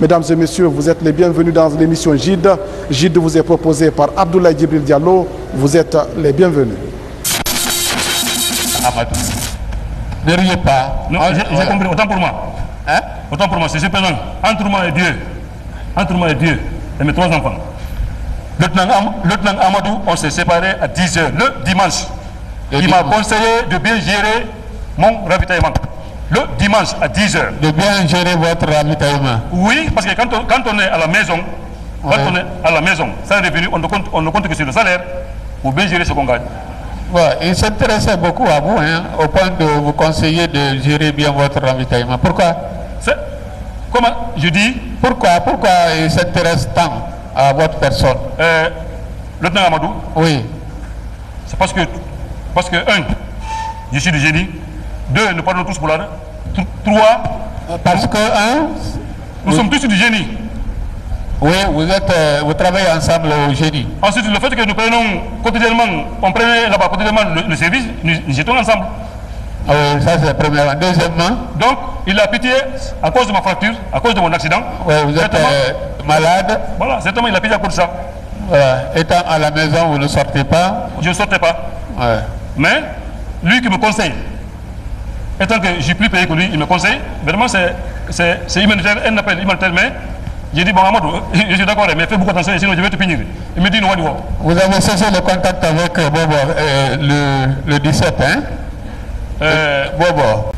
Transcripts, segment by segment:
Mesdames et messieurs, vous êtes les bienvenus dans l'émission Gide. Gide vous est proposé par Abdoulaye Djibril Diallo. Vous êtes les bienvenus. Amadou. Ne riez pas. Non, Ah, j'ai voilà. compris, autant pour moi. Hein? Autant pour moi, c'est cependant entre moi et Dieu. Entre moi et Dieu et mes trois enfants. Lieutenant, Am- Lieutenant Amadou, on s'est séparés à 10 heures le dimanche. Le Il m'a conseillé de bien gérer mon ravitaillement. Le dimanche à 10 heures. De bien gérer votre ravitaillement. Oui, parce que quand on, quand on est à la maison, quand on est à la maison, sans revenu, on ne compte, on ne compte que sur le salaire pour bien gérer ce qu'on gagne. Ouais, il s'intéressait beaucoup à vous, hein, au point de vous conseiller de gérer bien votre ravitaillement. Pourquoi? Comment je dis, Pourquoi Pourquoi il s'intéresse tant à votre personne? Euh, Lieutenant Amadou, Oui. c'est parce que, parce que, un, je suis du génie. Deux, nous parlons tous pour l'âne. Tr- Trois, Parce que, hein, nous sommes tous du génie. oui, vous, êtes, euh, vous travaillez ensemble au génie. Ensuite, le fait que nous prenons quotidiennement, on prenait là-bas quotidiennement le, le service, nous, nous étions ensemble. Ah oui, ça c'est premièrement. Deuxièmement, Donc, il a pitié à cause de ma fracture, à cause de mon accident. ouais, vous êtes euh, malade. Voilà, certainement, il a pitié à cause de ça. Voilà. Étant à la maison, vous ne sortez pas. Je ne sortais pas. Ouais. Mais lui qui me conseille, étant que je suis plus payé que lui, il me conseille, vraiment c'est, humanitaire, un appel humanitaire, mais j'ai dit, bon Amadou, je suis d'accord, mais fais beaucoup attention, sinon je vais te punir. Il me dit, non, non. Vous avez cessé le contact avec euh, Bobo euh, le, le 17, hein? Euh, Bobo.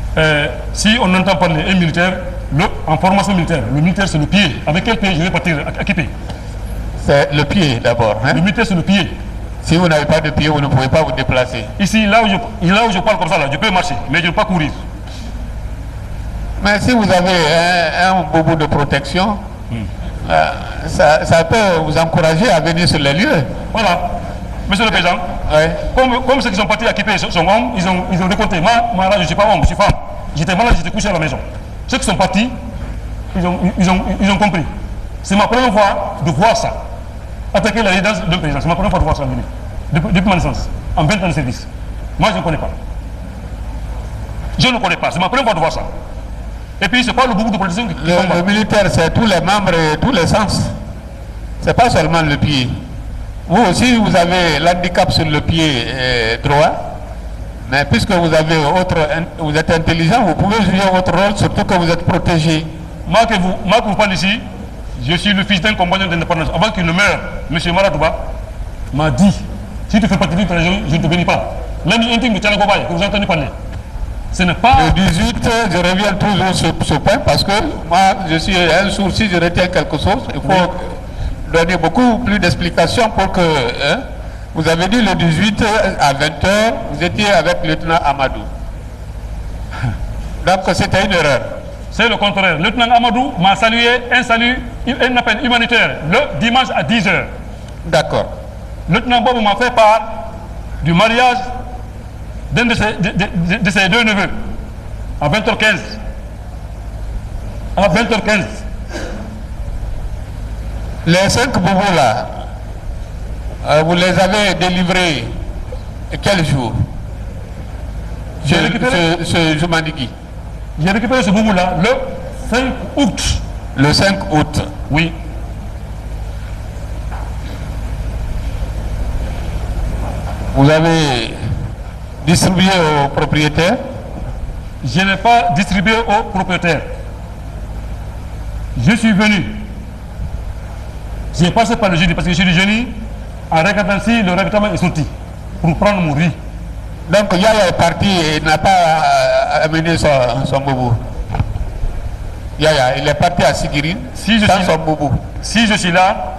si on entend parler un militaire, le, en formation militaire, le militaire c'est le pied. Avec quel pied je vais partir? Équipé C'est le pied d'abord. Hein? Le militaire c'est le pied. Si vous n'avez pas de pied, vous ne pouvez pas vous déplacer. Ici, là où, je, là où je parle comme ça, là, je peux marcher, mais je ne peux pas courir. Mais si vous avez un, un bobo de protection, euh, ça, ça peut vous encourager à venir sur les lieux. Voilà. Monsieur le Président, Ouais. comme, comme ceux qui sont partis équipés sont sont hommes, ils ont, ils ont décompté. Moi, moi là, je ne suis pas homme, je suis femme. J'étais malade, j'étais couché à la maison. Ceux qui sont partis, ils ont, ils ont, ils ont compris. C'est ma première fois de voir ça. Attaquer la résidence d'un président, c'est ma première fois de voir ça venir. Depuis, depuis ma naissance, en 20 ans de service. Moi, je ne connais pas. Je ne connais pas, c'est ma première fois de voir ça. Et puis, c'est pas le bout de protection qui, Le, le militaire, c'est tous les membres et tous les sens. C'est pas seulement le pied. Vous aussi, vous avez l'handicap sur le pied euh, droit. Mais puisque vous avez autre, vous êtes intelligent, vous pouvez jouer votre rôle, surtout que vous êtes protégé. Moi que vous, moi que vous parlez ici, je suis le fils d'un compagnon d'indépendance. Avant qu'il ne meure, M. Maradouba m'a dit si tu fais partie d'une région, je ne te bénis pas. L'ami intime de Tchanagobaye, que vous entendu parler, ce n'est pas. Le 18, je reviens toujours sur ce point parce que moi, je suis un sourd. Si je retiens quelque chose, il faut donner beaucoup plus d'explications pour que. hein, vous avez dit le 18 à 20h, vous étiez avec le lieutenant Amadou. Donc c'était une erreur. C'est le contraire. Le lieutenant Amadou m'a salué un salut, un appel humanitaire, le dimanche à 10h. D'accord. Le lieutenant Bobo m'a fait part du mariage d'un de ses, de, de- de- de ses deux neveux à 20h15. À 20h15. Les cinq boubous là, euh, vous les avez délivrés quel jour? Récupéré- ce, ce Joumandigui. J'ai récupéré ce boubou-là le 5 août. Le 5 août. Oui. Vous avez distribué aux propriétaires Je n'ai pas distribué aux propriétaires. Je suis venu. J'ai passé par le génie parce que je suis du génie. En regardant si le ravitaillement est sorti pour prendre mon riz. Donc Yaya est parti et n'a pas amené son, son boubou. Yaya, il est parti à Sigirine Si je sans suis- son. Si je suis là,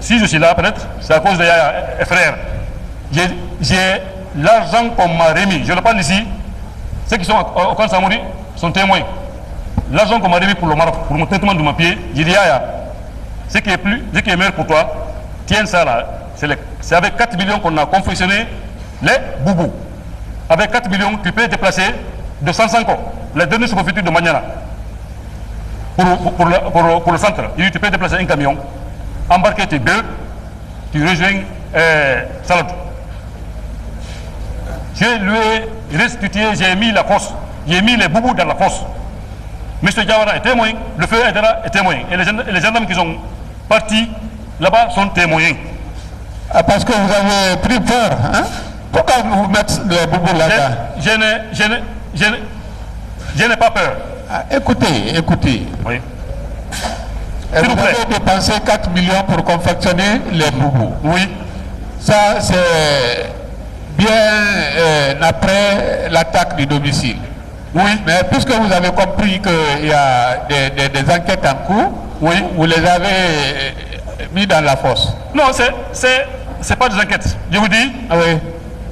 si je suis là, peut-être, c'est à cause de Yaya et frère. J'ai- l'argent qu'on m'a remis. Je le parle ici. Ceux qui sont au camp Samouri sont témoins. L'argent qu'on m'a remis pour le Maroc, pour mon traitement de mon pied, j'ai dit Yaya, ce qui est plus, ce qui est meilleur pour toi, tiens ça là. C'est avec 4 millions qu'on a confectionné les boubous. Avec 4 millions, tu peux déplacer de 100 corps, les dernières superficies de Maniana pour, pour, pour le, pour- pour le centre. Et tu peux déplacer un camion, embarquer tes bœufs, tu rejoins euh, Saladou. Je lui ai restitué, j'ai mis la fosse, j'ai mis les boubous dans la fosse. M. Diawara est témoin, le feu est témoin. Et les, les gendarmes qui sont partis là-bas sont témoins. Ah, parce que vous avez pris peur. Hein? Pourquoi vous mettez le boubou là-bas? Je, n'ai- pas peur. Ah, Écoutez, écoutez. Oui. Et vous vous avez dépensé 4 millions pour confectionner les boubous. Oui. Ça, c'est bien euh, après l'attaque du domicile. Oui. Mais puisque vous avez compris qu'il y a des, des- des enquêtes en cours, Oui. vous les avez euh, mis dans la fosse. Non, c'est, c'est, c'est pas des enquêtes. Je vous dis, Ah oui.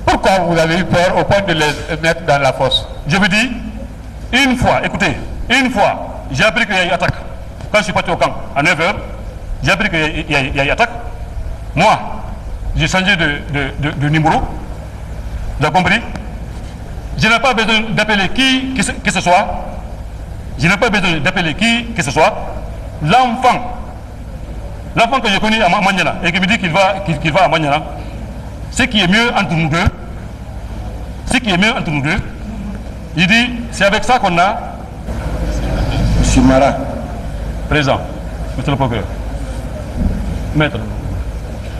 Pourquoi vous avez eu peur au point de les mettre dans la fosse? Je vous dis, une fois, écoutez, une fois, j'ai appris qu'il y a eu attaque. Quand je suis parti au camp, à 9h, j'ai appris qu'il y y, a- eu attaque. Moi, j'ai changé de, numéro. Vous avez compris? Je n'ai pas besoin d'appeler qui que ce, soit. Je n'ai pas besoin d'appeler qui que ce soit. L'enfant, l'enfant que j'ai connu à Ma- Maniana et qui me dit qu'il va, qu'il va à Maniana, ce qui est mieux entre nous deux, ce qui est mieux entre nous deux, il dit, c'est avec ça qu'on a Monsieur Marat, présent, monsieur le procureur. Maître,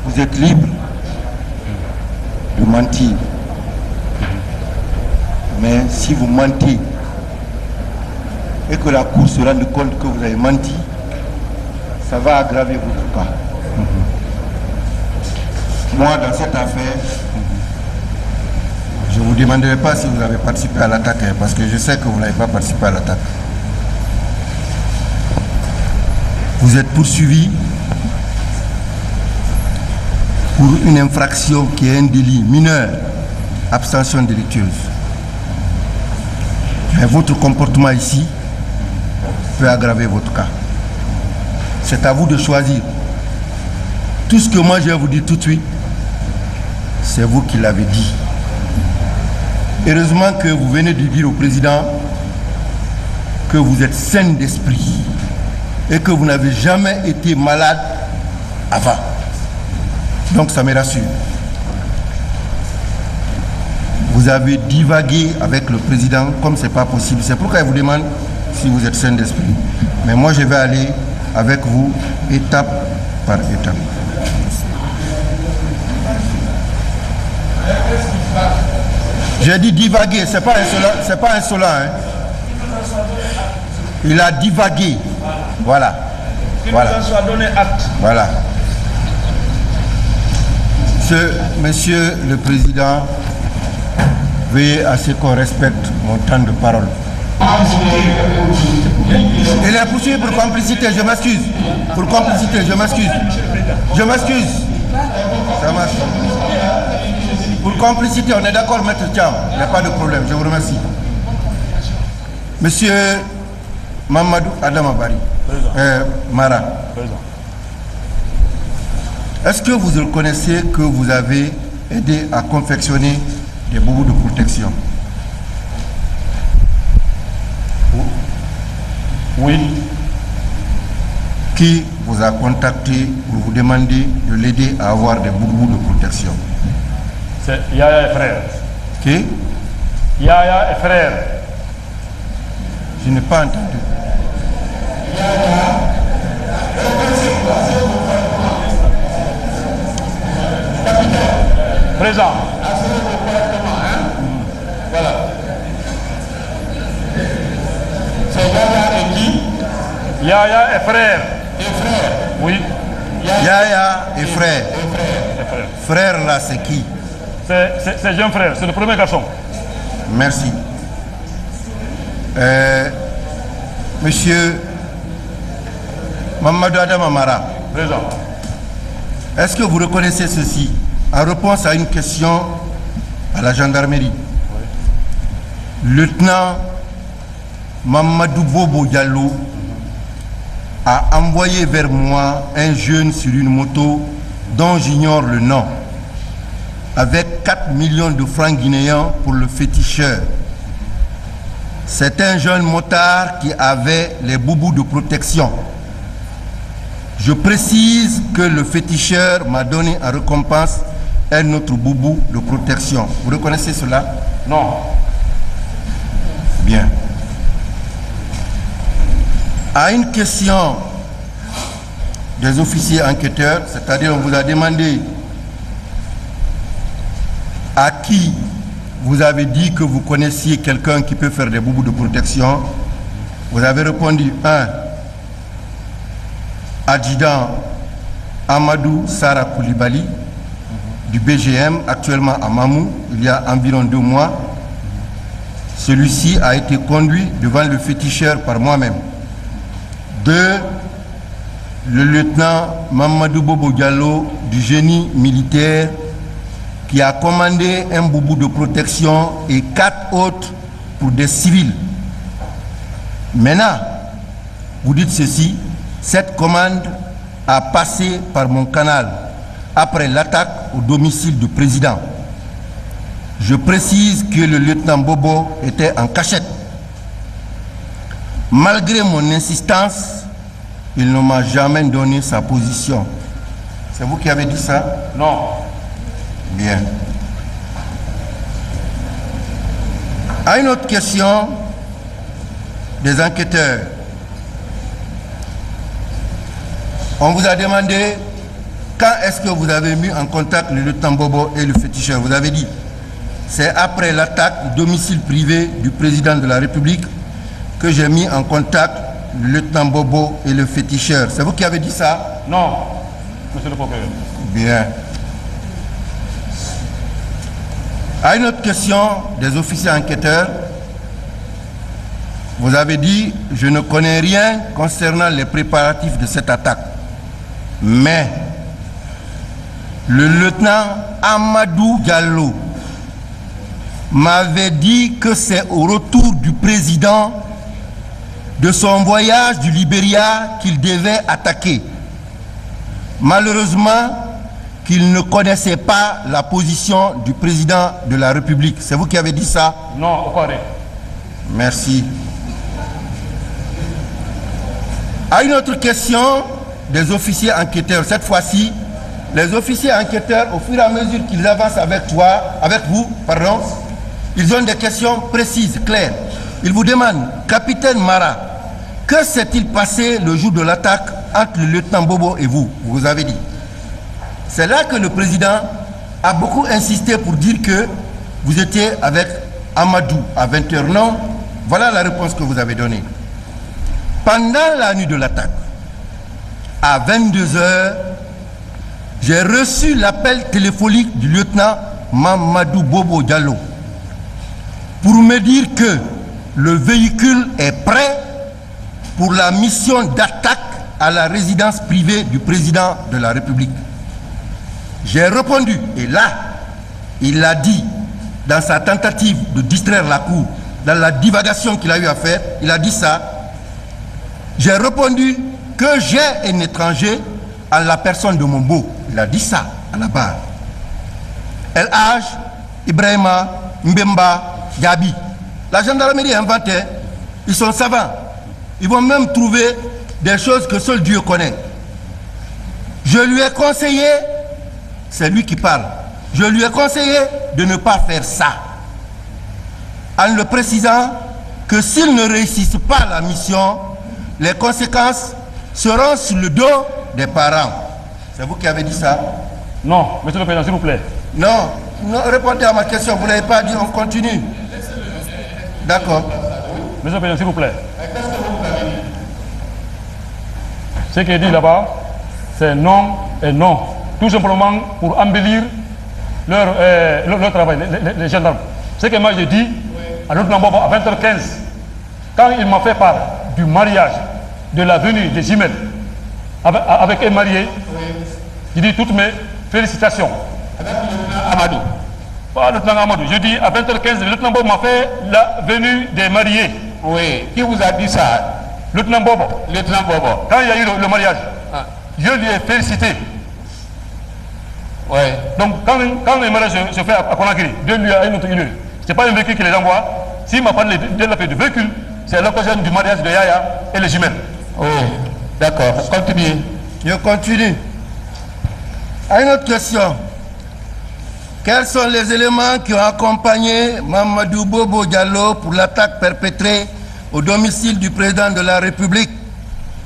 vous êtes libre de mentir. Mais si vous mentez et que la Cour se rende compte que vous avez menti, ça va aggraver votre cas. Moi, dans cette affaire, je ne vous demanderai pas si vous avez participé à l'attaque, hein, parce que je sais que vous n'avez pas participé à l'attaque. Vous êtes poursuivi pour une infraction qui est un délit mineur, abstention délictueuse. Mais votre comportement ici peut aggraver votre cas. C'est à vous de choisir. Tout ce que moi je vais vous dire tout de suite, c'est vous qui l'avez dit. Heureusement que vous venez de dire au président que vous êtes sain d'esprit et que vous n'avez jamais été malade avant. Donc ça me rassure. Vous avez divagué avec le président comme ce n'est pas possible. C'est pourquoi il vous demande si vous êtes sain d'esprit. Mais moi je vais aller avec vous étape par étape. J'ai dit divaguer, c'est pas insolent, c'est pas insolent. hein. Il a divagué. Voilà. Voilà. Voilà. Ce- monsieur le Président, veuillez à ce qu'on respecte mon temps de parole. Il est poursuivi pour complicité, je m'excuse. Pour complicité, je m'excuse. Je m'excuse. Ça marche. Pour complicité, on est d'accord, Maître Thiam. Il n'y a pas de problème, je vous remercie. Monsieur Mamadou Adamabari, euh, Mara, est-ce que vous reconnaissez que vous avez aidé à confectionner des boubous de protection? Oui, Qui vous a contacté pour vous demander de l'aider à avoir des boubous de protection? C'est Yaya et frère. Qui? Yaya et frère. Je n'ai pas entendu. Présent. C'est Yaya et qui? Yaya et frère. Et frère. Oui, Yaya et frère. et frère. Frère là, c'est qui? C'est, jeune frère, c'est le premier garçon. Merci. Euh, monsieur Mamadou Adam Amara, Présent. est-ce que vous reconnaissez ceci En réponse à une question à la gendarmerie? Lieutenant Mamadou Bobo Diallo a envoyé vers moi un jeune sur une moto dont j'ignore le nom, avec 4 millions de francs guinéens pour le féticheur. C'est un jeune motard qui avait les boubous de protection. Je précise que le féticheur m'a donné en récompense un autre boubou de protection. Vous reconnaissez cela? Non. Bien. À une question des officiers enquêteurs, c'est-à-dire on vous a demandé à qui vous avez dit que vous connaissiez quelqu'un qui peut faire des boubous de protection, vous avez répondu un adjudant Amadou Sarah Koulibaly du BGM, actuellement à Mamou, il y a environ deux mois. Celui-ci a été conduit devant le féticheur par moi-même. Deux, le lieutenant Mamadou Bobo Diallo du génie militaire qui a commandé un boubou de protection et quatre autres pour des civils. Maintenant, vous dites ceci, cette commande a passé par mon canal après l'attaque au domicile du président. Je précise que le lieutenant Bobo était en cachette. Malgré mon insistance, il ne m'a jamais donné sa position. C'est vous qui avez dit ça? Non. Bien. À une autre question des enquêteurs, on vous a demandé quand est-ce que vous avez mis en contact le lieutenant Bobo et le féticheur. Vous avez dit, c'est après l'attaque du domicile privé du président de la République que j'ai mis en contact le lieutenant Bobo et le féticheur. C'est vous qui avez dit ça? Non, monsieur le procureur. Bien. À une autre question des officiers enquêteurs, vous avez dit, je ne connais rien concernant les préparatifs de cette attaque. Mais le lieutenant Amadou Diallo m'avait dit que c'est au retour du président de son voyage du Libéria qu'il devait attaquer. Malheureusement, qu'il ne connaissait pas la position du président de la République. C'est vous qui avez dit ça Non, au. Merci. À une autre question des officiers enquêteurs, cette fois-ci, les officiers enquêteurs, au fur et à mesure qu'ils avancent avec toi, avec vous, pardon, ils ont des questions précises, claires. Ils vous demandent, capitaine Mara, que s'est-il passé le jour de l'attaque entre le lieutenant Bobo et vous? Vous avez dit. C'est là que le président a beaucoup insisté pour dire que vous étiez avec Amadou à 20h. Non, voilà la réponse que vous avez donnée. Pendant la nuit de l'attaque, à 22h, j'ai reçu l'appel téléphonique du lieutenant Mamadou Bobo Diallo pour me dire que le véhicule est prêt pour la mission d'attaque à la résidence privée du président de la République. J'ai répondu, et là, il a dit, dans sa tentative de distraire la cour, dans la divagation qu'il a eu à faire, il a dit ça. J'ai répondu que j'ai un étranger à la personne de mon beau. Il a dit ça à la barre. El Haj, Ibrahima, Mbemba, Gabi. La gendarmerie a inventé, ils sont savants. Ils vont même trouver des choses que seul Dieu connaît. Je lui ai conseillé c'est lui qui parle. Je lui ai conseillé de ne pas faire ça. En le précisant que s'il ne réussit pas la mission, les conséquences seront sur le dos des parents. C'est vous qui avez dit ça? Non, monsieur le président, s'il vous plaît. Non, non répondez à ma question. Vous ne l'avez pas dit, on continue. D'accord. Monsieur le président, s'il vous plaît. Ce qui est dit là-bas, c'est non et non tout simplement pour embellir leur, euh, leur, leur travail, les, les, les, gendarmes. Ce que moi j'ai dit à l'autre Bobo à 20h15, quand il m'a fait part du mariage, de la venue des jumelles avec, avec un marié, j'ai dit toutes mes félicitations. Amadou. Pas le lieutenant Amadou. Je dis à 20h15, le lieutenant Bobo m'a fait la venue des mariés. Oui, qui vous a dit ça? Lieutenant Bobo. Lieutenant Bobo. Quand il y a eu le, le mariage, ah. je lui ai félicité. Ouais. Donc quand, quand le mariage se, se fait à, à Conakry, Dieu lui a une autre idée. Ce n'est pas un véhicule qui les envoie. S'il m'a parlé de, de la fait du véhicule, c'est à l'occasion du mariage de Yaya et les jumelles. Oui, d'accord. Continue. Je continue. À une autre question. Quels sont les éléments qui ont accompagné Mamadou Bobo Diallo pour l'attaque perpétrée au domicile du président de la République?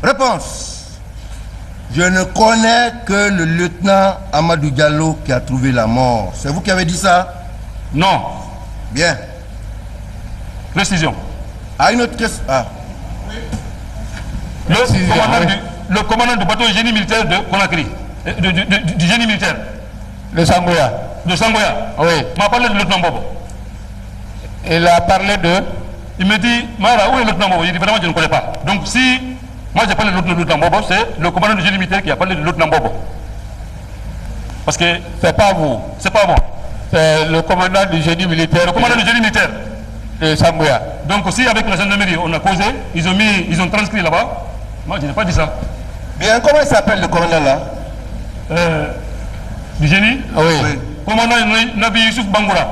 Réponse. Je ne connais que le lieutenant Amadou Diallo qui a trouvé la mort. C'est vous qui avez dit ça? Non. Bien. Précision. À une autre question. Ah. Le Précision, commandant, oui. du, le commandant du bateau génie militaire de Conakry, euh, du, du- du- du génie militaire Le Sangoya. de Sangoya, Oui. m'a parlé de lieutenant Bobo. Il a parlé de. Il me dit, Mara, où est le lieutenant Bobo? Il dit, vraiment, je ne connais pas. Donc, si moi j'ai parlé de lieutenant lieutenant Bobo, c'est le commandant du génie militaire qui a parlé de lieutenant Bobo. Parce que C'est pas vous. c'est pas moi. C'est le commandant du génie militaire. Le commandant du génie militaire. de Sangoya. Donc, si avec la gendarmerie, on a causé, ils ont mis, ils ont transcrit là-bas, moi je n'ai pas dit ça. Bien, comment il s'appelle le commandant là? Euh, du génie, Oui. Commandant Nabi Youssouf Bangoura,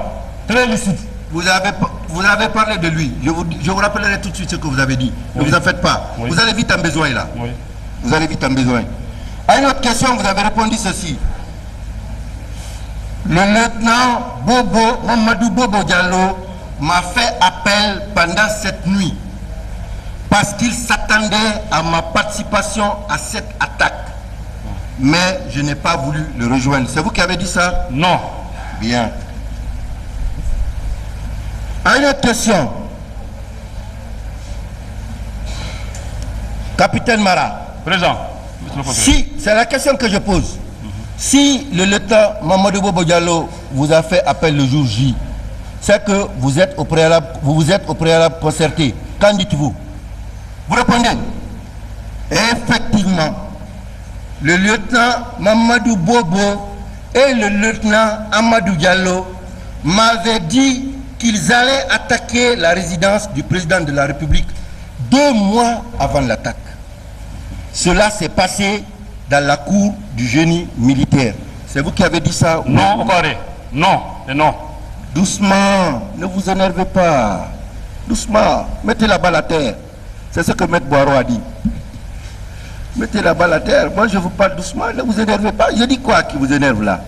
très lucide. Vous avez, vous avez parlé de lui. Je vous, je vous rappellerai tout de suite ce que vous avez dit. Ne vous en faites pas. Oui. Vous allez vite en besoin là. Oui. Vous allez vite en besoin. À une autre question, vous avez répondu ceci. Le lieutenant Bobo, Mamadou Bobo Diallo, m'a fait appel pendant cette nuit parce qu'il s'attendait à ma participation à cette attaque. Mais je n'ai pas voulu le rejoindre. C'est vous qui avez dit ça? Non. Bien. Une autre question. Capitaine Mara, Présent. Si, c'est la question que je pose. Si le lieutenant Mamadou Bobo Diallo vous a fait appel le jour J, c'est que vous êtes au préalable, vous vous êtes au préalable concerté. Qu'en dites-vous? Vous répondez. Effectivement, le lieutenant Mamadou Bobo et le lieutenant Amadou Diallo m'avaient dit qu'ils allaient attaquer la résidence du président de la République deux mois avant l'attaque. Cela s'est passé dans la cour du génie militaire. C'est vous qui avez dit ça Non, carré. Non et non. Doucement, ne vous énervez pas. Doucement, mettez la balle à terre. C'est ce que Maître Boireau a dit. Mettez la balle à terre. Moi, je vous parle doucement, ne vous énervez pas. Je dis quoi qui vous énerve là?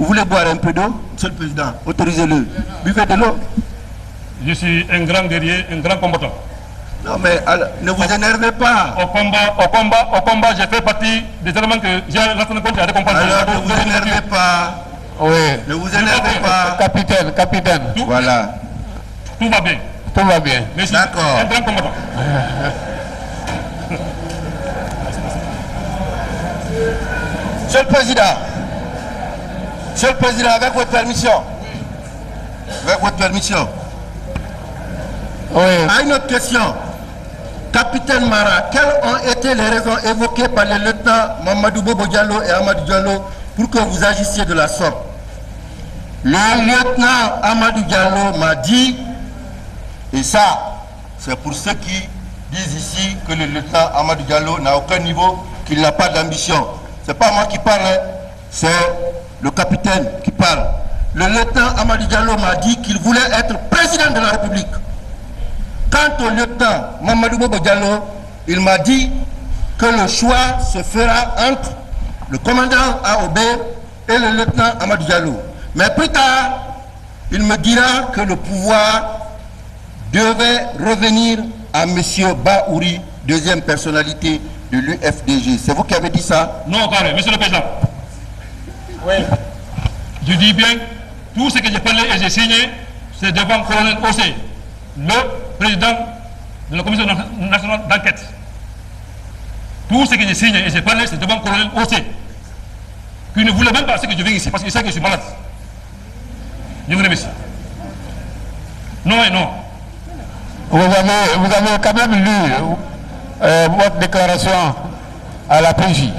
Vous voulez boire un peu d'eau? Monsieur le Président, autorisez-le. Buvez de l'eau. Je suis un grand guerrier, un grand combattant. Non, mais alors, ne vous énervez pas. Au combat, au combat, au combat, j'ai fait partie des éléments que j'ai lancé compte à récompense. Alors, ne vous énervez pas. Oui. Ne vous énervez pas. Capitaine, capitaine. Voilà. Tout va bien. Tout va bien. D'accord. un grand combattant. Monsieur le Président, Monsieur le Président, avec votre permission, avec votre permission, Oui. à une autre question, Capitaine Mara, quelles ont été les raisons évoquées par les lieutenants Mamadou Bobo Diallo et Amadou Diallo pour que vous agissiez de la sorte Le lieutenant Amadou Diallo m'a dit, et ça, c'est pour ceux qui disent ici que le lieutenant Amadou Diallo n'a aucun niveau, qu'il n'a pas d'ambition. C'est pas moi qui parle, hein, c'est le capitaine qui parle. Le lieutenant Amadou Diallo m'a dit qu'il voulait être président de la République. Quant au lieutenant Mamadou Bobo Diallo, il m'a dit que le choix se fera entre le commandant AOB et le lieutenant Amadou Diallo. Mais plus tard, il me dira que le pouvoir devait revenir à M. Baouri, deuxième personnalité de l'UFDG. C'est vous qui avez dit ça? Non, carré. Monsieur le Président. Oui. Je dis bien, tout ce que j'ai parlé et j'ai signé, c'est devant le colonel Ossé, le président de la commission nationale d'enquête. Tout ce que j'ai signé et j'ai parlé, c'est devant le colonel Ossé, qui ne voulait même pas ce que je viens ici, parce qu'il sait que je suis malade. Je vous remercie. Non et non. Vous avez, vous avez quand même lu euh, votre déclaration à la PJ.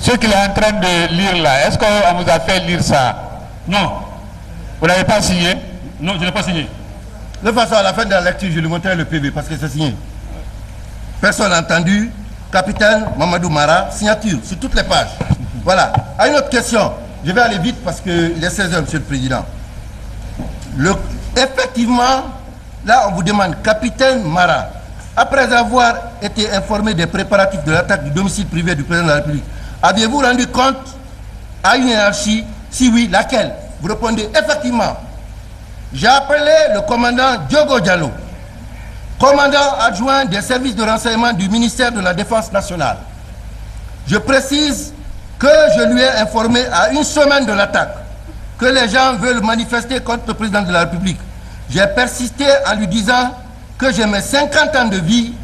Ce qu'il est en train de lire là, est-ce qu'on vous a fait lire ça? Non. Vous n'avez pas signé? Non, je n'ai pas signé. De toute façon, à la fin de la lecture, je lui montrerai le PV parce que c'est signé. Personne n'a entendu. Capitaine Mamadou Mara, signature sur toutes les pages. Voilà. À une autre question. Je vais aller vite parce qu'il est 16h, Monsieur le Président. Le- effectivement, là, on vous demande, Capitaine Mara, après avoir été informé des préparatifs de l'attaque du domicile privé du président de la République, aviez-vous rendu compte à une hiérarchie? Si oui, laquelle? Vous répondez effectivement. J'ai appelé le commandant Diogo Diallo commandant adjoint des services de renseignement du ministère de la Défense nationale. Je précise que je lui ai informé à une semaine de l'attaque que les gens veulent manifester contre le président de la République. J'ai persisté en lui disant que j'ai mes 50 ans de vie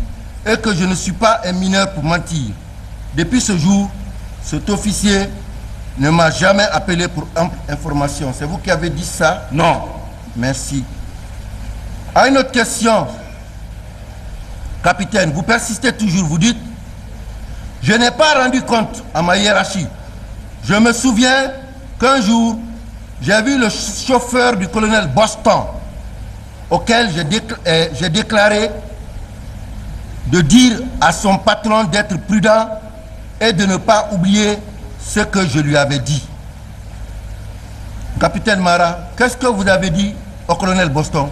et que je ne suis pas un mineur pour mentir. Depuis ce jour, cet officier ne m'a jamais appelé pour ample information. C'est vous qui avez dit ça Non. Merci. À une autre question, capitaine, vous persistez toujours, vous dites, je n'ai pas rendu compte à ma hiérarchie. Je me souviens qu'un jour, j'ai vu le chauffeur du colonel Boston, auquel j'ai décl- euh, j'ai déclaré de dire à son patron d'être prudent et de ne pas oublier ce que je lui avais dit. Capitaine Mara, qu'est-ce que vous avez dit au colonel Boston,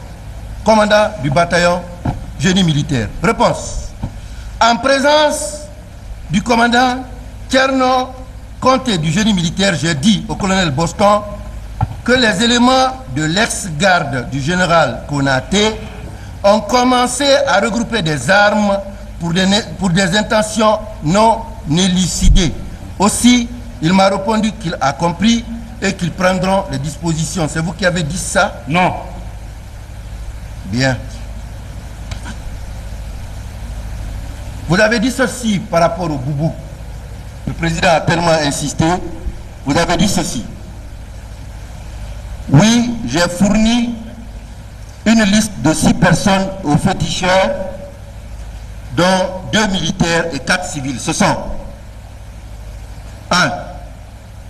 commandant du bataillon génie militaire? Réponse. En présence du commandant Tcherno Comté du génie militaire, j'ai dit au colonel Boston que les éléments de l'ex-garde du général Konaté ont commencé à regrouper des armes pour des, pour des intentions non élucidées. Aussi, il m'a répondu qu'il a compris et qu'ils prendront les dispositions. C'est vous qui avez dit ça? Non. Bien. Vous avez dit ceci par rapport au boubou. Le président a tellement insisté. Vous avez dit ceci. Oui, j'ai fourni une liste de six personnes aux féticheurs, dont deux militaires et quatre civils. Ce sont 1.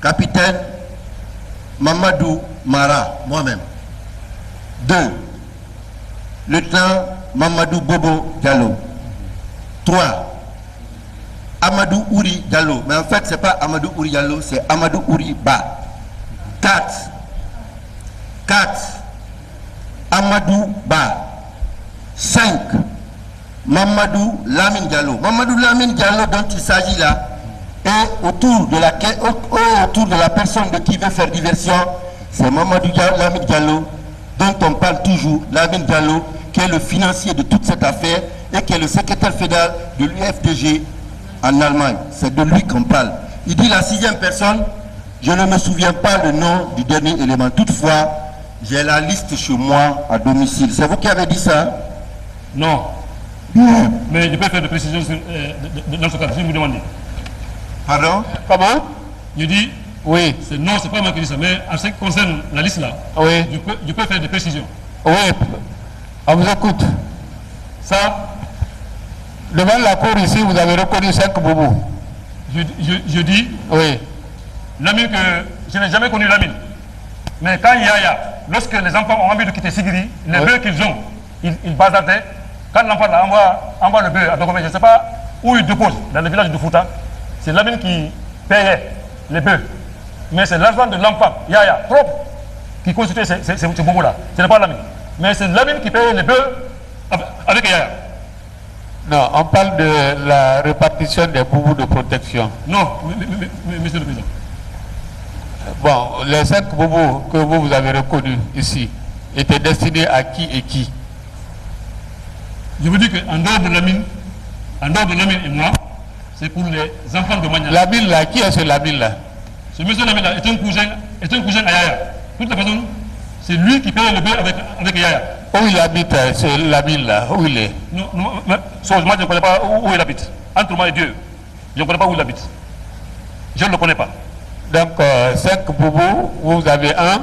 Capitaine Mamadou Mara, moi-même. 2. Lieutenant Mamadou Bobo Diallo. 3. Amadou Ouri Diallo. Mais en fait, ce n'est pas Amadou Ouri Diallo, c'est Amadou Ouri Ba. 4. 4. Amadou Ba. 5. Mamadou Lamine Diallo. Mamadou Lamine Diallo dont il s'agit là est autour de, la, autour de la personne de qui veut faire diversion. C'est Mamadou Lamine Diallo dont on parle toujours, Lamine Diallo, qui est le financier de toute cette affaire et qui est le secrétaire fédéral de l'UFDG en Allemagne. C'est de lui qu'on parle. Il dit la sixième personne, je ne me souviens pas le nom du dernier élément. Toutefois, j'ai la liste chez moi à domicile. C'est vous qui avez dit ça? Non. Mais je peux faire des précisions sur, euh, de- de- dans ce cas, si vous demandez. Pardon? Comment? Je dis, Oui, non, c'est pas moi qui dis ça, mais en ce qui concerne la liste là, oui, je peux, je peux faire des précisions. oui. On vous écoute. Ça, Devant la cour ici, vous avez reconnu cinq boubous. je, je, je dis, Oui, Lamine que je n'ai jamais connu Lamine. Mais quand Yaya, lorsque les enfants ont envie de quitter Sigiri, les Oui. bœufs qu'ils ont, ils, ils bazardaient. Quand l'enfant là envoie, envoie le bœuf je ne sais pas où il dépose, dans le village de Fouta, c'est Lamine qui payait les bœufs. Mais c'est l'argent de l'enfant, Yaya, propre, qui constituait ces, ces, ces, ces bobos-là. Ce n'est pas Lamine. Mais c'est Lamine qui payait les bœufs avec, Yaya. non, on parle de la répartition des boubous de protection. Non, monsieur le président. Bon, les cinq boubous que vous, vous avez reconnus ici étaient destinés à qui et qui? Je vous dis qu'en dehors de Lamine, en dehors de Lamine et moi, c'est pour les enfants de Magna. La mine là, qui est ce Lamine là? Ce monsieur Lamine là est un cousin, est un cousin à Yaya. Toute la façon, c'est lui qui paye le bœuf avec, avec Yaya. Où il habite, euh, ce Lamine là? Où il est? Non, non, mais, sauf moi, je ne connais pas où, où il habite. Entre moi et Dieu, je ne connais pas où il habite. Je ne le connais pas. Donc, euh, cinq boubous, vous avez un,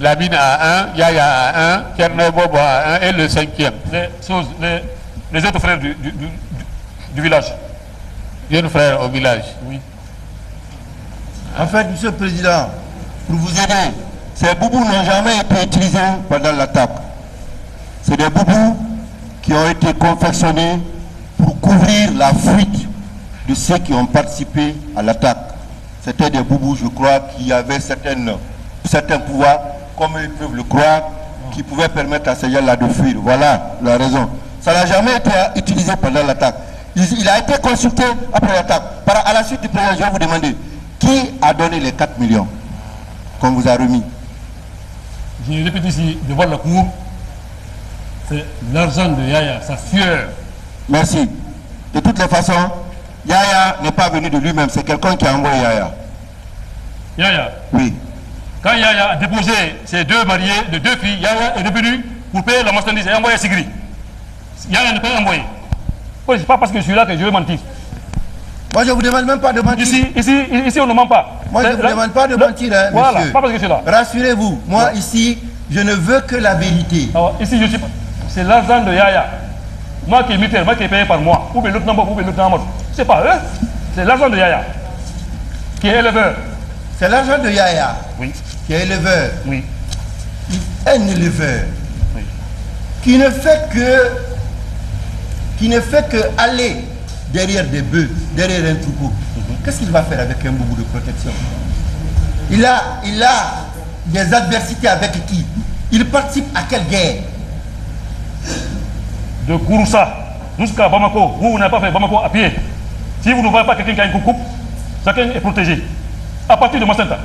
Lamine a un, Yaya a un, Kerné Bobo a un et le cinquième. Les, choses, les, les autres frères du, du, du, du- du village. Jeune frère au village. Oui. En fait, Monsieur le Président, pour vous aider, ces boubous n'ont jamais été utilisés pendant l'attaque. C'est des boubous qui ont été confectionnés pour couvrir la fuite de ceux qui ont participé à l'attaque. C'était des boubous, je crois, qui avaient certaines, certains pouvoirs, comme ils peuvent le croire, qui pouvaient permettre à ces gens-là de fuir. Voilà la raison. Ça n'a jamais été utilisé pendant l'attaque. Il, il a été consulté après l'attaque. À la suite du président, je vais vous demander qui a donné les 4 millions qu'on vous a remis? Je répète ici devant la cour, C'est l'argent de Yaya, sa sueur. Merci. De toutes les façons, Yaya n'est pas venu de lui-même, c'est quelqu'un qui a envoyé Yaya. Yaya, Oui. Quand Yaya a déposé ses deux mariés, de deux filles, Yaya est revenu pour payer la marchandise et envoyer Sigri. Yaya ne peut pas envoyer. Oui, c'est pas parce que je suis là que je vais mentir. Moi, je ne vous demande même pas de mentir. Ici, ici, ici, on ne ment pas. Moi, je ne vous demande pas de mentir, hein, Voilà, monsieur. pas parce que je suis là. Rassurez-vous, moi, ici, je ne veux que la vérité. Alors, ici, je suis pas. C'est l'argent de Yaya. Moi qui est militaire, moi qui est payé par moi. Ou bien l'autre number, ou bien l'autre number. C'est pas eux. C'est l'argent de Yaya. Qui est éleveur. C'est l'argent de Yaya, Oui, qui est éleveur. oui. Un éleveur Oui. qui ne fait que qui ne fait que aller derrière des bœufs, derrière un troupeau. Qu'est-ce qu'il va faire avec un boubou de protection? Il a, il a des adversités avec qui? Il participe à quelle guerre? De Kouroussa jusqu'à Bamako. Vous, vous n'avez pas fait Bamako à pied. Si vous ne voyez pas quelqu'un qui a une coupe, chacun est protégé. À partir de Massenta,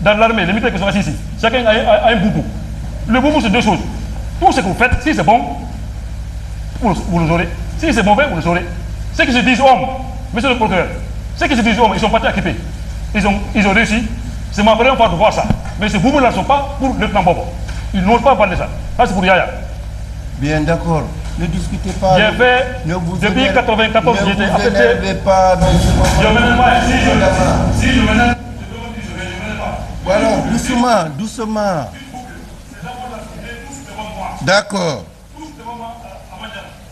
dans l'armée, les militaires qui sont assis ici, chacun a, a- a un boubou. Le boubou, c'est deux choses. Tout ce que vous faites, si c'est bon, vous, le- vous le saurez. Si c'est mauvais, vous le saurez. Ceux qui se disent hommes, monsieur le procureur, ceux qui se disent hommes, ils sont partis équipés. Ils ont, ils ont réussi. C'est ma première fois de voir ça. Mais ces boubous-là ne sont pas pour le Bobo. Ils n'osent pas parler ça. Ça, c'est pour Yaya. Bien d'accord. Ne discutez pas. J'ai fait, Ne vous depuis énerve- 94, ne j'étais vous affecté. énervez pas. non, c'est Je pas- venais pas je, si je Voilà, doucement, doucement. D'accord.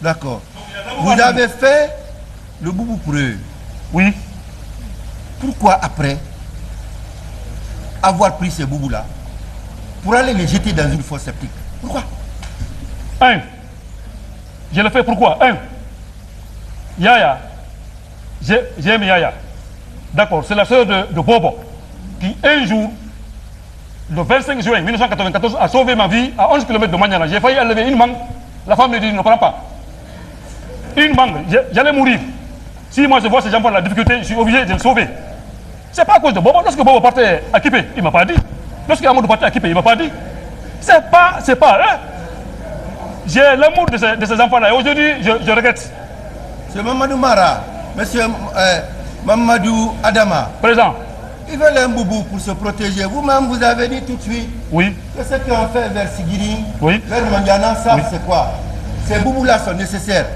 D'accord. Vous avez fait le boubou pour eux. Oui, Pourquoi après avoir pris ces boubous-là pour aller les jeter dans une fosse septique Pourquoi? Un. Je le fais pourquoi? Un. Yaya, j'ai- j'aime Yaya. D'accord, c'est la sœur de, de Bobo qui un jour, le 25 juin 1994, a sauvé ma vie à 11 km de Maniana. J'ai failli enlever une mangue. La femme me dit ne prends pas. Une mangue, j'allais mourir. Si moi je vois ces gens la difficulté, je suis obligé de le sauver. C'est pas à cause de Bobo. Lorsque Bobo partait à Kipé, il m'a pas dit. Lorsque Amadou partait à Kipé, il m'a pas dit. C'est pas, c'est pas eux. J'ai l'amour de ces, enfants-là. Et aujourd'hui, je, je regrette. C'est Mamadou Mara, monsieur euh, Mamadou Adama. Président, Ils veulent un boubou pour se protéger. Vous-même, vous avez dit tout de suite oui, que ce qu'on fait vers Sigiri, Oui. vers Mandiana, ça, Oui. c'est quoi? Ces boubous-là sont nécessaires.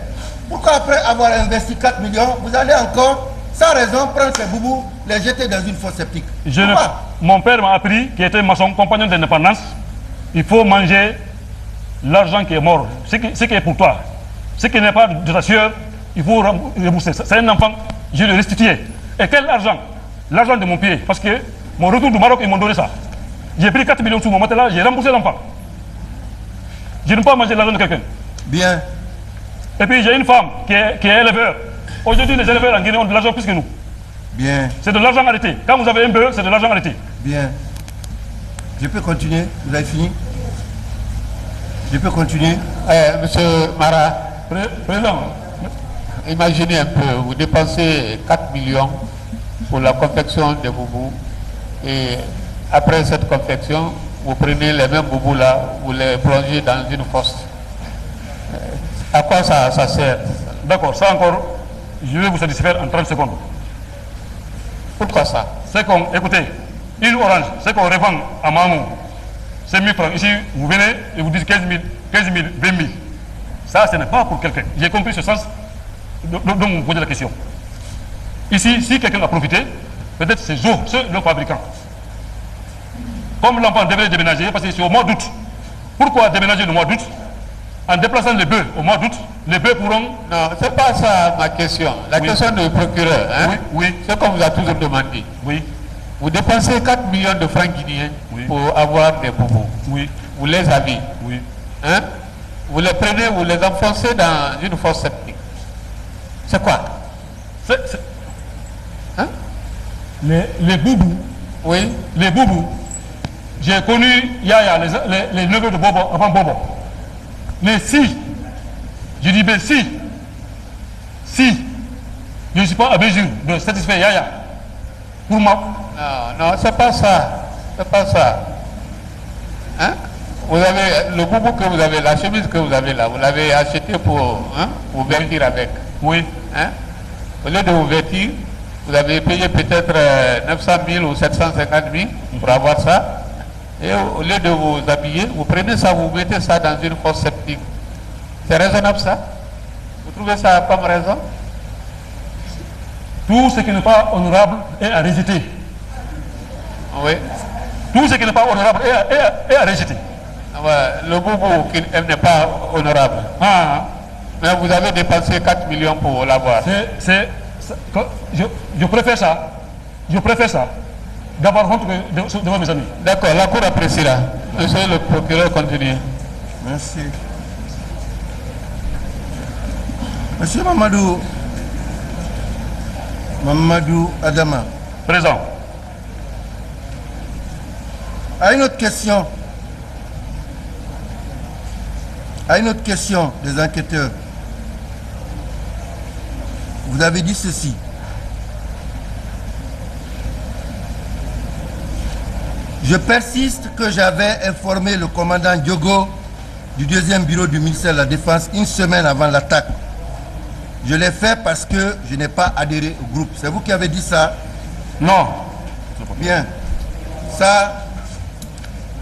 Pourquoi après avoir investi 4 millions, vous allez encore, sans raison, prendre ces boubous, les jeter dans une fosse sceptique? Je ne, mon père m'a appris, qui était maçon, compagnon d'indépendance, il faut manger l'argent qui est mort, ce qui, ce qui est pour toi. Ce qui n'est pas de ta sueur, il faut rem- rembourser. C'est un enfant, je le restituer. Et quel argent? L'argent de mon pied. Parce que mon retour du Maroc, ils m'ont donné ça. J'ai pris 4 millions sous mon matelas, j'ai remboursé l'enfant. Je ne peux pas manger l'argent de quelqu'un. Bien. Et puis j'ai une femme qui est, qui est éleveur. Aujourd'hui, les éleveurs en Guinée ont de l'argent plus que nous. Bien, C'est de l'argent arrêté. Quand vous avez un bœuf, c'est de l'argent arrêté. bien. Je peux continuer? Vous avez fini? Je peux continuer? Eh, monsieur Mara, pré- président, imaginez un peu, vous dépensez 4 millions pour la confection des boubous et après cette confection, vous prenez les mêmes boubous là, vous les plongez dans une fosse. Eh, À quoi ça, ça sert? D'accord, ça encore, je vais vous satisfaire en 30 secondes. Pourquoi ça? C'est qu'on, écoutez, une orange, c'est qu'on revend à Mamou. C'est 1000 francs. Ici, vous venez et vous dites 15 000, 15 000, 20 000. Ça, ce n'est pas pour quelqu'un. J'ai compris ce sens dont vous posez la question. Ici, si quelqu'un a profité, peut-être c'est Zo, c'est le fabricant. Comme l'enfant devrait déménager, parce que c'est au mois d'août. Pourquoi déménager le mois d'août? En déplaçant les bœufs au mois d'août, les bœufs pourront Non, c'est pas ça ma question. La Oui. question du procureur, hein, Oui, oui. c'est comme vous a toujours demandé. Oui, Vous dépensez 4 millions de francs guinéens Oui. pour avoir des boubous. oui, Vous les avez. oui. Hein? Vous les prenez, vous les enfoncez dans une fosse septique. C'est quoi? Hein? Les, les boubous, Oui. les boubous, j'ai connu Yaya, les, les, les neveux de Bobo, avant Bobo. Mais si, je dis bien si, si, je ne suis pas à mesure de satisfaire Yaya, pour moi, Non, non, c'est pas ça. C'est pas ça. Hein? vous avez le boubou que vous avez, la chemise que vous avez là, vous l'avez acheté pour hein, vous vêtir avec. Oui. Hein? Au lieu de vous vêtir, vous avez payé peut-être euh, 900 000 ou 750 000 pour avoir ça. Et au, lieu de vous habiller, vous prenez ça, vous mettez ça dans une fosse septique. C'est raisonnable ça? Vous trouvez ça comme raison? Tout ce qui n'est pas honorable est à rejeter. Oui. Tout ce qui n'est pas honorable est à, est à- est à rejeter. Ah ouais, Le boubou qui n'est pas honorable. Ah, Mais vous avez dépensé 4 millions pour l'avoir. c'est, je, je préfère ça. Je préfère ça. D'avoir honte devant mes amis. D'accord, la Cour appréciera. Monsieur le procureur, continue. Merci. Monsieur Mamadou, Mamadou Adama, Présent. à une autre question. À une autre question des enquêteurs. Vous avez dit ceci. Je persiste que j'avais informé le commandant Diogo du deuxième bureau du ministère de la Défense une semaine avant l'attaque. Je l'ai fait parce que je n'ai pas adhéré au groupe. C'est vous qui avez dit ça? Non. Bien. Ça,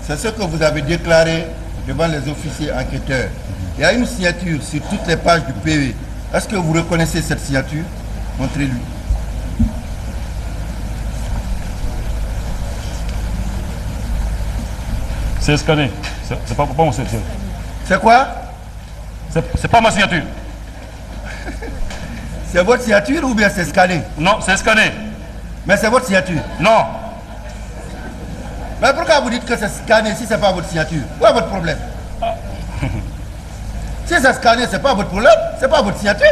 c'est ce que vous avez déclaré devant les officiers enquêteurs. Il y a une signature sur toutes les pages du PV. Est-ce que vous reconnaissez cette signature? Montrez-lui. C'est scanné. C'est, c'est pas, pas mon signature. C'est quoi? C'est, c'est pas ma signature. C'est votre signature ou bien c'est scanné Non, c'est scanné. Mais c'est votre signature. Non. Mais pourquoi vous dites que c'est scanné si ce n'est pas votre signature? Où est votre problème? Si c'est scanné, ce n'est pas votre problème, ce n'est pas votre signature.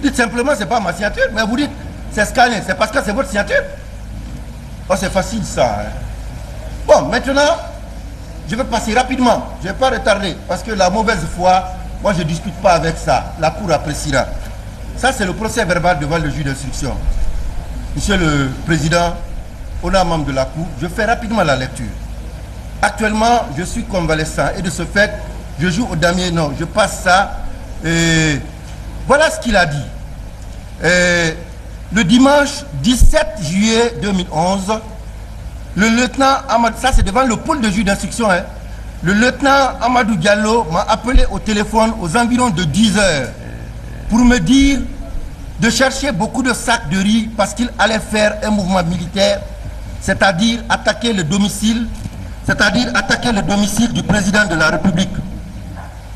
Dites simplement, ce n'est pas ma signature, mais vous dites c'est scanné, c'est parce que c'est votre signature. Oh, c'est facile ça. hein. Bon, maintenant, je vais passer rapidement, je ne vais pas retarder, parce que la mauvaise foi, moi je ne discute pas avec ça. La Cour appréciera. Ça, c'est le procès verbal devant le juge d'instruction. Monsieur le Président, honneur membre de la Cour, je fais rapidement la lecture. Actuellement, je suis convalescent et de ce fait, je joue au damier. Non, je passe ça. Voilà ce qu'il a dit. Le dimanche 17 juillet 2011, le lieutenant Amadou, ça c'est devant le pôle de juge d'instruction, hein. le lieutenant Amadou Diallo m'a appelé au téléphone aux environs de 10 heures pour me dire de chercher beaucoup de sacs de riz parce qu'il allait faire un mouvement militaire, c'est-à-dire attaquer le domicile, c'est-à-dire attaquer le domicile du président de la République.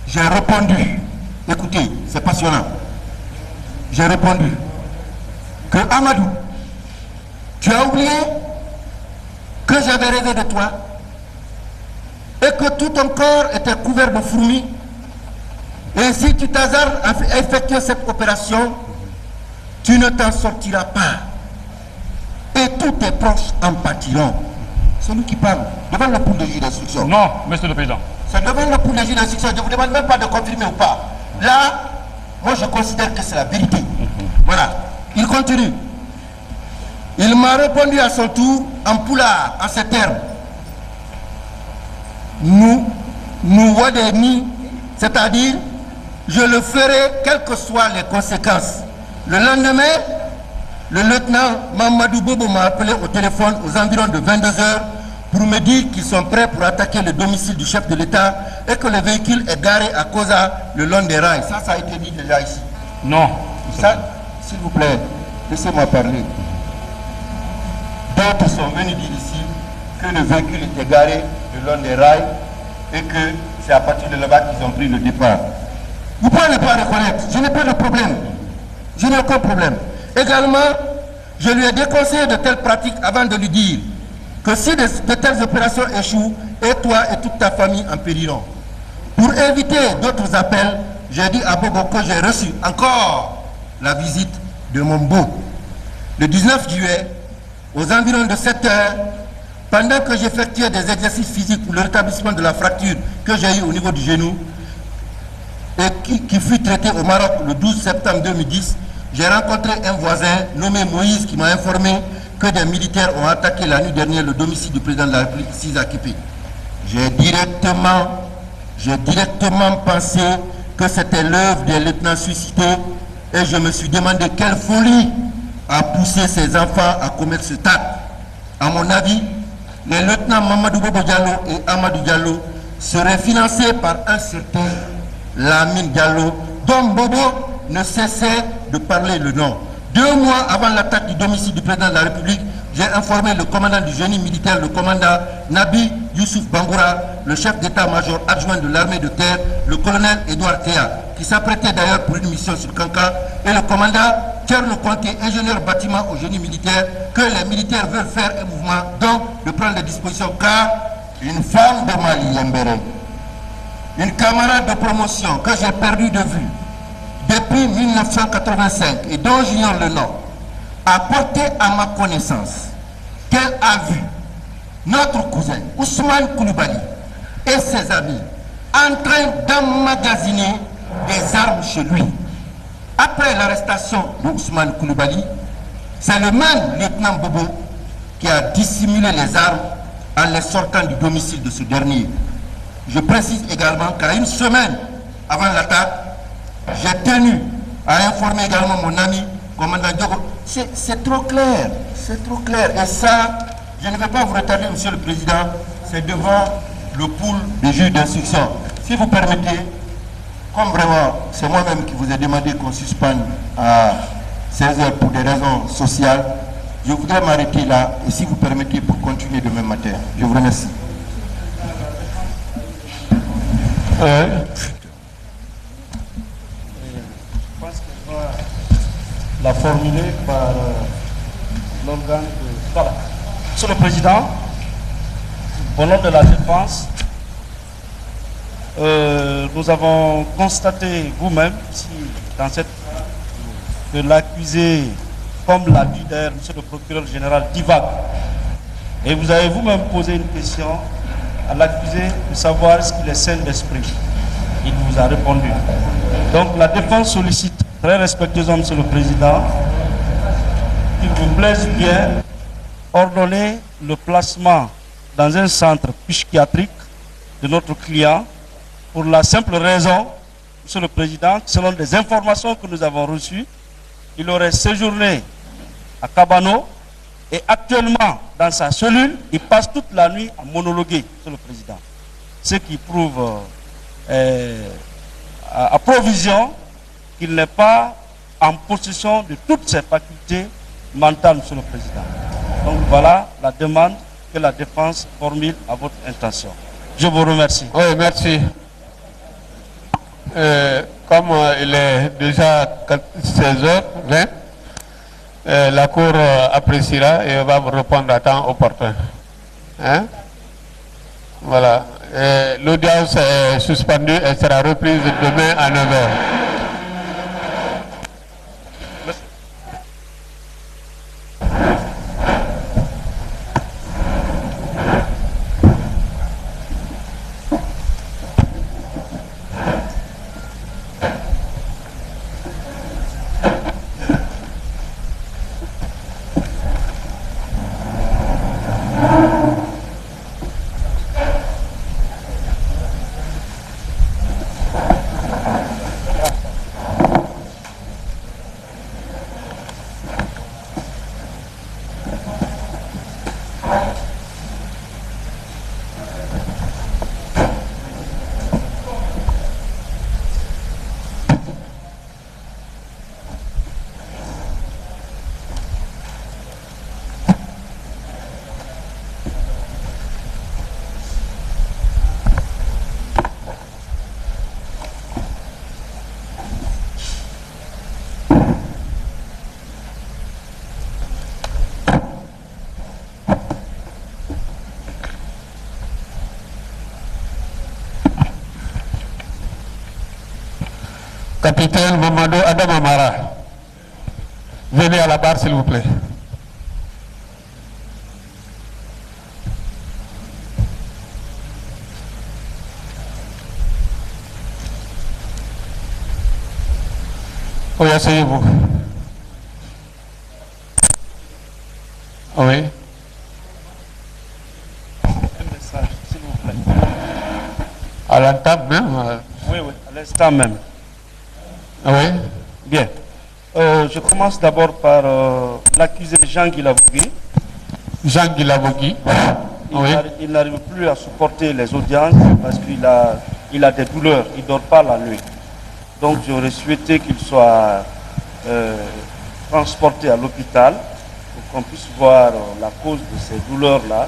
J'ai répondu, écoutez, c'est passionnant. J'ai répondu que Amadou, tu as oublié que j'avais rêvé de toi et que tout ton corps était couvert de fourmis. Et si tu t'hasardes à effectuer cette opération, tu ne t'en sortiras pas. Et tous tes proches en pâtiront. C'est nous qui parle, devant le pool de juge. Non, monsieur le président. C'est devant le de juge d'instruction. Je ne vous demande même pas de confirmer ou pas. Là, moi je considère que c'est la vérité. Voilà. Il continue. Il m'a répondu à son tour en poulard, à ces termes. Nous, nous Wadeni, c'est-à-dire, je le ferai quelles que soient les conséquences. Le lendemain, le lieutenant Mamadou Bobo m'a appelé au téléphone aux environs de 22 heures pour me dire qu'ils sont prêts pour attaquer le domicile du chef de l'État et que le véhicule est garé à Koza le long des rails. Ça, ça a été dit déjà ici. Non. Ça, s'il vous plaît, laissez-moi parler. D'autres sont venus dire ici que le véhicule était garé le long des rails et que c'est à partir de là-bas qu'ils ont pris le départ. Vous pouvez ne pas reconnaître, je n'ai pas de problème. Je n'ai aucun problème. Également, je lui ai déconseillé de telles pratiques avant de lui dire que si de, telles opérations échouent, et toi et toute ta famille en périront. Pour éviter d'autres appels, j'ai dit à Bobo que j'ai reçu encore la visite de mon beau. Le 19 juillet, aux environs de 7 heures, pendant que j'effectuais des exercices physiques pour le rétablissement de la fracture que j'ai eue au niveau du genou, et qui, qui fut traité au Maroc le 12 septembre 2010, j'ai rencontré un voisin nommé Moïse qui m'a informé que des militaires ont attaqué la nuit dernière le domicile du président de la République, Sisa. J'ai directement, directement pensé que c'était l'œuvre des lieutenants suscités et je me suis demandé quelle folie a poussé ces enfants à commettre ce acte. À mon avis, les lieutenants Mamadou Bobo Diallo et Amadou Diallo seraient financés par un certain Lamine Diallo, dont Bobo ne cessait de parler le nom. Deux mois avant l'attaque du domicile du président de la République, j'ai informé le commandant du génie militaire, le commandant Nabi Youssouf Bangoura, le chef d'état-major adjoint de l'armée de terre, le colonel Edouard Théa, qui s'apprêtait d'ailleurs pour une mission sur Kanka, et le commandant Tierno Conté, ingénieur bâtiment au génie militaire, que les militaires veulent faire un mouvement, donc de prendre des dispositions, car une femme de Mali, Yembere, une camarade de promotion que j'ai perdu de vue depuis 1985 et dont j'ignore le nom, a porté à ma connaissance qu'elle a vu notre cousin Ousmane Koulibaly et ses amis en train d'emmagasiner des armes chez lui. Après l'arrestation de Ousmane Koulibaly, c'est le même lieutenant Bobo qui a dissimulé les armes en les sortant du domicile de ce dernier. Je précise également qu'à une semaine avant l'attaque, j'ai tenu à informer également mon ami, commandant Diogo. C'est trop clair, c'est trop clair. Et ça, je ne vais pas vous retarder, Monsieur le Président, c'est devant le pool des juges d'instruction. Si vous permettez, comme vraiment, c'est moi-même qui vous ai demandé qu'on suspende à 16 heures pour des raisons sociales, je voudrais m'arrêter là et si vous permettez pour continuer demain matin. Je vous remercie. Euh, Je pense qu'elle va la formuler par euh, l'organe de... Voilà. Monsieur le Président, au nom de la défense, euh, nous avons constaté vous-même, ici, dans cette que l'accusé, comme l'a dit d'ailleurs Monsieur le procureur général, divague. Et vous avez vous-même posé une question à l'accusé de savoir ce qu'il est sain d'esprit. Il vous a répondu. Donc la défense sollicite très respectueusement, Monsieur le Président, qu'il vous plaise bien ordonner le placement dans un centre psychiatrique de notre client pour la simple raison, Monsieur le Président, que selon des informations que nous avons reçues, il aurait séjourné à Cabano et actuellement dans sa cellule, il passe toute la nuit à monologuer, Monsieur le Président. Ce qui prouve euh, euh, à provision qu'il n'est pas en possession de toutes ses facultés mentales, Monsieur le Président. Donc voilà la demande que la défense formule à votre intention. Je vous remercie. oui, merci. Euh, comme euh, il est déjà 16h20, euh, la Cour appréciera et va vous répondre à temps opportun. Hein? Voilà. L'audience est suspendue et sera reprise demain à 9h. Capitaine Mamadou Adam Amara, venez à la barre s'il vous plaît. Oui, asseyez-vous. Oui. Un message, s'il vous plaît. À l'entame même euh, Oui, oui, à l'instant même. Oui. Bien. Euh, je commence d'abord par euh, l'accusé Jean Guilavogui. Jean Guilavogui. Il Oui. n'arri- il n'arrive plus à supporter les audiences parce qu'il a, il a des douleurs. Il ne dort pas la nuit. Donc j'aurais souhaité qu'il soit euh, transporté à l'hôpital pour qu'on puisse voir euh, la cause de ces douleurs-là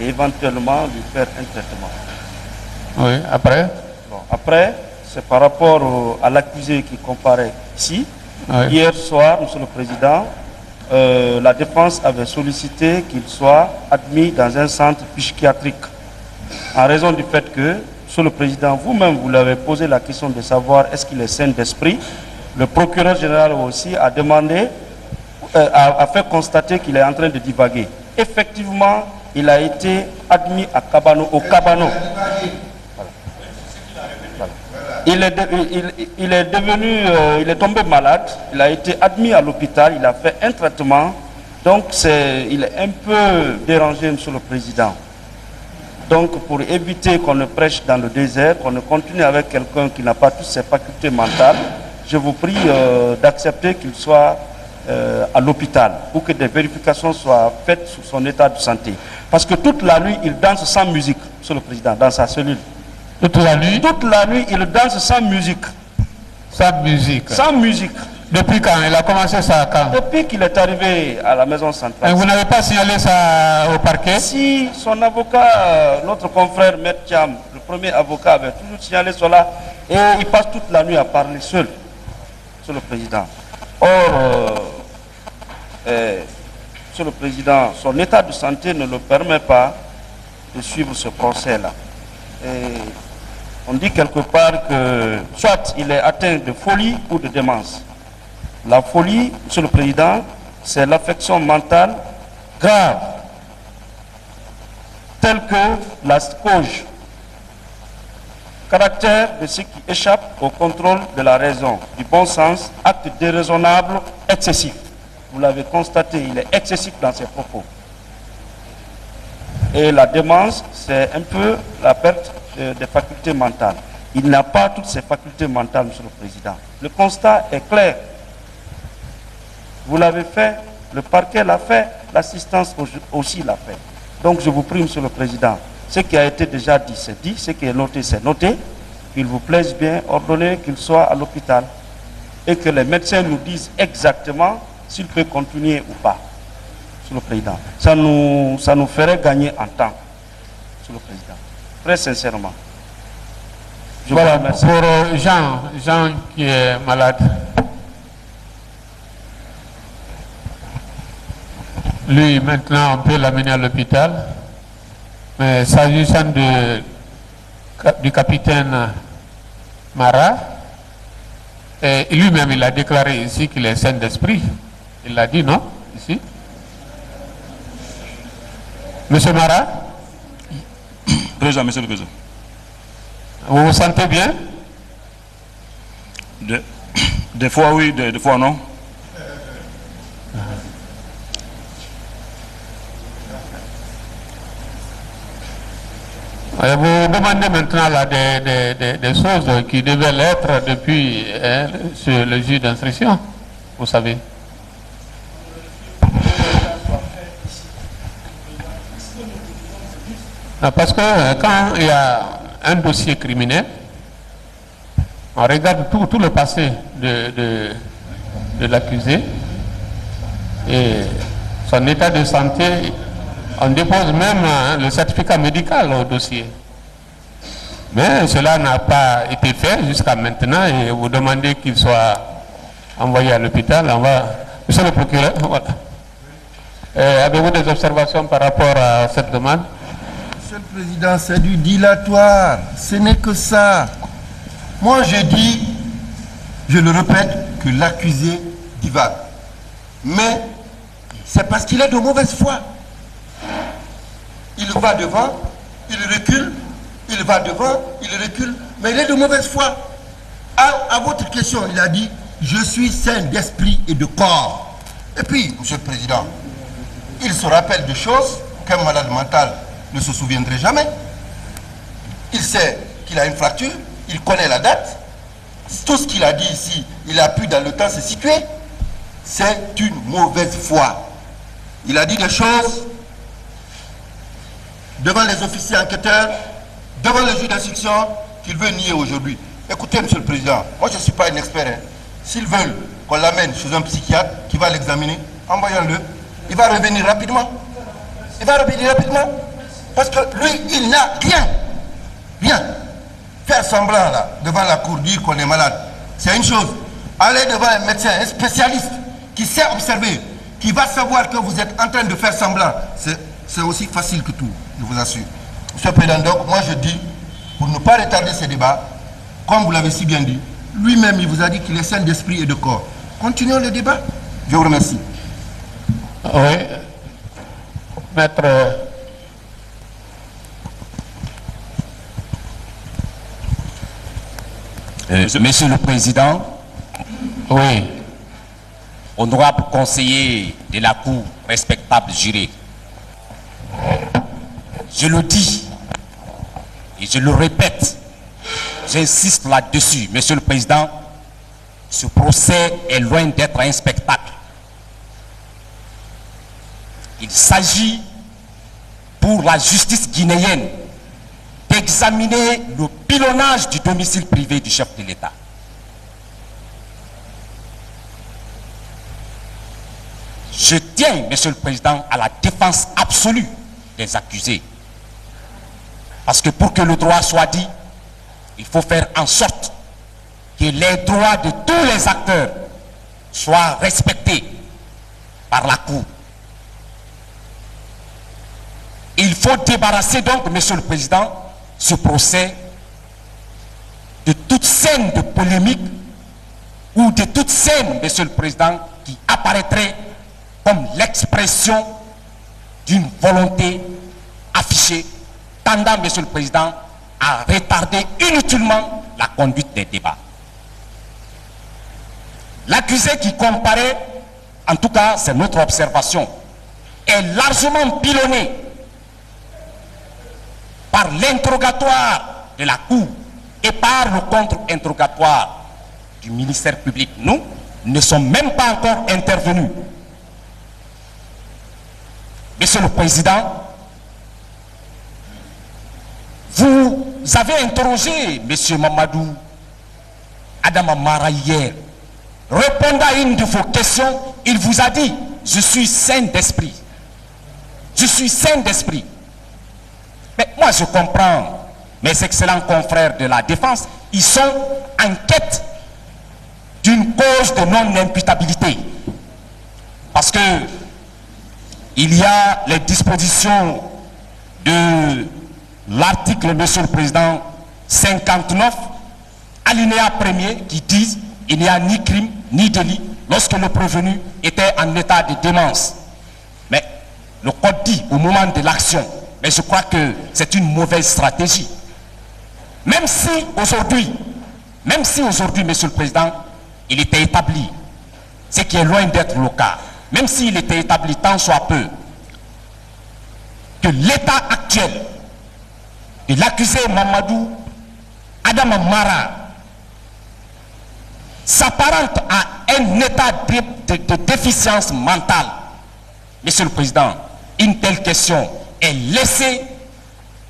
et éventuellement lui faire un traitement. Oui. Après? Bon, après, c'est par rapport à l'accusé qui comparaît ici. Hier soir, Monsieur le Président, euh, la défense avait sollicité qu'il soit admis dans un centre psychiatrique en raison du fait que, Monsieur le Président, vous-même, vous l'avez posé la question de savoir est-ce qu'il est sain d'esprit. Le procureur général aussi a demandé, euh, a, fait constater qu'il est en train de divaguer. Effectivement, il a été admis au Cabano. Il est, il- est devenu, euh, il est tombé malade, il a été admis à l'hôpital, il a fait un traitement, donc il est un peu dérangé, Monsieur le Président. Donc pour éviter qu'on ne prêche dans le désert, qu'on ne continue avec quelqu'un qui n'a pas toutes ses facultés mentales, je vous prie euh, d'accepter qu'il soit euh, à l'hôpital pour que des vérifications soient faites sur son état de santé. Parce que toute la nuit, il danse sans musique, Monsieur le Président, dans sa cellule. Toute la nuit, Toute la nuit, il danse sans musique. sans musique. Sans musique. Depuis quand? Il a commencé ça quand? Depuis qu'il est arrivé à la maison Et centrale. vous n'avez pas signalé ça au parquet? Si son avocat, euh, notre confrère Maître Cham, le premier avocat, avait toujours signalé cela, et il passe toute la nuit à parler seul sur le président. Or, euh, euh, Monsieur le Président, son état de santé ne le permet pas de suivre ce procès-là. Et on dit quelque part que soit il est atteint de folie ou de démence. La folie, Monsieur le Président, c'est l'affection mentale grave, telle que la cause, caractère de ce qui échappe au contrôle de la raison, du bon sens, acte déraisonnable, excessif. Vous l'avez constaté, il est excessif dans ses propos. Et la démence, c'est un peu la perte euh, des facultés mentales. Il n'a pas toutes ses facultés mentales, Monsieur le Président. Le constat est clair. Vous l'avez fait, le parquet l'a fait, l'assistance au- aussi l'a fait. Donc je vous prie, Monsieur le Président, ce qui a été déjà dit, c'est dit, ce qui est noté, c'est noté. Qu'il vous plaise bien, ordonnez qu'il soit à l'hôpital et que les médecins nous disent exactement s'il peut continuer ou pas. Monsieur le Président, ça nous, ça nous ferait gagner en temps, Monsieur le Président. Très sincèrement. Je Voilà, pour euh, Jean, Jean qui est malade. Lui, maintenant, on peut l'amener à l'hôpital. Mais s'agissant de- du capitaine Mara, et lui-même, il a déclaré ici qu'il est saint d'esprit. Il l'a dit, non? Ici? Monsieur Mara, Président, Monsieur le Président. vous vous sentez bien? Des, fois oui, des, fois non. Vous demandez maintenant là, des, des- des- des choses qui devaient l'être depuis hein, sur le juge d'instruction, vous savez. Parce que euh, quand il y a un dossier criminel, on regarde tout, le passé de, l'accusé et son état de santé, on dépose même hein, le certificat médical au dossier. Mais cela n'a pas été fait jusqu'à maintenant et vous demandez qu'il soit envoyé à l'hôpital. On va... Monsieur le procureur, voilà. Euh, Avez-vous des observations par rapport à cette demande? Monsieur le Président, c'est du dilatoire. Ce n'est que ça. Moi, je dis, je le répète, que l'accusé divague. Mais c'est parce qu'il est de mauvaise foi. Il va devant, il recule, il va devant, il recule, mais il est de mauvaise foi. À, à votre question, il a dit, je suis sain d'esprit et de corps. Et puis, Monsieur le Président, il se rappelle de choses qu'un malade mental ne se souviendrait jamais. Il sait qu'il a une fracture, il connaît la date. Tout ce qu'il a dit ici, il a pu dans le temps se situer. C'est une mauvaise foi. Il a dit des choses devant les officiers enquêteurs, devant les juges d'instruction, qu'il veut nier aujourd'hui. Écoutez, Monsieur le Président, moi je ne suis pas un expert. hein. S'ils veulent qu'on l'amène chez un psychiatre qui va l'examiner, envoyons-le. Il va revenir rapidement. Il va revenir rapidement. Parce que lui, il n'a rien. Rien. Faire semblant là, devant la cour, dire qu'on est malade, c'est une chose. Aller devant un médecin, un spécialiste, qui sait observer, qui va savoir que vous êtes en train de faire semblant, c'est aussi facile que tout, je vous assure. Monsieur le Président, donc, moi je dis, pour ne pas retarder ce débat, comme vous l'avez si bien dit, lui-même il vous a dit qu'il est sain d'esprit et de corps. Continuons le débat. Je vous remercie. Oui. Maître. Euh, Monsieur le Président, Oui. honorable conseiller de la Cour, respectable juré, je le dis et je le répète, j'insiste là-dessus, Monsieur le Président, ce procès est loin d'être un spectacle. Il s'agit pour la justice guinéenne d'examiner le pilonnage du domicile privé du chef de l'État. Je tiens, Monsieur le Président, à la défense absolue des accusés. Parce que pour que le droit soit dit, il faut faire en sorte que les droits de tous les acteurs soient respectés par la Cour. Il faut débarrasser donc, Monsieur le Président, ce procès de toute scène de polémique ou de toute scène, Monsieur le Président, qui apparaîtrait comme l'expression d'une volonté affichée tendant, Monsieur le Président, à retarder inutilement la conduite des débats. L'accusé qui comparaît, en tout cas c'est notre observation, est largement pilonné par l'interrogatoire de la Cour et par le contre-interrogatoire du ministère public. Nous ne sommes même pas encore intervenus. Monsieur le Président, vous avez interrogé Monsieur Mamadou Adam Amara hier. Répondant à une de vos questions, il vous a dit, je suis saint d'esprit. Je suis saint d'esprit. Mais moi, je comprends mes excellents confrères de la défense, ils sont en quête d'une cause de non-imputabilité. Parce que il y a les dispositions de l'article, Monsieur le Président, 59, alinéa premier, qui disent il n'y a ni crime ni délit lorsque le prévenu était en état de démence. Mais le code dit au moment de l'action, mais je crois que c'est une mauvaise stratégie. Même si aujourd'hui, même si aujourd'hui, Monsieur le Président, il était établi, ce qui est loin d'être le cas, même s'il était établi tant soit peu, que l'état actuel de l'accusé Mamadou Adam Mara s'apparente à un état de, de- déficience mentale. Monsieur le Président, une telle question est laissée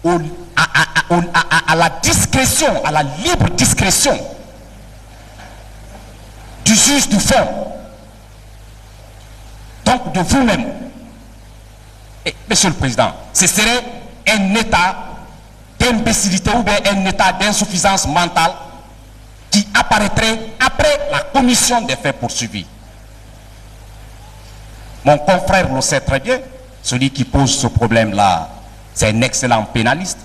au- à, la discrétion, à la libre discrétion du juge du fond. Donc de vous-même. Monsieur le Président, ce serait un état d'imbécilité ou bien un état d'insuffisance mentale qui apparaîtrait après la commission des faits poursuivis. Mon confrère le sait très bien, celui qui pose ce problème-là, c'est un excellent pénaliste.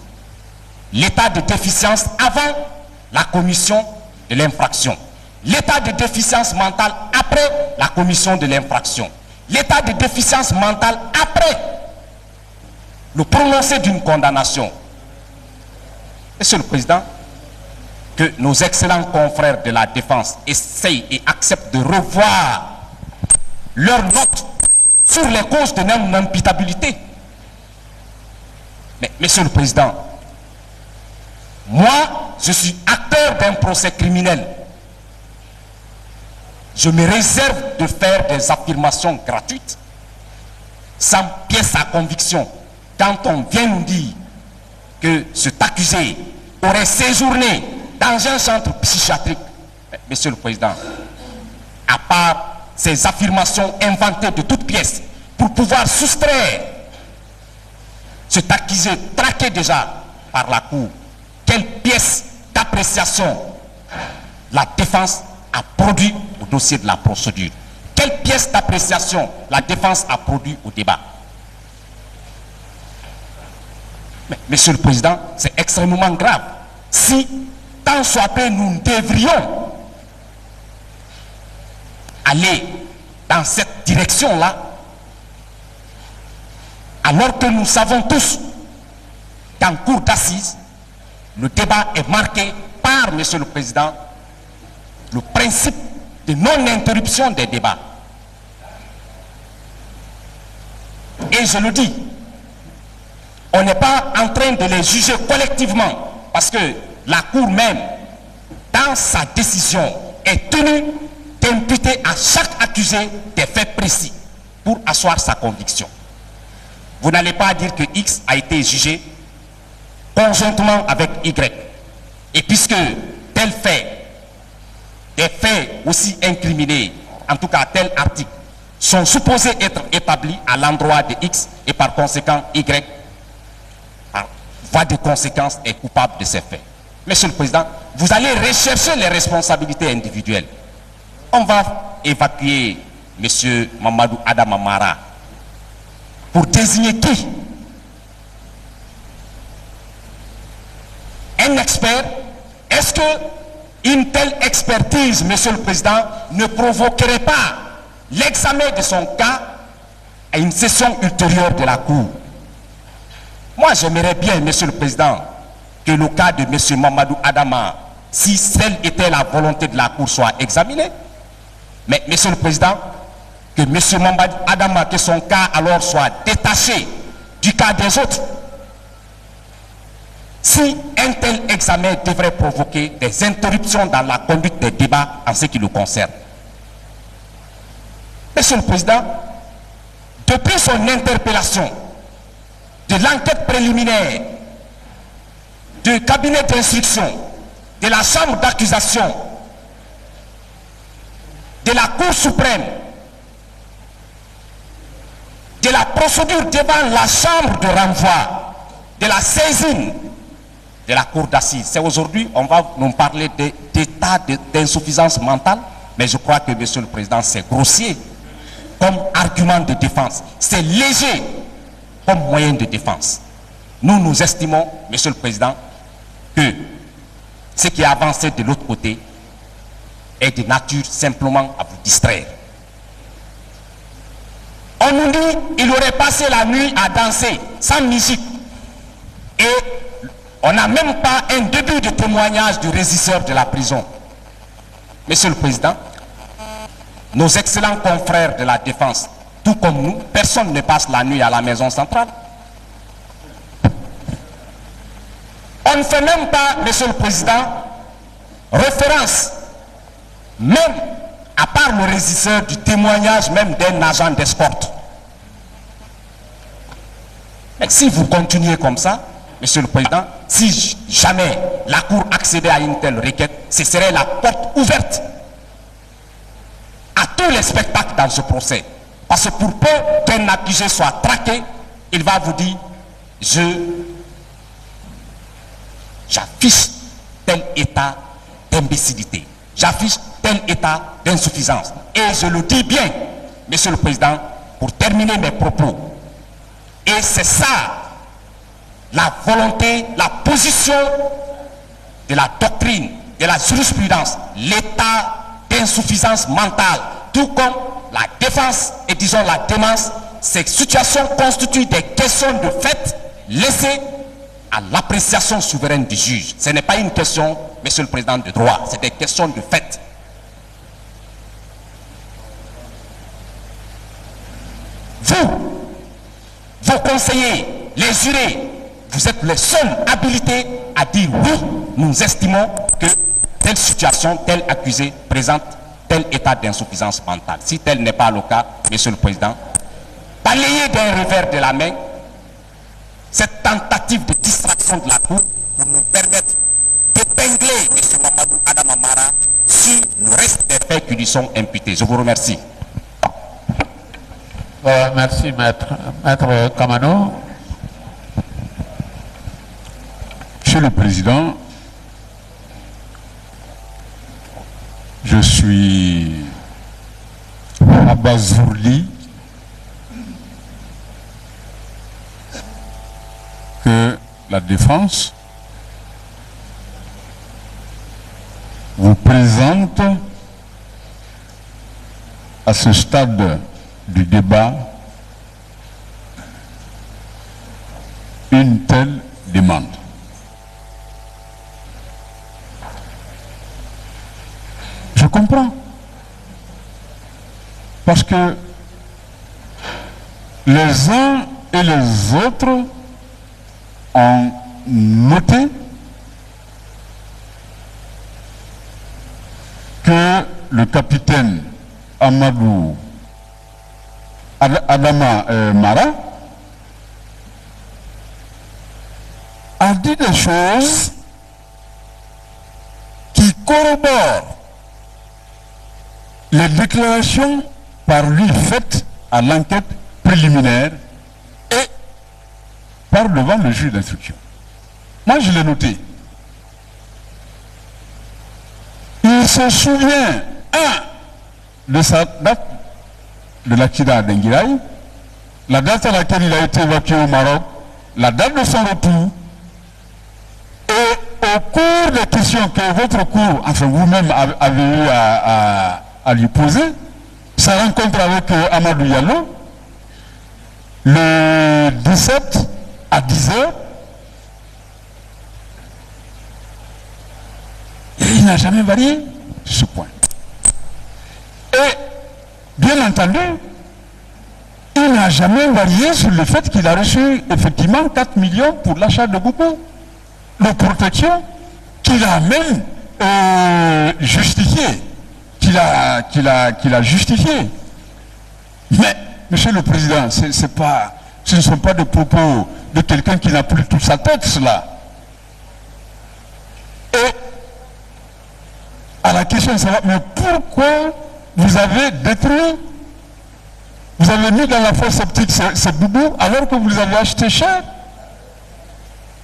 L'état de déficience avant la commission de l'infraction. L'état de déficience mentale après la commission de l'infraction. L'état de déficience mentale après le prononcé d'une condamnation. Monsieur le Président, que nos excellents confrères de la défense essayent et acceptent de revoir leurs notes sur les causes de non-imputabilité. Mais, Monsieur le Président, moi, je suis acteur d'un procès criminel. Je me réserve de faire des affirmations gratuites, sans pièce à conviction, quand on vient nous dire que cet accusé aurait séjourné dans un centre psychiatrique. Monsieur le Président, à part ces affirmations inventées de toutes pièces pour pouvoir soustraire cet accusé traqué déjà par la Cour, quelle pièce d'appréciation la défense a produit au dossier de la procédure. Quelle pièce d'appréciation la défense a produit au débat. Mais, Monsieur le Président, c'est extrêmement grave. Si, tant soit peu, nous devrions aller dans cette direction-là, alors que nous savons tous qu'en cours d'assises, le débat est marqué par, Monsieur le Président, le principe de non-interruption des débats. Et je le dis, on n'est pas en train de les juger collectivement, parce que la Cour même, dans sa décision, est tenue d'imputer à chaque accusé des faits précis pour asseoir sa conviction. Vous n'allez pas dire que X a été jugé conjointement avec Y. Et puisque tel fait, des faits aussi incriminés, en tout cas tel article, sont supposés être établis à l'endroit de X et par conséquent Y, voie de conséquence, est coupable de ces faits. Monsieur le Président, vous allez rechercher les responsabilités individuelles. On va évacuer M. Mamadou Adamamara pour désigner qui? Un expert Est-ce que une telle expertise, Monsieur le Président, ne provoquerait pas l'examen de son cas à une session ultérieure de la Cour? Moi, j'aimerais bien, Monsieur le Président, que le cas de M. Mamadou Adama, si celle était la volonté de la Cour, soit examiné. Mais, Monsieur le Président, que M. Mamadou Adama, que son cas alors soit détaché du cas des autres. Si un tel examen devrait provoquer des interruptions dans la conduite des débats en ce qui le concerne. Monsieur le Président, depuis son interpellation, de l'enquête préliminaire, du cabinet d'instruction, de la chambre d'accusation, de la Cour suprême, de la procédure devant la chambre de renvoi, de la saisine de la Cour d'assises. C'est aujourd'hui, on va nous parler d'état d'insuffisance mentale, mais je crois que, Monsieur le Président, c'est grossier comme argument de défense. C'est léger comme moyen de défense. Nous, nous estimons, Monsieur le Président, que ce qui est avancé de l'autre côté est de nature simplement à vous distraire. On nous dit qu'il aurait passé la nuit à danser sans musique. Et on n'a même pas un début de témoignage du régisseur de la prison. Monsieur le Président, nos excellents confrères de la défense, tout comme nous, personne ne passe la nuit à la maison centrale. On ne fait même pas, Monsieur le Président, référence, même à part le régisseur du témoignage même d'un agent d'escorte. Mais si vous continuez comme ça, Monsieur le Président, si jamais la Cour accédait à une telle requête, ce serait la porte ouverte à tous les spectacles dans ce procès. Parce que pour peu qu'un accusé soit traqué, il va vous dire, je j'affiche tel état d'imbécilité, j'affiche état d'insuffisance. Et je le dis bien, Monsieur le Président, pour terminer mes propos. Et c'est ça la volonté, la position de la doctrine, de la jurisprudence, l'état d'insuffisance mentale, tout comme la défense et disons la démence, ces situations constituent des questions de fait laissées à l'appréciation souveraine du juge. Ce n'est pas une question, Monsieur le Président, de droit, c'est des questions de fait. Vous, vos conseillers, les jurés, vous êtes les seuls habilités à dire oui nous estimons que telle situation, tel accusé présente tel état d'insuffisance mentale. Si tel n'est pas le cas, Monsieur le Président, balayez d'un revers de la main cette tentative de distraction de la Cour pour nous permettre d'épingler M. Mamadou Adam Amara sur le reste des faits qui lui sont imputés. Je vous remercie. Merci, maître. Maître Kamano. Monsieur le Président, je suis abasourdi que la défense vous présente à ce stade du débat une telle demande. Je comprends. Parce que les uns et les autres ont noté que le capitaine Amadou Ad- Adama euh, Mara a dit des choses qui corroborent les déclarations par lui faites à l'enquête préliminaire et par devant le juge d'instruction. Moi, je l'ai noté. Il se souvient, un, de sa date de l'accident à Denguiraï, la date à laquelle il a été évacué au Maroc, la date de son retour, et au cours des questions que votre cours, enfin vous-même avez eu à, lui poser, sa rencontre avec euh, Amadou Diallo, le 17 à 10 heures, et il n'a jamais varié ce point. Bien entendu, il n'a jamais varié sur le fait qu'il a reçu effectivement 4 millions pour l'achat de Boubou de protection qu'il a même euh, justifié, qu'il a, a, a justifié. Mais, Monsieur le Président, ce ne sont pas des propos de quelqu'un qui n'a plus toute sa tête, cela. Et à la question de savoir, mais pourquoi vous avez détruit, vous avez mis dans la fosse septique ces boubous alors que vous les avez achetés cher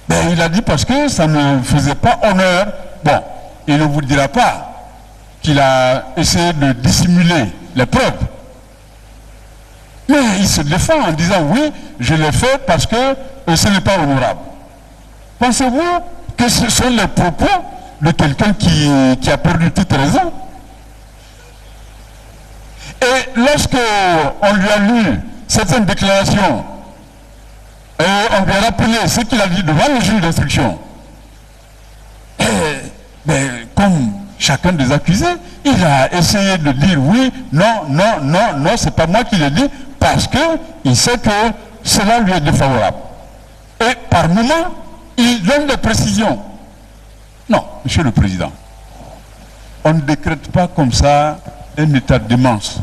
ben, il a dit parce que ça ne faisait pas honneur. Bon, il ne vous dira pas qu'il a essayé de dissimuler les preuves. Mais il se défend en disant oui, je l'ai fait parce que euh, ce n'est pas honorable. Pensez-vous que ce sont les propos de quelqu'un qui, qui a perdu toute raison? Et lorsque on lui a lu certaines déclarations et on lui a rappelé ce qu'il a dit devant le juge d'instruction. Et, mais comme chacun des accusés, il a essayé de dire oui, non, non, non, non, c'est pas moi qui l'ai dit, parce qu'il sait que cela lui est défavorable. Et par moment, il donne des précisions. Non, Monsieur le Président, on ne décrète pas comme ça un état de démence.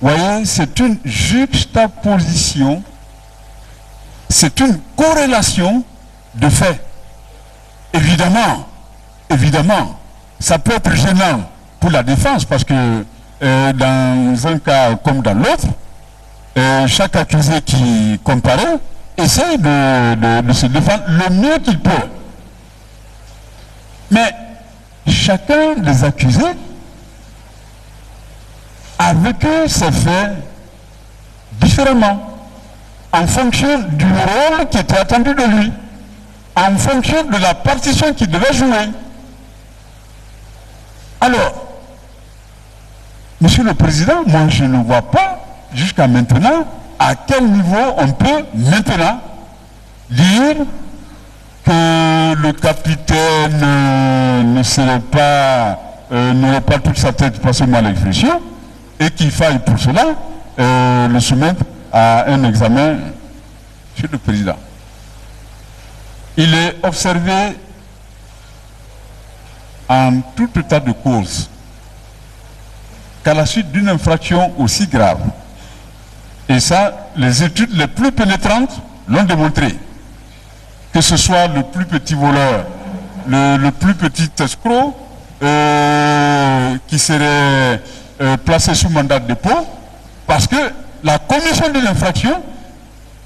Vous voyez, c'est une juxtaposition c'est une corrélation de faits. Évidemment, évidemment, ça peut être gênant pour la défense parce que euh, dans un cas comme dans l'autre, euh, chaque accusé qui comparaît essaie de, se défendre le mieux qu'il peut. Mais chacun des accusés a vécu ces faits différemment en fonction du rôle qui était attendu de lui, en fonction de la partition qu'il devait jouer. Alors, Monsieur le Président, moi je ne vois pas jusqu'à maintenant à quel niveau on peut maintenant dire que le capitaine euh, ne serait pas, euh, n'aurait pas toute sa tête passée à l'expression et qu'il faille pour cela euh, le soumettre à un examen Monsieur le Président. Il est observé en tout état de cause qu'à la suite d'une infraction aussi grave, et ça, les études les plus pénétrantes l'ont démontré, que ce soit le plus petit voleur, le, le plus petit escroc euh, qui serait euh, placé sous mandat de dépôt, parce que la commission de l'infraction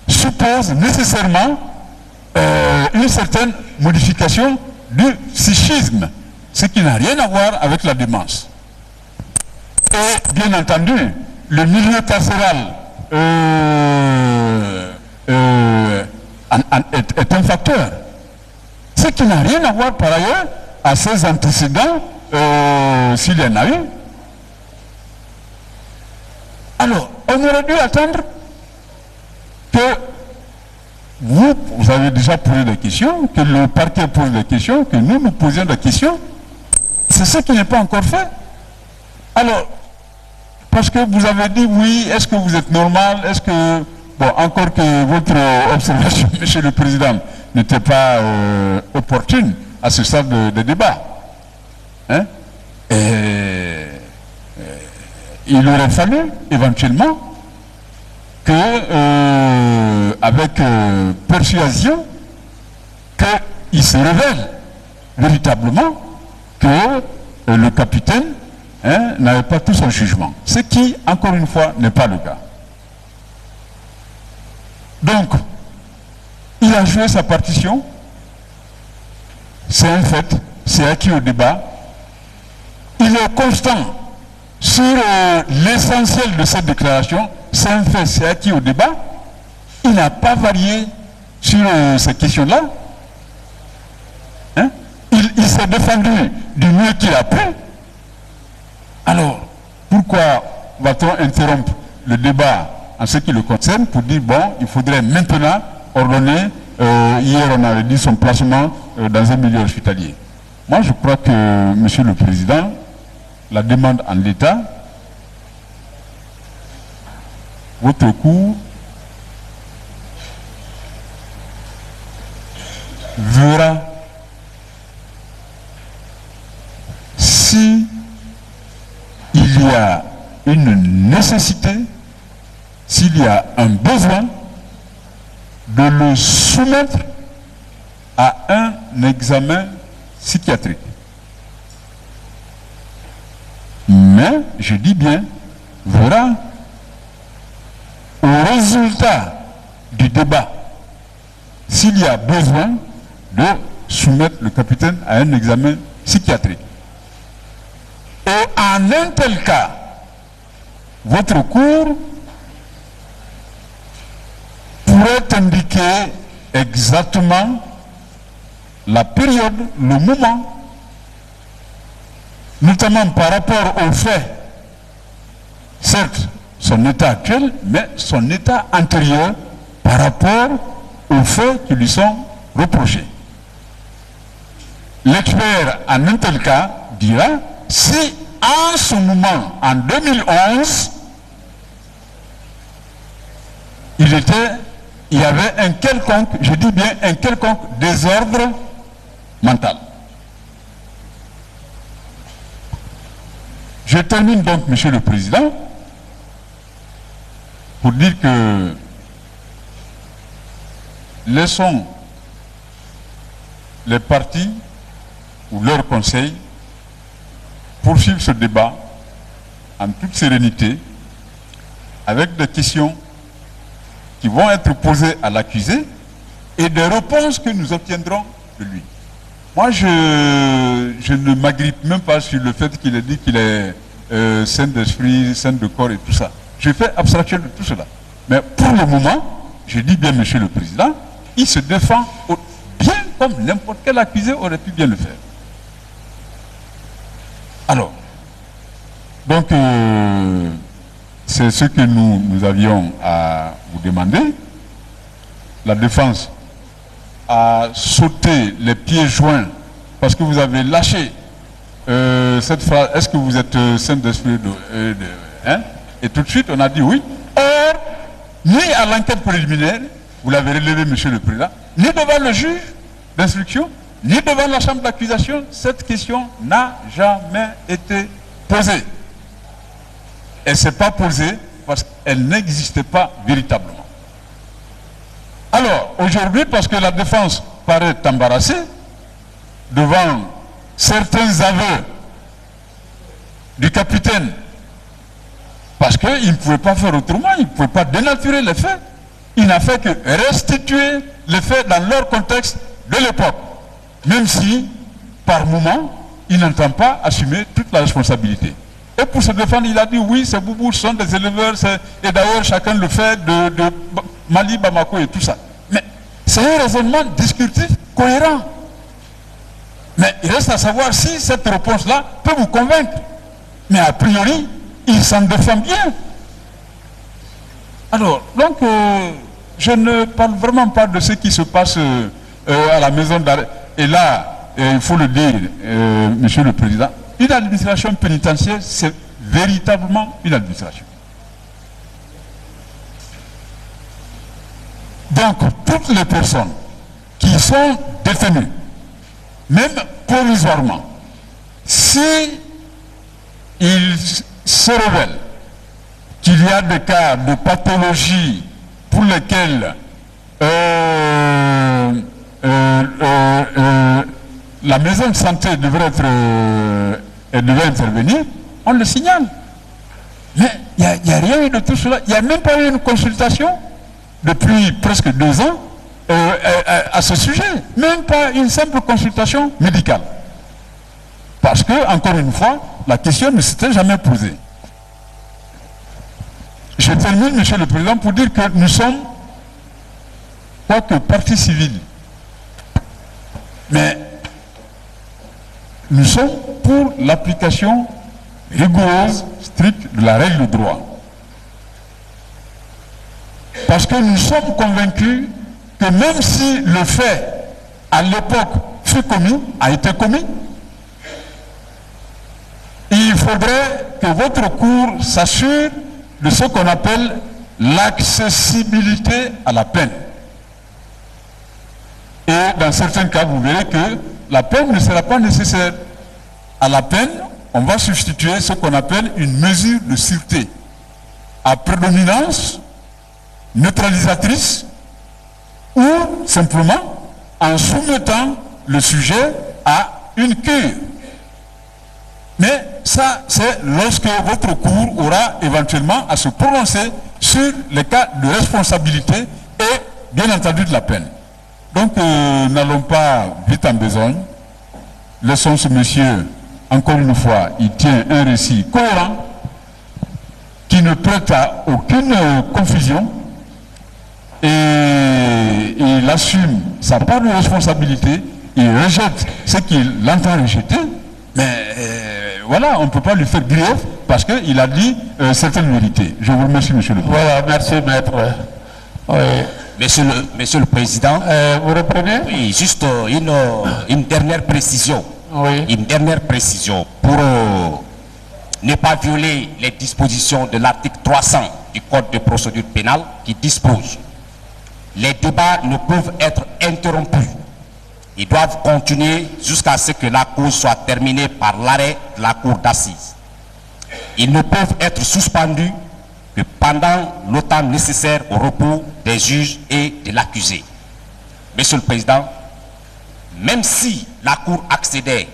suppose nécessairement euh, une certaine modification du psychisme, ce qui n'a rien à voir avec la démence. Et bien entendu, le milieu carcéral euh, est, est un facteur. Ce qui n'a rien à voir par ailleurs à ses antécédents, s'il y en a eu. Alors, on aurait dû attendre que vous, vous avez déjà posé des questions, que le parquet pose des questions, que nous nous posions des questions. C'est ce qui n'est pas encore fait. Alors, parce que vous avez dit oui, est-ce que vous êtes normal? Est-ce que, bon, encore que votre observation, Monsieur le Président, n'était pas euh, opportune à ce stade de, débat. Hein? Et, il aurait fallu éventuellement que, euh, avec euh, persuasion, qu'il se révèle véritablement que euh, le capitaine hein, n'avait pas tout son jugement. Ce qui, encore une fois, n'est pas le cas. Donc, il a joué sa partition, c'est un fait, c'est acquis au débat. Il est constant sur euh, l'essentiel de cette déclaration, un fait, c'est acquis au débat. Il n'a pas varié sur euh, ces questions-là. Hein? Il, il s'est défendu du mieux qu'il a pu. Alors, pourquoi va-t-on interrompre le débat en ce qui le concerne pour dire, bon, il faudrait maintenant ordonner, euh, hier on avait dit son placement euh, dans un milieu hospitalier? Moi, je crois que, Monsieur le Président, la demande en l'état, votre cours verra si il y a une nécessité, s'il y a un besoin de le soumettre à un examen psychiatrique. Mais, je dis bien, verra au résultat du débat s'il y a besoin de soumettre le capitaine à un examen psychiatrique. Et en un tel cas, votre cours pourrait indiquer exactement la période, le moment, notamment par rapport au fait, certes, son état actuel, mais son état antérieur par rapport aux faits qui lui sont reprochés. L'expert, en un tel cas, dira si en ce moment, en 2011, il il y avait un quelconque, je dis bien un quelconque désordre mental. Je termine donc, Monsieur le Président, pour dire que laissons les partis ou leurs conseils poursuivre ce débat en toute sérénité avec des questions qui vont être posées à l'accusé et des réponses que nous obtiendrons de lui. Moi, je, ne m'agrippe même pas sur le fait qu'il ait dit qu'il est euh, saint d'esprit, saint de corps et tout ça. Je fais abstraction de tout cela. Mais pour le moment, je dis bien, Monsieur le Président, il se défend bien comme n'importe quel accusé aurait pu bien le faire. Alors, donc, euh, c'est ce que nous, nous avions à vous demander. La défense a sauté les pieds joints parce que vous avez lâché euh, cette phrase, est-ce que vous êtes euh, saint d'esprit de, euh, hein? Et tout de suite, on a dit oui. Or, ni à l'enquête préliminaire, vous l'avez relevé, monsieur le président, ni devant le juge d'instruction, ni devant la chambre d'accusation, cette question n'a jamais été posée. Elle ne s'est pas posée parce qu'elle n'existait pas véritablement. Alors, aujourd'hui, parce que la défense paraît embarrassée devant certains aveux du capitaine, parce qu'il ne pouvait pas faire autrement, il ne pouvait pas dénaturer les faits. Il n'a fait que restituer les faits dans leur contexte de l'époque, même si, par moment, il n'entend pas assumer toute la responsabilité. Et pour se défendre, il a dit oui, ces boubous sont des éleveurs, et d'ailleurs chacun le fait de, Mali, Bamako et tout ça. Mais c'est un raisonnement discursif cohérent. Mais il reste à savoir si cette réponse-là peut vous convaincre. Mais a priori, il s'en défend bien. Alors, donc, euh, je ne parle vraiment pas de ce qui se passe euh, à la maison d'arrêt. Et là, euh, il faut le dire, Monsieur le Président, une administration pénitentiaire, c'est véritablement une administration. Donc, toutes les personnes qui sont détenues, même provisoirement, si se révèle qu'il y a des cas de pathologie pour lesquels euh, euh, euh, la maison de santé devrait, être, devrait intervenir, on le signale. Mais il n'y a, rien eu de tout cela. Il n'y a même pas eu une consultation depuis presque deux ans à ce sujet. Même pas une simple consultation médicale. Parce que, encore une fois, la question ne s'était jamais posée. Je termine, Monsieur le Président, pour dire que nous sommes, pas que partie civile, mais nous sommes pour l'application rigoureuse, stricte de la règle de droit. Parce que nous sommes convaincus que même si le fait à l'époque fut commis, a été commis, il faudrait que votre cours s'assure de ce qu'on appelle l'accessibilité à la peine. Et dans certains cas, vous verrez que la peine ne sera pas nécessaire. À la peine, on va substituer ce qu'on appelle une mesure de sûreté à prédominance neutralisatrice ou simplement en soumettant le sujet à une cure. Mais ça, c'est lorsque votre cours aura éventuellement à se prononcer sur les cas de responsabilité et bien entendu de la peine. Donc, euh, n'allons pas vite en besogne. Laissons ce monsieur, encore une fois, il tient un récit cohérent qui ne prête à aucune confusion et il assume sa part de responsabilité, il rejette ce qu'il entend rejeter, mais euh, voilà, on ne peut pas lui faire grief parce qu'il a dit euh, certaines vérités. Je vous remercie, monsieur le Président. Voilà, merci, maître. Oui. Monsieur le, monsieur le Président, Euh, vous reprenez? Oui, juste euh, une, euh, une dernière précision. Oui. Une dernière précision pour euh, ne pas violer les dispositions de l'article 300 du Code de procédure pénale qui dispose les débats ne peuvent être interrompus. Ils doivent continuer jusqu'à ce que la cause soit terminée par l'arrêt de la cour d'assises. Ils ne peuvent être suspendus que pendant le temps nécessaire au repos des juges et de l'accusé. Monsieur le Président, même si la Cour accédait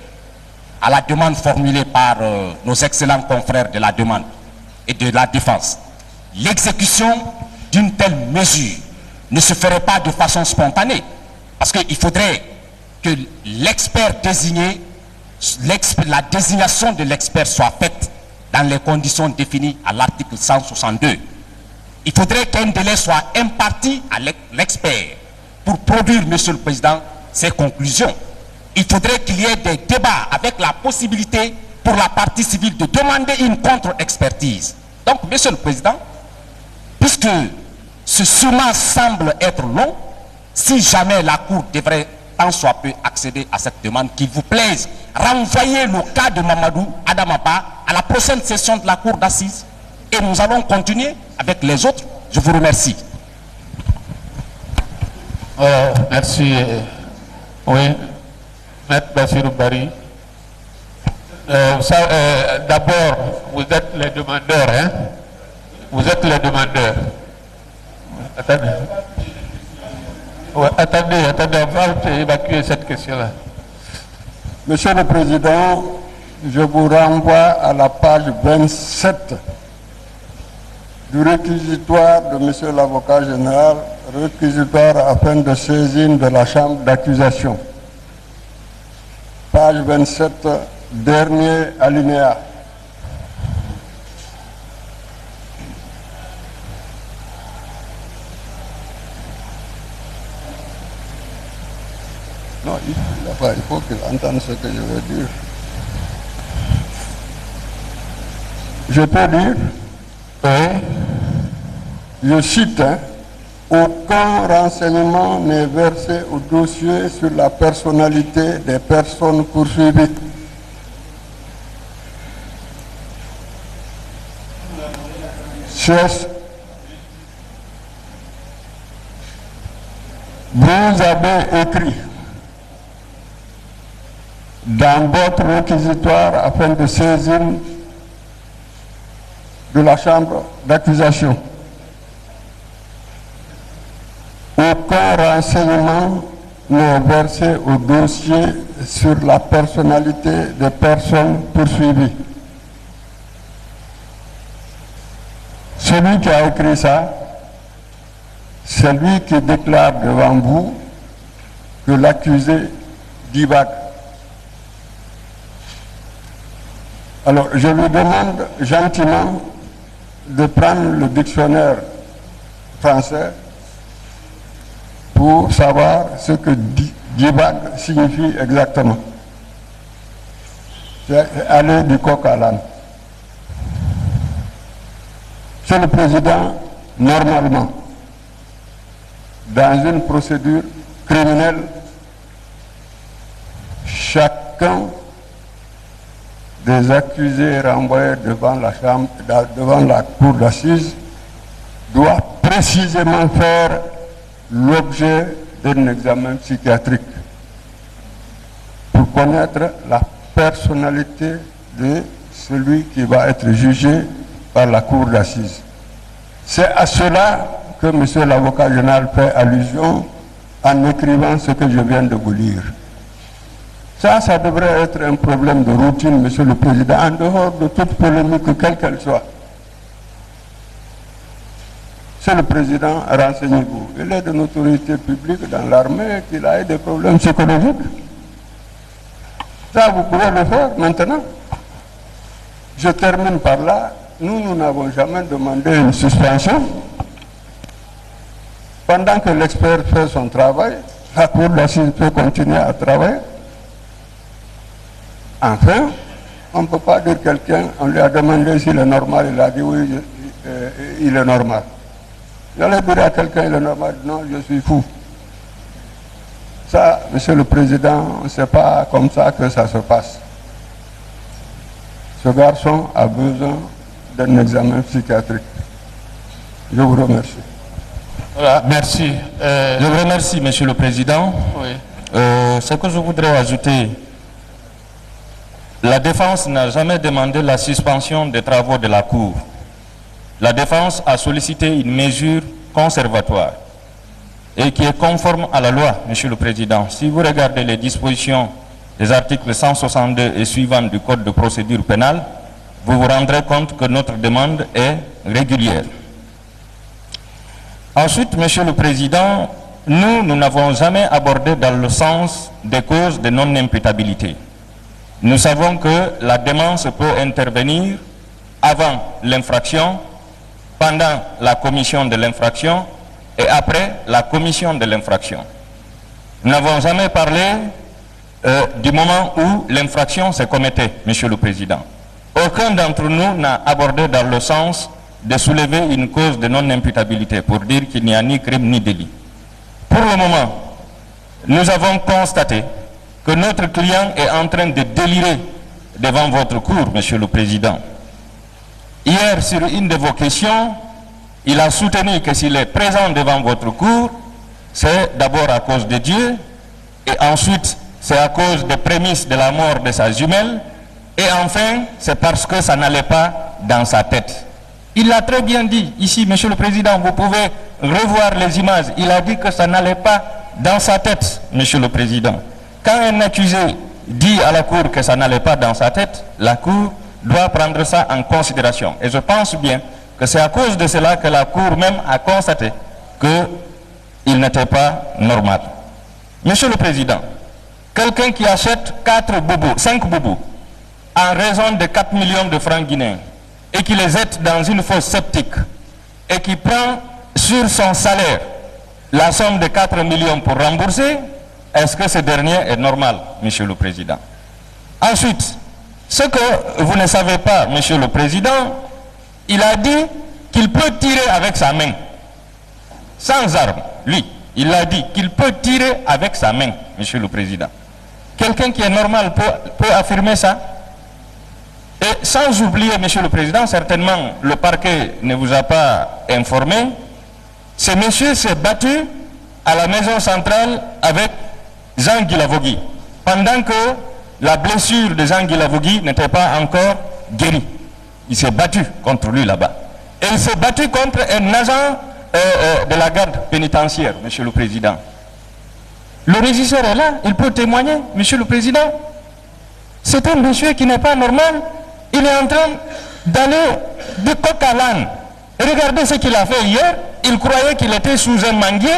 à la demande formulée par euh, nos excellents confrères de la demande et de la défense, l'exécution d'une telle mesure ne se ferait pas de façon spontanée. Parce qu'il faudrait que l'expert désigné, la désignation de l'expert soit faite dans les conditions définies à l'article 162. Il faudrait qu'un délai soit imparti à l'ex- l'expert pour produire, Monsieur le Président, ses conclusions. Il faudrait qu'il y ait des débats avec la possibilité pour la partie civile de demander une contre-expertise. Donc, Monsieur le Président, puisque ce chemin semble être long, si jamais la Cour devrait tant soit peu accéder à cette demande, qu'il vous plaise, renvoyez le cas de Mamadou Adamaba à la prochaine session de la Cour d'assises et nous allons continuer avec les autres. Je vous remercie. Voilà, merci. euh, Oui. Maître Bari. Euh, euh, D'abord, vous êtes les demandeurs, hein Vous êtes les demandeurs. Attendez. Attendez, attendez, on va évacuer cette question-là. Monsieur le Président, je vous renvoie à la page 27 du réquisitoire de Monsieur l'avocat général, réquisitoire afin de saisine de la chambre d'accusation. Page 27, dernier alinéa. Non, il il faut qu'il entende ce que je veux dire. Je peux dire, je cite, hein, aucun renseignement n'est versé au dossier sur la personnalité des personnes poursuivies. Chef, vous avez écrit dans votre réquisitoire afin de saisir de la chambre d'accusation. Aucun renseignement n'est versé au dossier sur la personnalité des personnes poursuivies. Celui qui a écrit ça, c'est lui qui déclare devant vous que l'accusé divague. Alors, je lui demande gentiment de prendre le dictionnaire français pour savoir ce que divague signifie exactement. C'est aller du coq à l'âne. Monsieur le Président, normalement, dans une procédure criminelle, chacun des accusés renvoyés devant la chambre, devant la cour d'assises doit précisément faire l'objet d'un examen psychiatrique pour connaître la personnalité de celui qui va être jugé par la cour d'assises. C'est à cela que monsieur l'avocat général fait allusion en écrivant ce que je viens de vous lire. Ça, ça devrait être un problème de routine, Monsieur le Président, en dehors de toute polémique, quelle qu'elle soit. Monsieur le Président, renseignez-vous. Il est d'une autorité publique dans l'armée qu'il a eu des problèmes psychologiques. Ça, vous pouvez le faire maintenant. Je termine par là. Nous, nous n'avons jamais demandé une suspension. Pendant que l'expert fait son travail, la Cour d'assises peut continuer à travailler. Enfin, on ne peut pas dire quelqu'un, on lui a demandé s'il est normal, il a dit oui, je- euh, il est normal. J'allais dire à quelqu'un, il est normal, non, je suis fou. Ça, Monsieur le Président, c'est pas comme ça que ça se passe. Ce garçon a besoin d'un examen psychiatrique. Je vous remercie. Voilà, merci. Euh, Je vous remercie, Monsieur le Président. oui. Euh, ce que je voudrais ajouter, la défense n'a jamais demandé la suspension des travaux de la Cour. La défense a sollicité une mesure conservatoire et qui est conforme à la loi, Monsieur le Président. Si vous regardez les dispositions des articles 162 et suivants du Code de procédure pénale, vous vous rendrez compte que notre demande est régulière. Ensuite, Monsieur le Président, nous, nous n'avons jamais abordé dans le sens des causes de non-imputabilité. Nous savons que la démence peut intervenir avant l'infraction, pendant la commission de l'infraction et après la commission de l'infraction. Nous n'avons jamais parlé euh, du moment où l'infraction s'est commettée, Monsieur le Président. Aucun d'entre nous n'a abordé dans le sens de soulever une cause de non-imputabilité pour dire qu'il n'y a ni crime ni délit. Pour le moment, nous avons constaté que notre client est en train de délirer devant votre cour, Monsieur le Président. Hier, sur une de vos questions, il a soutenu que s'il est présent devant votre cour, c'est d'abord à cause de Dieu, et ensuite c'est à cause des prémices de la mort de sa jumelle. Et enfin, c'est parce que ça n'allait pas dans sa tête. Il l'a très bien dit ici, Monsieur le Président, vous pouvez revoir les images. Il a dit que ça n'allait pas dans sa tête, Monsieur le Président. Quand un accusé dit à la Cour que ça n'allait pas dans sa tête, la Cour doit prendre ça en considération. Et je pense bien que c'est à cause de cela que la Cour même a constaté qu'il n'était pas normal. Monsieur le Président, quelqu'un qui achète 4 boubous, 5 boubous, en raison de 4 millions de francs guinéens, et qui les jette dans une fosse sceptique, et qui prend sur son salaire la somme de 4 millions pour rembourser, est-ce que ce dernier est normal, Monsieur le Président? Ensuite, ce que vous ne savez pas, Monsieur le Président, il a dit qu'il peut tirer avec sa main, sans arme, lui. Il a dit qu'il peut tirer avec sa main, Monsieur le Président. Quelqu'un qui est normal peut, peut affirmer ça? Et sans oublier, Monsieur le Président, certainement le parquet ne vous a pas informé, ce monsieur s'est battu à la maison centrale avec Jean Guilavogui, pendant que la blessure de Jean Guilavogui n'était pas encore guérie. Il s'est battu contre lui là-bas. Et il s'est battu contre un agent euh, euh, de la garde pénitentiaire, Monsieur le Président. Le régisseur est là, il peut témoigner, Monsieur le Président. C'est un monsieur qui n'est pas normal. Il est en train d'aller de coq à l'âne. Regardez ce qu'il a fait hier. Il croyait qu'il était sous un manguier.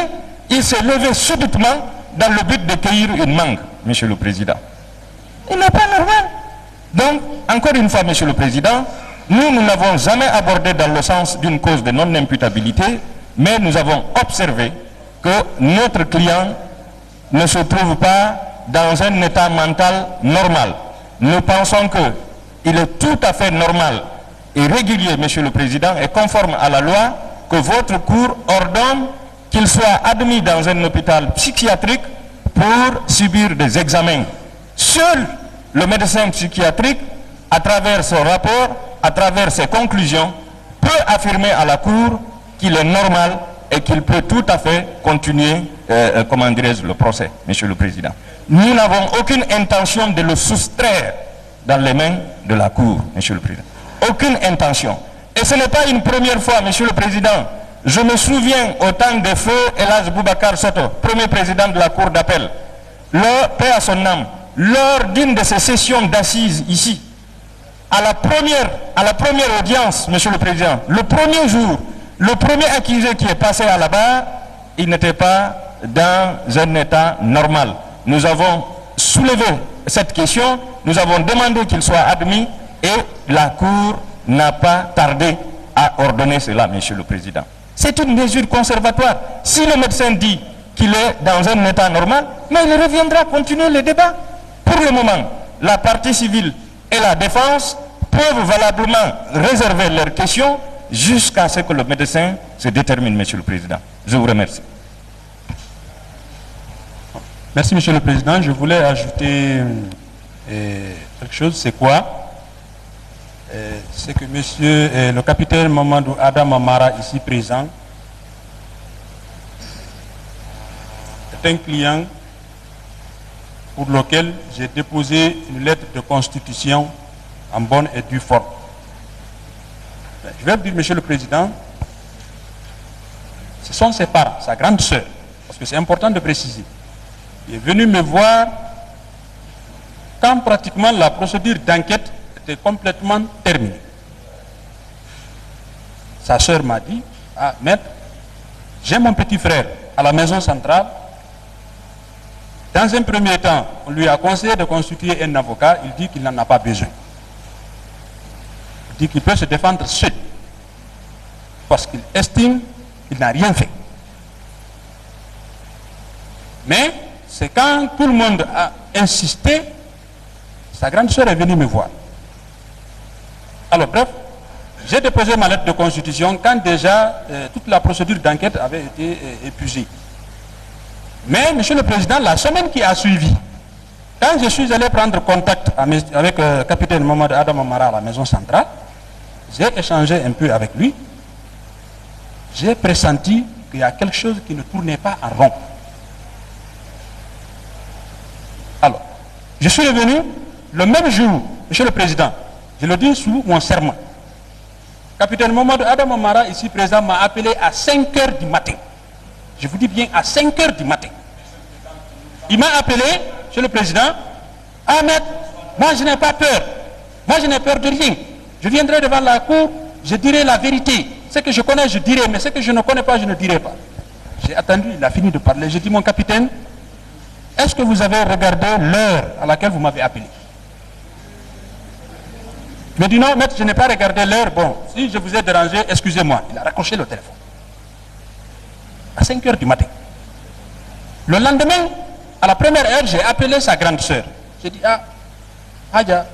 Il s'est levé subitement dans le but de cueillir une mangue, Monsieur le Président. Il n'est pas normal. Donc, encore une fois, Monsieur le Président, nous, nous n'avons jamais abordé dans le sens d'une cause de non-imputabilité, mais nous avons observé que notre client ne se trouve pas dans un état mental normal. Nous pensons qu'il est tout à fait normal et régulier, Monsieur le Président, et conforme à la loi que votre Cour ordonne qu'il soit admis dans un hôpital psychiatrique pour subir des examens. Seul le médecin psychiatrique, à travers son rapport, à travers ses conclusions, peut affirmer à la Cour qu'il est normal et qu'il peut tout à fait continuer, euh, euh, comment dirais-je, le procès, Monsieur le Président. Nous n'avons aucune intention de le soustraire dans les mains de la Cour, Monsieur le Président. Aucune intention. Et ce n'est pas une première fois, Monsieur le Président. Je me souviens au temps de feu Elas Boubacar Soto, premier président de la Cour d'appel, lors, paix à son âme, lors d'une de ces sessions d'assises ici, à la, première, à la première audience, Monsieur le Président, le premier jour, le premier accusé qui est passé à la barre, il n'était pas dans un état normal. Nous avons soulevé cette question, nous avons demandé qu'il soit admis et la Cour n'a pas tardé à ordonner cela, Monsieur le Président. C'est une mesure conservatoire. Si le médecin dit qu'il est dans un état normal, mais il reviendra continuer le débat. Pour le moment, la partie civile et la défense peuvent valablement réserver leurs questions jusqu'à ce que le médecin se détermine, Monsieur le Président. Je vous remercie. Merci, Monsieur le Président. Je voulais ajouter euh, quelque chose. C'est quoi? C'est que Monsieur euh, le capitaine Mamadou Adam Amara, ici présent, est un client pour lequel j'ai déposé une lettre de constitution en bonne et due forme. Je vais vous dire, Monsieur le Président, ce sont ses parents, sa grande sœur, parce que c'est important de préciser. Il est venu me voir quand pratiquement la procédure d'enquête était complètement terminée. Sa sœur m'a dit, ah maître, j'ai mon petit frère à la maison centrale. Dans un premier temps, on lui a conseillé de constituer un avocat, il dit qu'il n'en a pas besoin. Il dit qu'il peut se défendre seul. Parce qu'il estime qu'il n'a rien fait. Mais c'est quand tout le monde a insisté, sa grande soeur est venue me voir. Alors bref, j'ai déposé ma lettre de constitution quand déjà euh, toute la procédure d'enquête avait été euh, épuisée. Mais, Monsieur le Président, la semaine qui a suivi, quand je suis allé prendre contact avec le euh, capitaine Mohamed Adam Amara à la maison centrale, j'ai échangé un peu avec lui, j'ai pressenti qu'il y a quelque chose qui ne tournait pas en rond. Alors, je suis revenu le même jour, Monsieur le Président, je le dis sous mon serment. Capitaine Mohamed Adam Amara, ici présent, m'a appelé à 5 heures du matin. Je vous dis bien à 5 heures du matin. Il m'a appelé, Monsieur le Président, Ahmed, moi je n'ai pas peur. Moi je n'ai peur de rien. Je viendrai devant la cour, je dirai la vérité. Ce que je connais, je dirai, mais ce que je ne connais pas, je ne dirai pas. J'ai attendu, il a fini de parler. J'ai dit, mon capitaine, est-ce que vous avez regardé l'heure à laquelle vous m'avez appelé? Il m'a dit, non, maître, je n'ai pas regardé l'heure. Bon, si je vous ai dérangé, excusez-moi. Il a raccroché le téléphone. À 5 heures du matin. Le lendemain, à la première heure, j'ai appelé sa grande sœur. J'ai dit, ah, Hadja,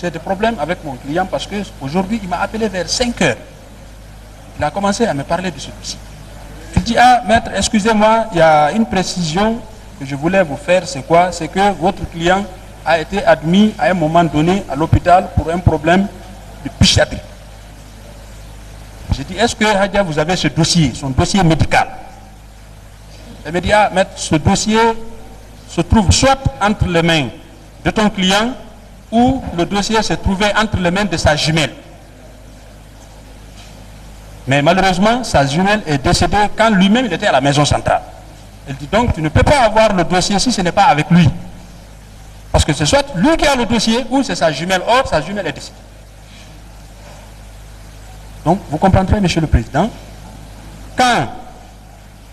j'ai des problèmes avec mon client parce qu'aujourd'hui, il m'a appelé vers 5 heures. Il a commencé à me parler de ce dossier. Il dit, ah, maître, excusez-moi, il y a une précision que je voulais vous faire. C'est quoi? C'est que votre client a été admis à un moment donné à l'hôpital pour un problème de psychiatrie. J'ai dit, est-ce que Hadja, vous avez ce dossier, son dossier médical? Elle me dit, ah, maître, ce dossier se trouve soit entre les mains de ton client ou le dossier se trouvait entre les mains de sa jumelle. Mais malheureusement, sa jumelle est décédée quand lui-même il était à la maison centrale. Elle dit donc, tu ne peux pas avoir le dossier si ce n'est pas avec lui. Que c'est soit lui qui a le dossier ou c'est sa jumelle. Or, sa jumelle est décédée. Donc, vous comprendrez, Monsieur le Président, quand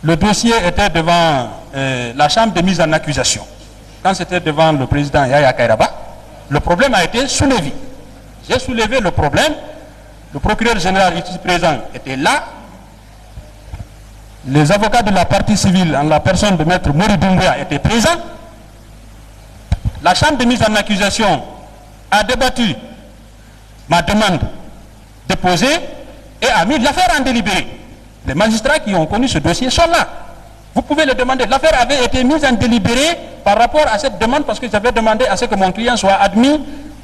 le dossier était devant euh, la chambre de mise en accusation, quand c'était devant le président Yaya Kairaba, le problème a été soulevé. J'ai soulevé le problème, le procureur général ici présent était là, les avocats de la partie civile, en la personne de maître Mori étaient présents. La chambre de mise en accusation a débattu ma demande déposée et a mis l'affaire en délibéré. Les magistrats qui ont connu ce dossier sont là. Vous pouvez le demander. L'affaire avait été mise en délibéré par rapport à cette demande parce que j'avais demandé à ce que mon client soit admis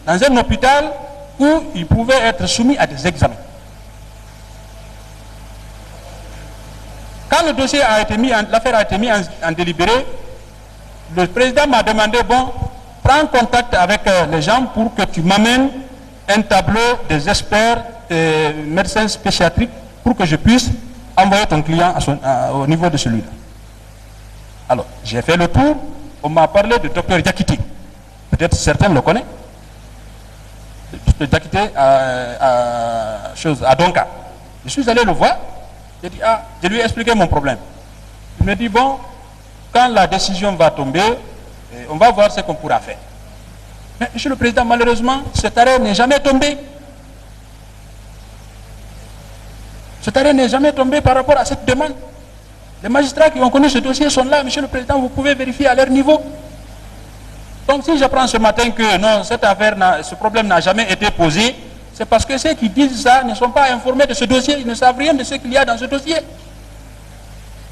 dans un hôpital où il pouvait être soumis à des examens. Quand le dossier a été mis, l'affaire a été mise en, en, délibéré, le président m'a demandé, bon, prends contact avec euh, les gens pour que tu m'amènes un tableau des experts, des médecins spéciatriques, pour que je puisse envoyer ton client à son, au niveau de celui-là. Alors, j'ai fait le tour, on m'a parlé du docteur Yakiti. Peut-être certains le connaissent. Le Yakiti à, à, chose, à Donka. Je suis allé le voir. J'ai dit, ah, je lui ai expliqué mon problème. Il me dit, bon, quand la décision va tomber, on va voir ce qu'on pourra faire. Mais, Monsieur le Président, malheureusement, cet arrêt n'est jamais tombé. Cet arrêt n'est jamais tombé par rapport à cette demande. Les magistrats qui ont connu ce dossier sont là, Monsieur le Président, vous pouvez vérifier à leur niveau. Donc si j'apprends ce matin que non, cette affaire, ce problème n'a jamais été posé, c'est parce que ceux qui disent ça ne sont pas informés de ce dossier, ils ne savent rien de ce qu'il y a dans ce dossier.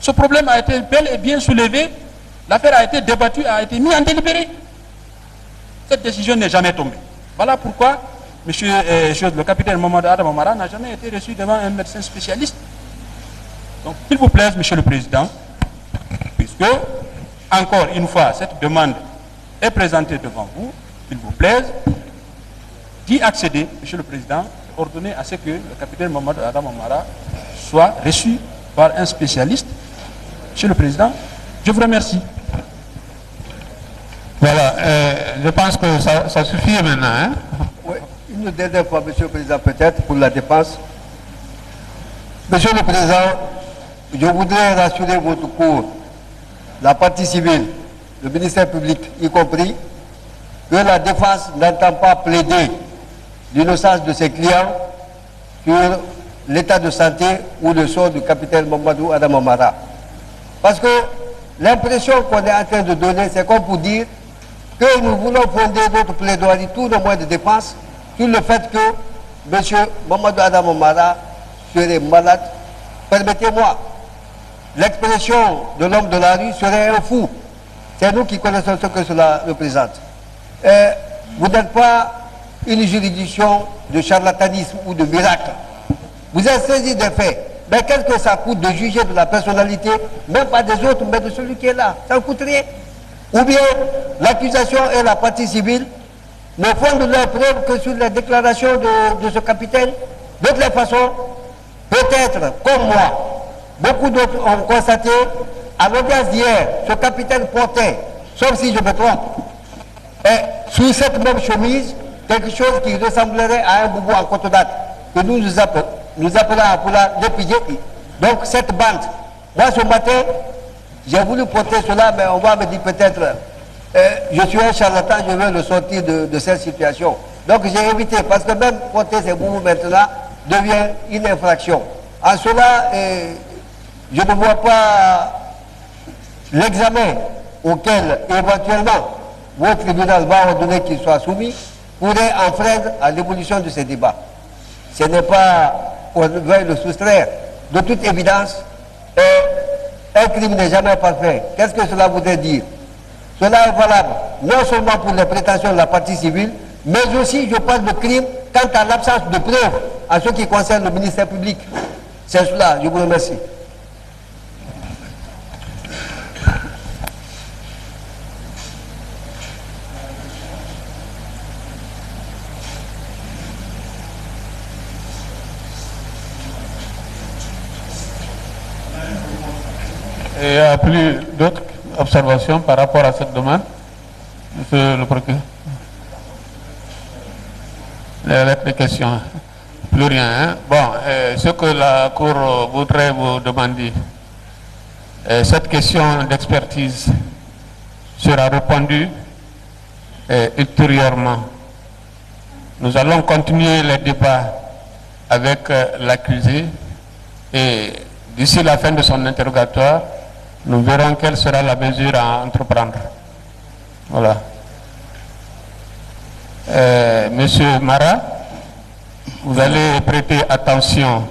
Ce problème a été bel et bien soulevé, l'affaire a été débattue, a été mise en délibéré. Cette décision n'est jamais tombée. Voilà pourquoi monsieur, euh, le capitaine Mohamed Adam Amara n'a jamais été reçu devant un médecin spécialiste. Donc, s'il vous plaît, Monsieur le Président, puisque, encore une fois, cette demande est présentée devant vous, s'il vous plaît, d'y accéder, Monsieur le Président, ordonner à ce que le capitaine Mohamed Adam Amara soit reçu par un spécialiste. Monsieur le Président, je vous remercie. Voilà, euh, je pense que ça, suffit maintenant. Hein? Oui, une dernière fois, Monsieur le Président, peut-être pour la dépense. Monsieur le Président, je voudrais rassurer votre cour, la partie civile, le ministère public y compris, que la défense n'entend pas plaider l'innocence de ses clients sur l'état de santé ou le sort du capitaine Mamadou Adam Amara. Parce que l'impression qu'on est en train de donner, c'est comme pour dire que nous voulons fonder notre plaidoirie, tous nos moyens de dépense, sur le fait que M. Mamadou Adam Amara serait malade. Permettez-moi, l'expression de l'homme de la rue serait un fou. C'est nous qui connaissons ce que cela représente. Et vous n'êtes pas une juridiction de charlatanisme ou de miracle. Vous êtes saisi des faits. Mais qu'est-ce que ça coûte de juger de la personnalité, même pas des autres, mais de celui qui est là Ça ne coûte rien. Ou bien l'accusation et la partie civile ne font de leurs preuves que sur les déclarations de, ce capitaine. De toute façon, peut-être comme moi, beaucoup d'autres ont constaté à l'audience d'hier, ce capitaine portait, sauf si je me trompe, sous cette même chemise, quelque chose qui ressemblerait à un boubou en cotonate, que nous nous appelons, nous appelons à Poula depuis Donc cette bande, moi ce matin, j'ai voulu porter cela, mais on va me dire peut-être, euh, je suis un charlatan, je veux le sortir de, de cette situation. Donc j'ai évité, parce que même porter ces boubous maintenant devient une infraction. En cela, euh, je ne vois pas l'examen auquel éventuellement votre tribunal va ordonner qu'il soit soumis pourrait enfreindre à l'évolution de ces débats. Ce n'est pas, veuille le soustraire. De toute évidence, un crime n'est jamais parfait. Qu'est-ce que cela voudrait dire? Cela est valable non seulement pour les prétentions de la partie civile, mais aussi, je parle de crime quant à l'absence de preuves en ce qui concerne le ministère public. C'est cela, je vous remercie. Et a plus d'autres observations par rapport à cette demande Monsieur le procureur? Les lettres questions. Plus rien. hein. Bon, ce que la Cour voudrait vous demander, cette question d'expertise sera répondue ultérieurement. Nous allons continuer les débats avec euh, l'accusé et d'ici la fin de son interrogatoire, nous verrons quelle sera la mesure à entreprendre. Voilà. Euh, Monsieur Marat, vous allez prêter attention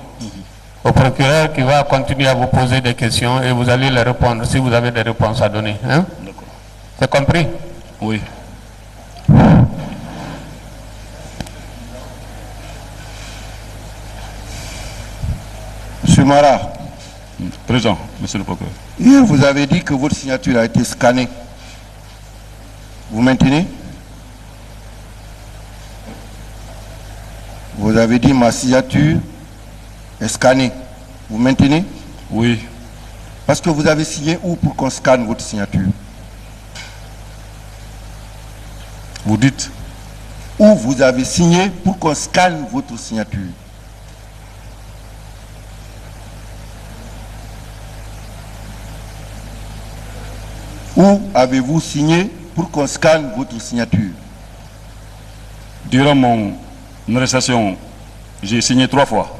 au procureur qui va continuer à vous poser des questions et vous allez les répondre si vous avez des réponses à donner. Hein? C'est compris? Oui. Monsieur Marat, Présent, monsieur le procureur. hier vous avez dit que votre signature a été scannée. Vous maintenez? Vous avez dit ma signature est scannée. Vous maintenez? Oui. Parce que vous avez signé où pour qu'on scanne votre signature? Vous dites Où vous avez signé pour qu'on scanne votre signature? Où avez-vous signé pour qu'on scanne votre signature? Durant mon arrestation, j'ai signé trois fois.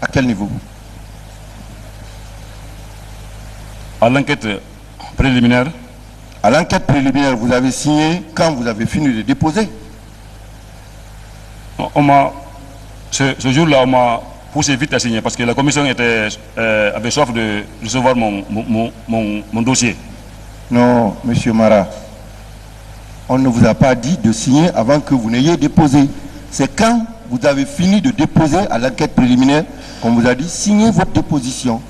À quel niveau? À l'enquête préliminaire, À l'enquête préliminaire, vous avez signé quand vous avez fini de déposer? on- m'a, ce, ce jour-là, on m'a poussé vite à signer parce que la commission était, euh, avait soif de recevoir mon- mon- mon dossier. Non, monsieur Marat. On ne vous a pas dit de signer avant que vous n'ayez déposé. C'est quand vous avez fini de déposer à l'enquête préliminaire qu'on vous a dit signez votre déposition.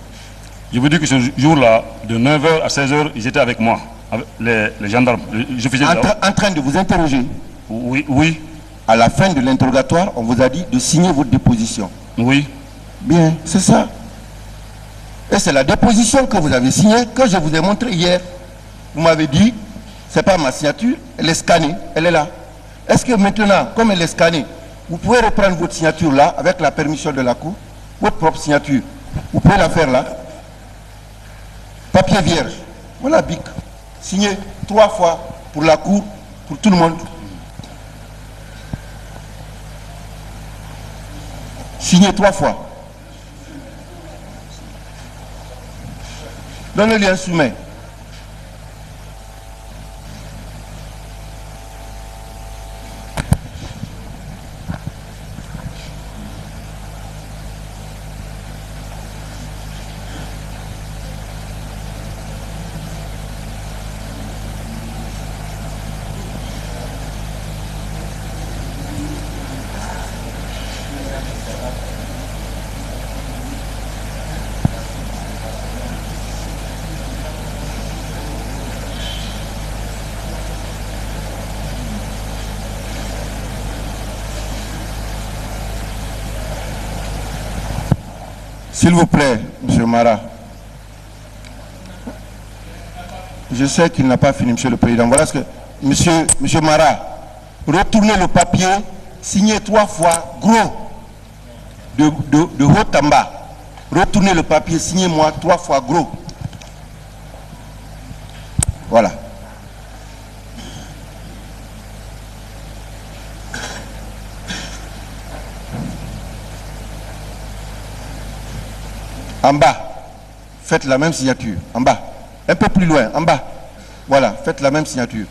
Je vous dis que ce jour-là, de 9h à 16h, ils étaient avec moi, avec les, les gendarmes. officiers de En, tra- en train de vous interroger. Oui, oui, À la fin de l'interrogatoire, on vous a dit de signer votre déposition. oui. Bien, c'est ça. Et c'est la déposition que vous avez signée que je vous ai montrée hier. Vous m'avez dit, c'est pas ma signature, elle est scannée, elle est là. Est-ce que maintenant, comme elle est scannée, vous pouvez reprendre votre signature là, avec la permission de la Cour, votre propre signature? Vous pouvez la faire là. Papier vierge. Voilà, BIC. Signé trois fois pour la Cour, pour tout le monde. Signé trois fois. Donnez-lui un soumet. Vous plaît, Monsieur Mara. Je sais qu'il n'a pas fini, Monsieur le Président. Voilà ce que... Monsieur, Monsieur Mara, retournez le papier, signez trois fois gros, de, de, de haut en bas. Retournez le papier, signez-moi trois fois gros. Voilà. En bas, faites la même signature. En bas. Un peu plus loin, en bas. Voilà, faites la même signature.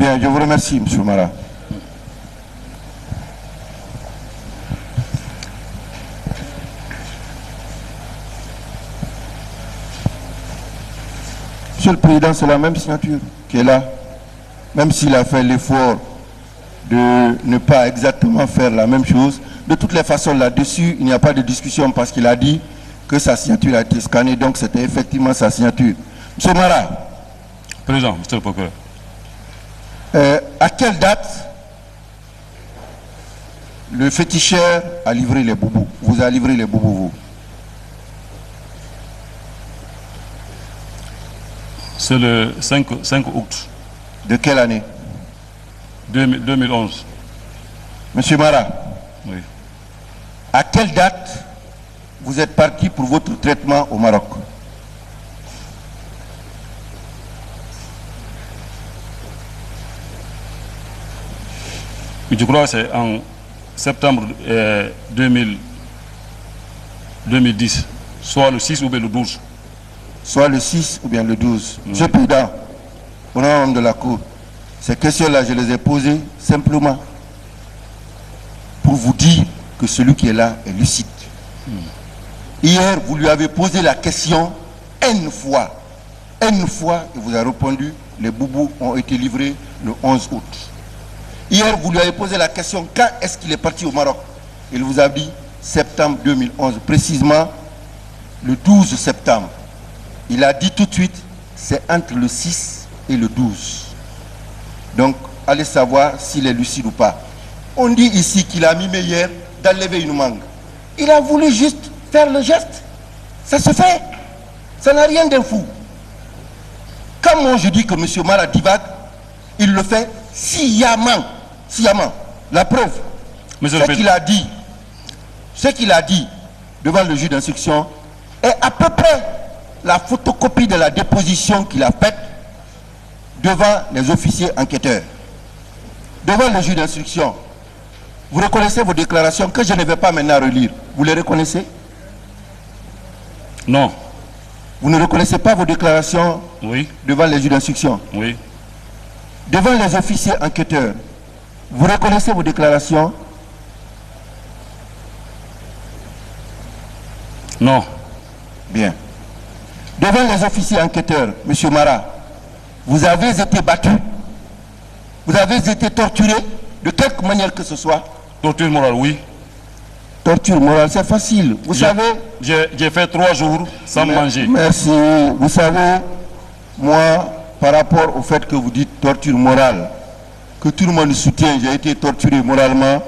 Bien, je vous remercie, M. Mara. Monsieur le Président, c'est la même signature qui est là. Même s'il a fait l'effort de ne pas exactement faire la même chose, de toutes les façons, là-dessus, il n'y a pas de discussion parce qu'il a dit que sa signature a été scannée, donc c'était effectivement sa signature. Monsieur Mara, Président, monsieur le procureur. À quelle date le féticheur a livré les boubous Vous a livré les boubous, vous. C'est le 5, 5 août De quelle année? 2000 2011. Monsieur Mara, Oui. à quelle date vous êtes parti pour votre traitement au Maroc? Je crois que c'est en septembre euh, 2000 2010, soit le 6 ou bien le 12. Soit le 6 ou bien le 12. Monsieur le Président, au nom de la Cour, ces questions-là, je les ai posées simplement pour vous dire que celui qui est là est lucide. Hier, vous lui avez posé la question N fois. N fois, il vous a répondu les boubous ont été livrés le 11 août. Hier, vous lui avez posé la question quand est-ce qu'il est parti au Maroc? Il vous a dit septembre 2011, précisément le 12 septembre. Il a dit tout de suite c'est entre le 6 et le 12. Donc, allez savoir s'il est lucide ou pas. On dit ici qu'il a mis hier d'enlever une mangue. Il a voulu juste faire le geste. Ça se fait. Ça n'a rien de fou. Quand moi je dis que M. Mara divague, il le fait sciemment. Sciemment. La preuve. Ce qu'il a dit, ce qu'il a dit devant le juge d'instruction est à peu près la photocopie de la déposition qu'il a faite devant les officiers enquêteurs. Devant le juge d'instruction, vous reconnaissez vos déclarations que je ne vais pas maintenant relire. Vous les reconnaissez? Non. Vous ne reconnaissez pas vos déclarations Oui, devant les juges d'instruction? Oui. Devant les officiers enquêteurs, vous reconnaissez vos déclarations? Non. Bien. Devant les officiers enquêteurs, M. Mara, vous avez été battu, vous avez été torturé de quelque manière que ce soit. Torture morale, oui. Torture morale, c'est facile. Vous savez, J'ai j'ai fait trois jours sans manger. Merci. Vous savez, moi, par rapport au fait que vous dites torture morale, que tout le monde soutient, j'ai été torturé moralement,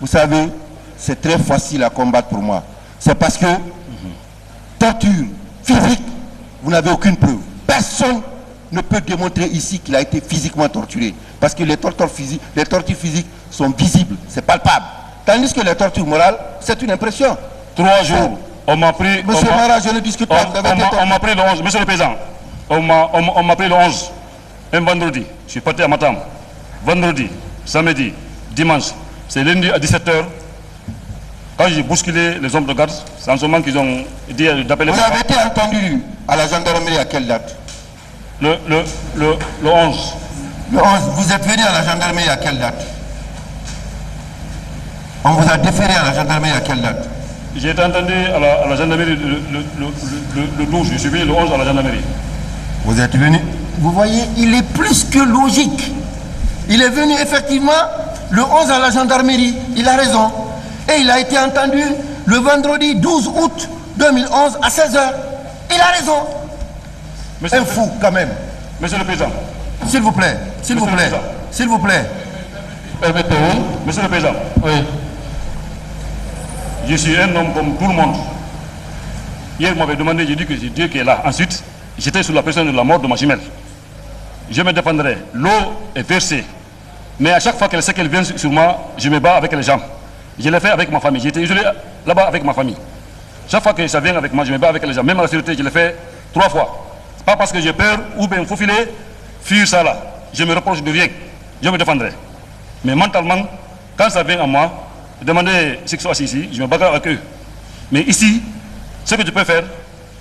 vous savez, c'est très facile à combattre pour moi. C'est parce que torture physique, vous n'avez aucune preuve. Personne ne peut démontrer ici qu'il a été physiquement torturé. Parce que les tortures physiques, les tortures physiques sont visibles, c'est palpable. Tandis que les tortures morales, c'est une impression. Trois jours. On m'a pris. on Monsieur m'a- Mara, je ne discute pas. on on m'a pris le 11. Monsieur le Président, on m'a pris le 11. Un vendredi. Je suis parti à Matam. Vendredi, samedi, dimanche. C'est lundi à 17h. Quand j'ai bousculé les hommes de garde, c'est en ce moment qu'ils ont dit d'appeler Vous avez été entendu à la gendarmerie à quelle date? Le, le, le, le 11. Le 11. Vous êtes venu à la gendarmerie à quelle date? On vous a déféré à la gendarmerie à quelle date? J'ai été entendu à la, à la gendarmerie le, le, le, le, le 12, je suis venu le 11 à la gendarmerie. Vous êtes venu. Vous voyez, il est plus que logique. Il est venu effectivement le 11 à la gendarmerie. Il a raison. Et il a été entendu le vendredi 12 août 2011 à 16h. Il a raison. Monsieur Un fou quand même. Monsieur le Président, S'il vous plaît, s'il vous plaît, s'il vous plaît. Permettez-vous Monsieur le Président, Oui. je suis un homme comme tout le monde. Hier, vous m'avez demandé, j'ai dit que c'est Dieu qui est là. Ensuite, j'étais sous la pression de la mort de ma jumelle. Je me défendrai. L'eau est versée. Mais à chaque fois qu'elle sait qu'elle vient sur moi, je me bats avec les gens. Je l'ai fait avec ma famille. J'étais isolé là-bas avec ma famille. Chaque fois que ça vient avec moi, je me bats avec les gens. Même la sécurité, je l'ai fait trois fois. Pas parce que j'ai peur ou bien faufiler, fuir ça là. Je me reproche de rien. Je me défendrai. Mais mentalement, quand ça vient à moi, demander ce qui soit ici, je me bagarre avec eux. Mais ici, ce que tu peux faire,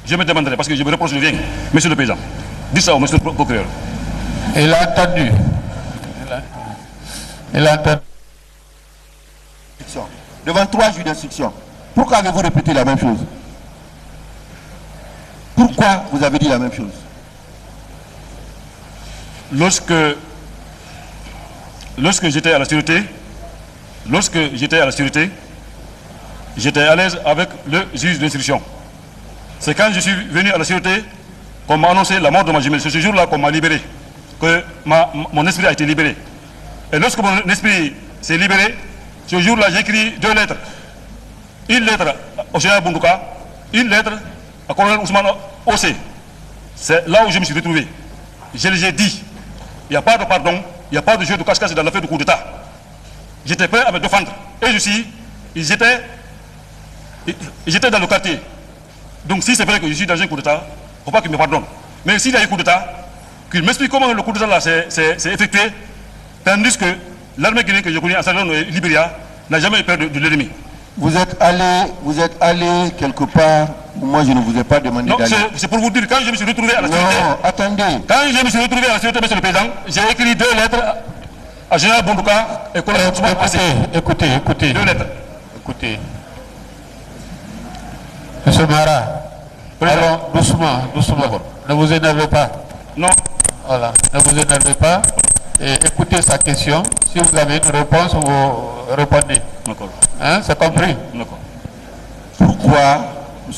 je me demanderai parce que je me reproche de rien. Monsieur le Président, dis ça au monsieur le procureur. Il a entendu. D'instruction, devant trois juges d'instruction. Pourquoi avez-vous répété la même chose? Pourquoi vous avez dit la même chose? Lorsque, lorsque j'étais à la sécurité, lorsque j'étais à la j'étais à l'aise avec le juge d'instruction. C'est quand je suis venu à la sécurité qu'on m'a annoncé la mort de ma jumelle. C'est ce jour-là qu'on m'a libéré, que mon esprit a été libéré. Et lorsque mon esprit s'est libéré, ce jour-là, j'ai écrit deux lettres. Une lettre au général Bunduka, une lettre à colonel Ousmane Ossé. C'est là où je me suis retrouvé. Je les ai dit, il n'y a pas de pardon, il n'y a pas de jeu de cache-cache dans l'affaire du coup d'État. J'étais prêt à me défendre. Et je suis, ils étaient dans le quartier. Donc si c'est vrai que je suis dans un coup d'État, il ne faut pas qu'ils me pardonnent. Mais s'il y a un coup d'État, qu'il m'explique comment le coup d'État s'est effectué, tandis que l'armée guinéenne que je connais Sahel et Libéria n'a jamais eu peur de, de l'ennemi. Vous êtes allé, vous êtes allé quelque part où moi je ne vous ai pas demandé Non, d'aller. c'est c'est pour vous dire, quand je me suis retrouvé à la sécurité, Non, attendez. quand je me suis retrouvé à la sécurité, monsieur le président, j'ai écrit deux lettres à Général Bonduka et colonel Assé. Écoutez, écoutez, écoutez. Deux lettres. Écoutez. Monsieur Mara, allons doucement, doucement. Ne vous énervez pas. Non, Voilà, ne vous énervez pas. Et écoutez sa question. Si vous avez une réponse, vous répondez. d'accord, Hein, c'est compris d'accord. Pourquoi,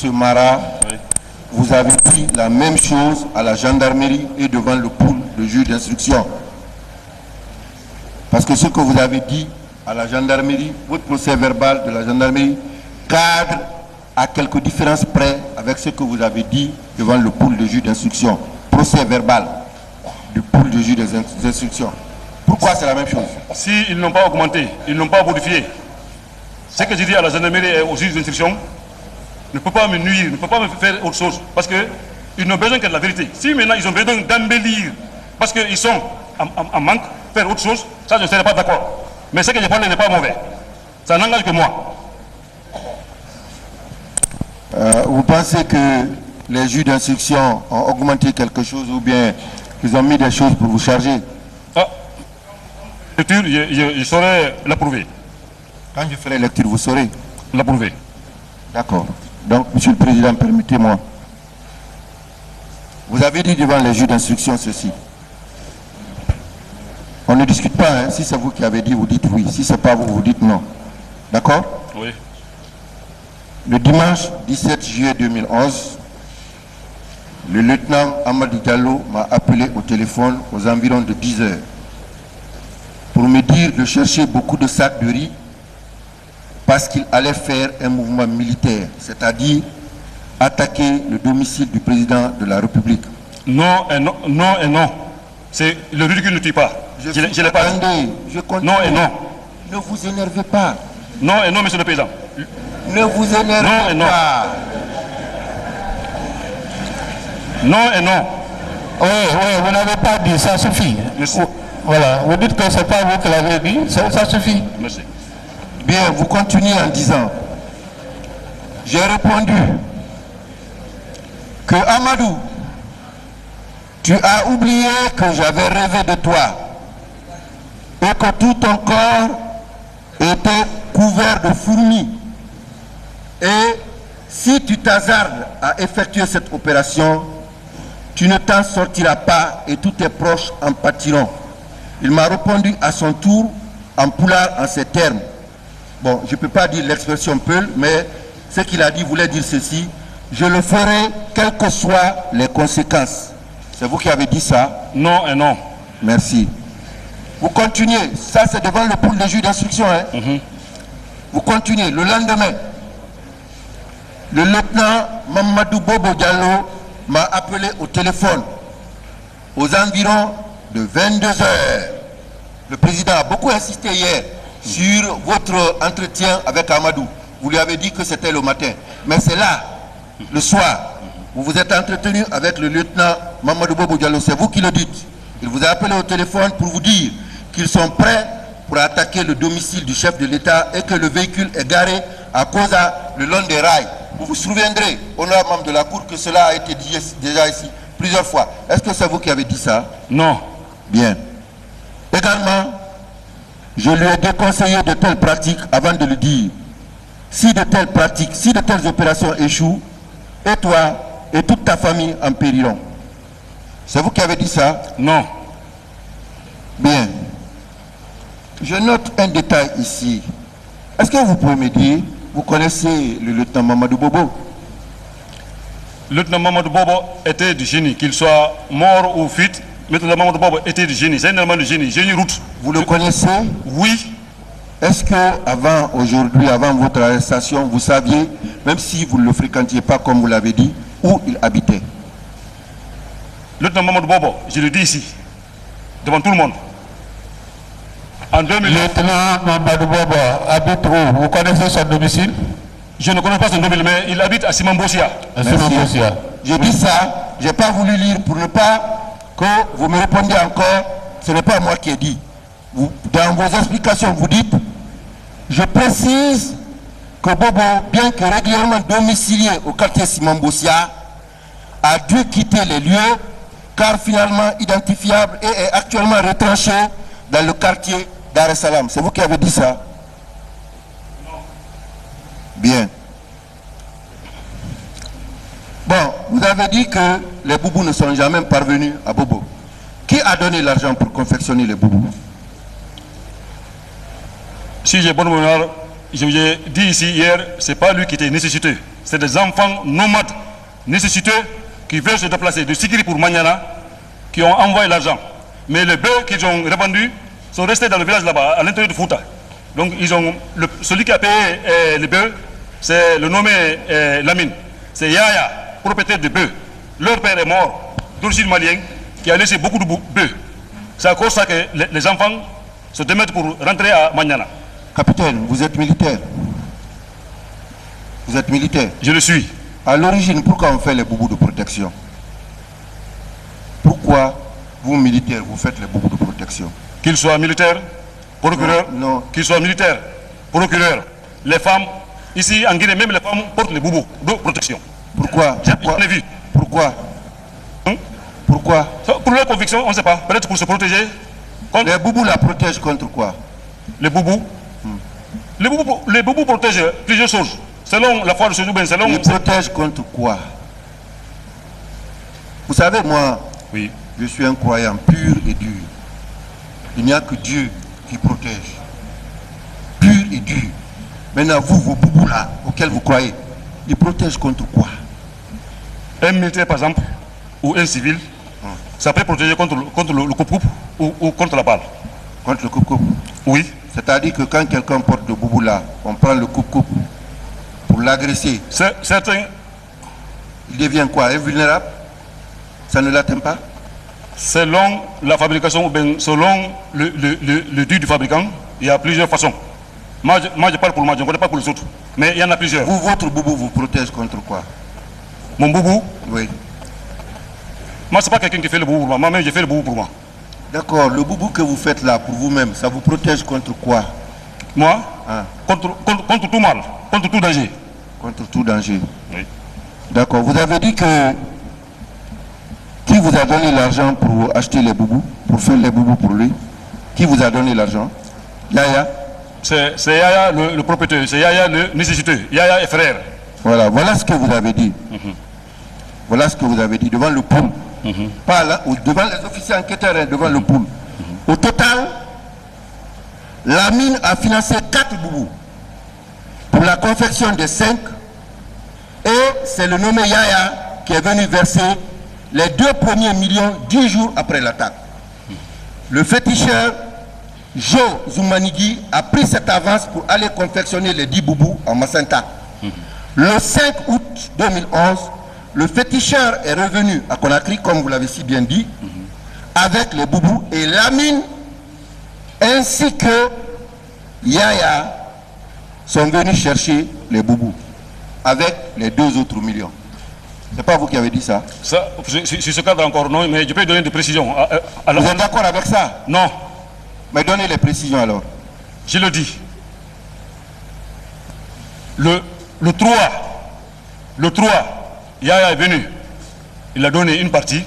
M. Mara, Oui. vous avez dit la même chose à la gendarmerie et devant le pool de juge d'instruction? Parce que ce que vous avez dit à la gendarmerie, votre procès verbal de la gendarmerie, cadre à quelques différences près avec ce que vous avez dit devant le pool de juge d'instruction. Procès verbal du pool de juge d'instruction. Pourquoi c'est la même chose? S'ils n'ont pas augmenté, ils n'ont pas modifié, ce que j'ai dit à la gendarmerie et aux juges d'instruction ne peut pas me nuire, ne peut pas me faire autre chose. Parce qu'ils n'ont besoin que de la vérité. Si maintenant ils ont besoin d'embellir, parce qu'ils sont en, en- en manque, faire autre chose, ça je ne serais pas d'accord. Mais ce que je parle n'est pas mauvais. Ça n'engage que moi. Euh, vous pensez que les juges d'instruction ont augmenté quelque chose ou bien qu'ils ont mis des choses pour vous charger Ah, lecture, je, je- je saurais l'approuver. Quand je ferai lecture, vous saurez. L'approuver. D'accord. Donc, Monsieur le Président, permettez-moi. Vous avez dit devant les juges d'instruction ceci. On ne discute pas. hein. Si c'est vous qui avez dit, vous dites oui. Si c'est pas vous, vous dites non. D'accord? Oui. Le dimanche 17 juillet 2011, le lieutenant Amadou Diallo m'a appelé au téléphone aux environs de 10 heures pour me dire de chercher beaucoup de sacs de riz parce qu'il allait faire un mouvement militaire, c'est-à-dire attaquer le domicile du président de la République. Non et non, non et non. C'est le ridicule ne tue pas. Je, l'ai- je l'ai pas dit. Attendez, je continue. Non et non. Ne vous énervez pas. Non et non, monsieur le président. Ne vous énervez Non et non. pas. Non et non. Oui, oui, vous n'avez pas dit, ça suffit. Voilà, vous dites que c'est pas vous qui l'avez dit, ça, ça suffit. Bien, vous continuez en disant, j'ai répondu que Amadou, tu as oublié que j'avais rêvé de toi et que tout ton corps était couvert de fourmis Et si tu t'hasardes à effectuer cette opération, tu ne t'en sortiras pas et tous tes proches en pâtiront. Il m'a répondu à son tour en poulard en ces termes. Bon, je ne peux pas dire l'expression peul, mais ce qu'il a dit voulait dire ceci. Je le ferai quelles que soient les conséquences. C'est vous qui avez dit ça Non et non. Merci. Vous continuez. Ça, c'est devant le pool de juge d'instruction. Hein? Vous continuez. Le lendemain, le lieutenant Mamadou Bobo Diallo m'a appelé au téléphone aux environs de 22 heures. Le président a beaucoup insisté hier sur votre entretien avec Amadou. Vous lui avez dit que c'était le matin. Mais c'est là, le soir, vous vous êtes entretenu avec le lieutenant Mamadou Bobo Diallo. C'est vous qui le dites. Il vous a appelé au téléphone pour vous dire qu'ils sont prêts pour attaquer le domicile du chef de l'État et que le véhicule est garé à cause le long des rails. Vous vous souviendrez, honorable membre de la Cour, que cela a été dit déjà ici plusieurs fois. Est-ce que c'est vous qui avez dit ça? Non. Bien. Également, je lui ai déconseillé de telles pratiques avant de le dire. Si de telles pratiques, si de telles opérations échouent, et toi et toute ta famille en périront. C'est vous qui avez dit ça? Non. Bien. Je note un détail ici. Est-ce que vous pouvez me dire, vous connaissez le lieutenant Mamadou Bobo? Le lieutenant Mamadou Bobo était du génie, qu'il soit mort ou fuite. Le lieutenant Mamadou Bobo était du génie, c'est un élément du génie, génie route. Vous le connaissez? Oui. Est-ce que avant aujourd'hui, avant votre arrestation, vous saviez, même si vous ne le fréquentiez pas comme vous l'avez dit, où il habitait? Le lieutenant Mamadou Bobo, je le dis ici, devant tout le monde. En 2000, Lieutenant Mamadou habite où? Vous connaissez son domicile? Je ne connais pas son domicile, mais il habite à Simambossia. À Simambossia. Je dis ça, je n'ai pas voulu lire pour ne pas que vous me répondiez encore, ce n'est pas moi qui ai dit. Vous- dans vos explications, vous dites, je précise que Bobo, bien que régulièrement domicilié au quartier Simambossia, a dû quitter les lieux car finalement identifiable et est actuellement retranché dans le quartier Dar es Salaam. C'est vous qui avez dit ça? Bien. Bon, vous avez dit que les boubous ne sont jamais parvenus à Bobo. Qui a donné l'argent pour confectionner les boubous? Si j'ai bonne mémoire, je vous ai dit ici hier, c'est pas lui qui était nécessité. C'est des enfants nomades nécessités qui veulent se déplacer de Sikiri pour Magnana qui ont envoyé l'argent. Mais les bœufs qu'ils ont revendus sont restés dans le village là-bas, à l'intérieur de Fouta. Donc ils ont le- celui qui a payé euh, les bœufs, c'est le nommé euh, Lamine. C'est Yaya, propriétaire de bœufs. Leur père est mort, d'origine malienne, qui a laissé beaucoup de bœufs. C'est à cause de ça que les, les enfants se démettent pour rentrer à Magnana. Capitaine, vous êtes militaire. Vous êtes militaire. Je le suis. À l'origine, pourquoi on fait les boubous de protection? Pourquoi vous, militaires, vous faites les boubous de protection? Qu'il soit militaire, procureur, Non, non. qu'il soit militaire, procureur, les femmes, ici en Guinée, même les femmes portent les boubous de protection. Pourquoi? Pourquoi vu. Pourquoi? Hein? Pourquoi? Ça, Pour leur conviction, on ne sait pas. Peut-être pour se protéger contre Les boubous la protègent contre quoi? Les boubous. Les boubous, les boubous protègent plusieurs choses. Selon la foi de ce jour, selon. Ils protègent contre quoi? Vous savez, moi, Oui. je suis un croyant pur et dur. Il n'y a que Dieu qui protège. Pur et dur. Maintenant, vous, vos boubous là, auxquels vous croyez, ils protègent contre quoi? Un militaire, par exemple, ou un civil, ça peut protéger contre, le- contre le, le coupe-coupe ou, ou contre la balle? Contre le coupe-coupe. Oui. C'est-à-dire que quand quelqu'un porte le boubou là, on prend le coupe-coupe pour l'agresser, C'est- Certains, il devient quoi? Invulnérable? Ça ne l'atteint pas? Selon la fabrication ou bien selon le, le, le, le but du fabricant, il y a plusieurs façons. Moi je, moi, je parle pour moi, je ne connais pas pour les autres. Mais il y en a plusieurs. Vous, votre boubou vous protège contre quoi? Mon boubou, Oui. moi, c'est pas quelqu'un qui fait le boubou pour moi. Moi-même, j'ai fait le boubou pour moi. D'accord, le boubou que vous faites là pour vous-même, ça vous protège contre quoi? Moi, Ah, contre, contre, contre tout mal, contre tout danger. Contre tout danger. Oui. D'accord, vous avez dit que qui vous a donné l'argent pour acheter les boubous, pour faire les boubous pour lui? Qui vous a donné l'argent? Yaya? C'est Yaya le, le propriétaire, c'est Yaya le nécessiteux, Yaya est frère. Voilà, voilà ce que vous avez dit. Voilà ce que vous avez dit devant le poum. Pas là, ou devant les officiers enquêteurs, hein, devant le poum. Au total, la mine a financé 4 boubous pour la confection des 5 et c'est le nommé Yaya qui est venu verser les deux premiers millions 10 jours après l'attaque. Le féticheur Joe Zoumanigi a pris cette avance pour aller confectionner les 10 boubous en Massenta. Le 5 août 2011, le féticheur est revenu à Conakry, comme vous l'avez si bien dit, avec les boubous et Lamine ainsi que Yaya sont venus chercher les boubous avec les deux autres millions. C'est pas vous qui avez dit ça Ça, sur ce cadre encore, non, mais je peux donner des précisions. à- à la- Vous êtes d'accord avec ça? Non, Mais donnez les précisions alors. je le dis. Le, le 3, le 3, Yaya est venu. Il a donné une partie.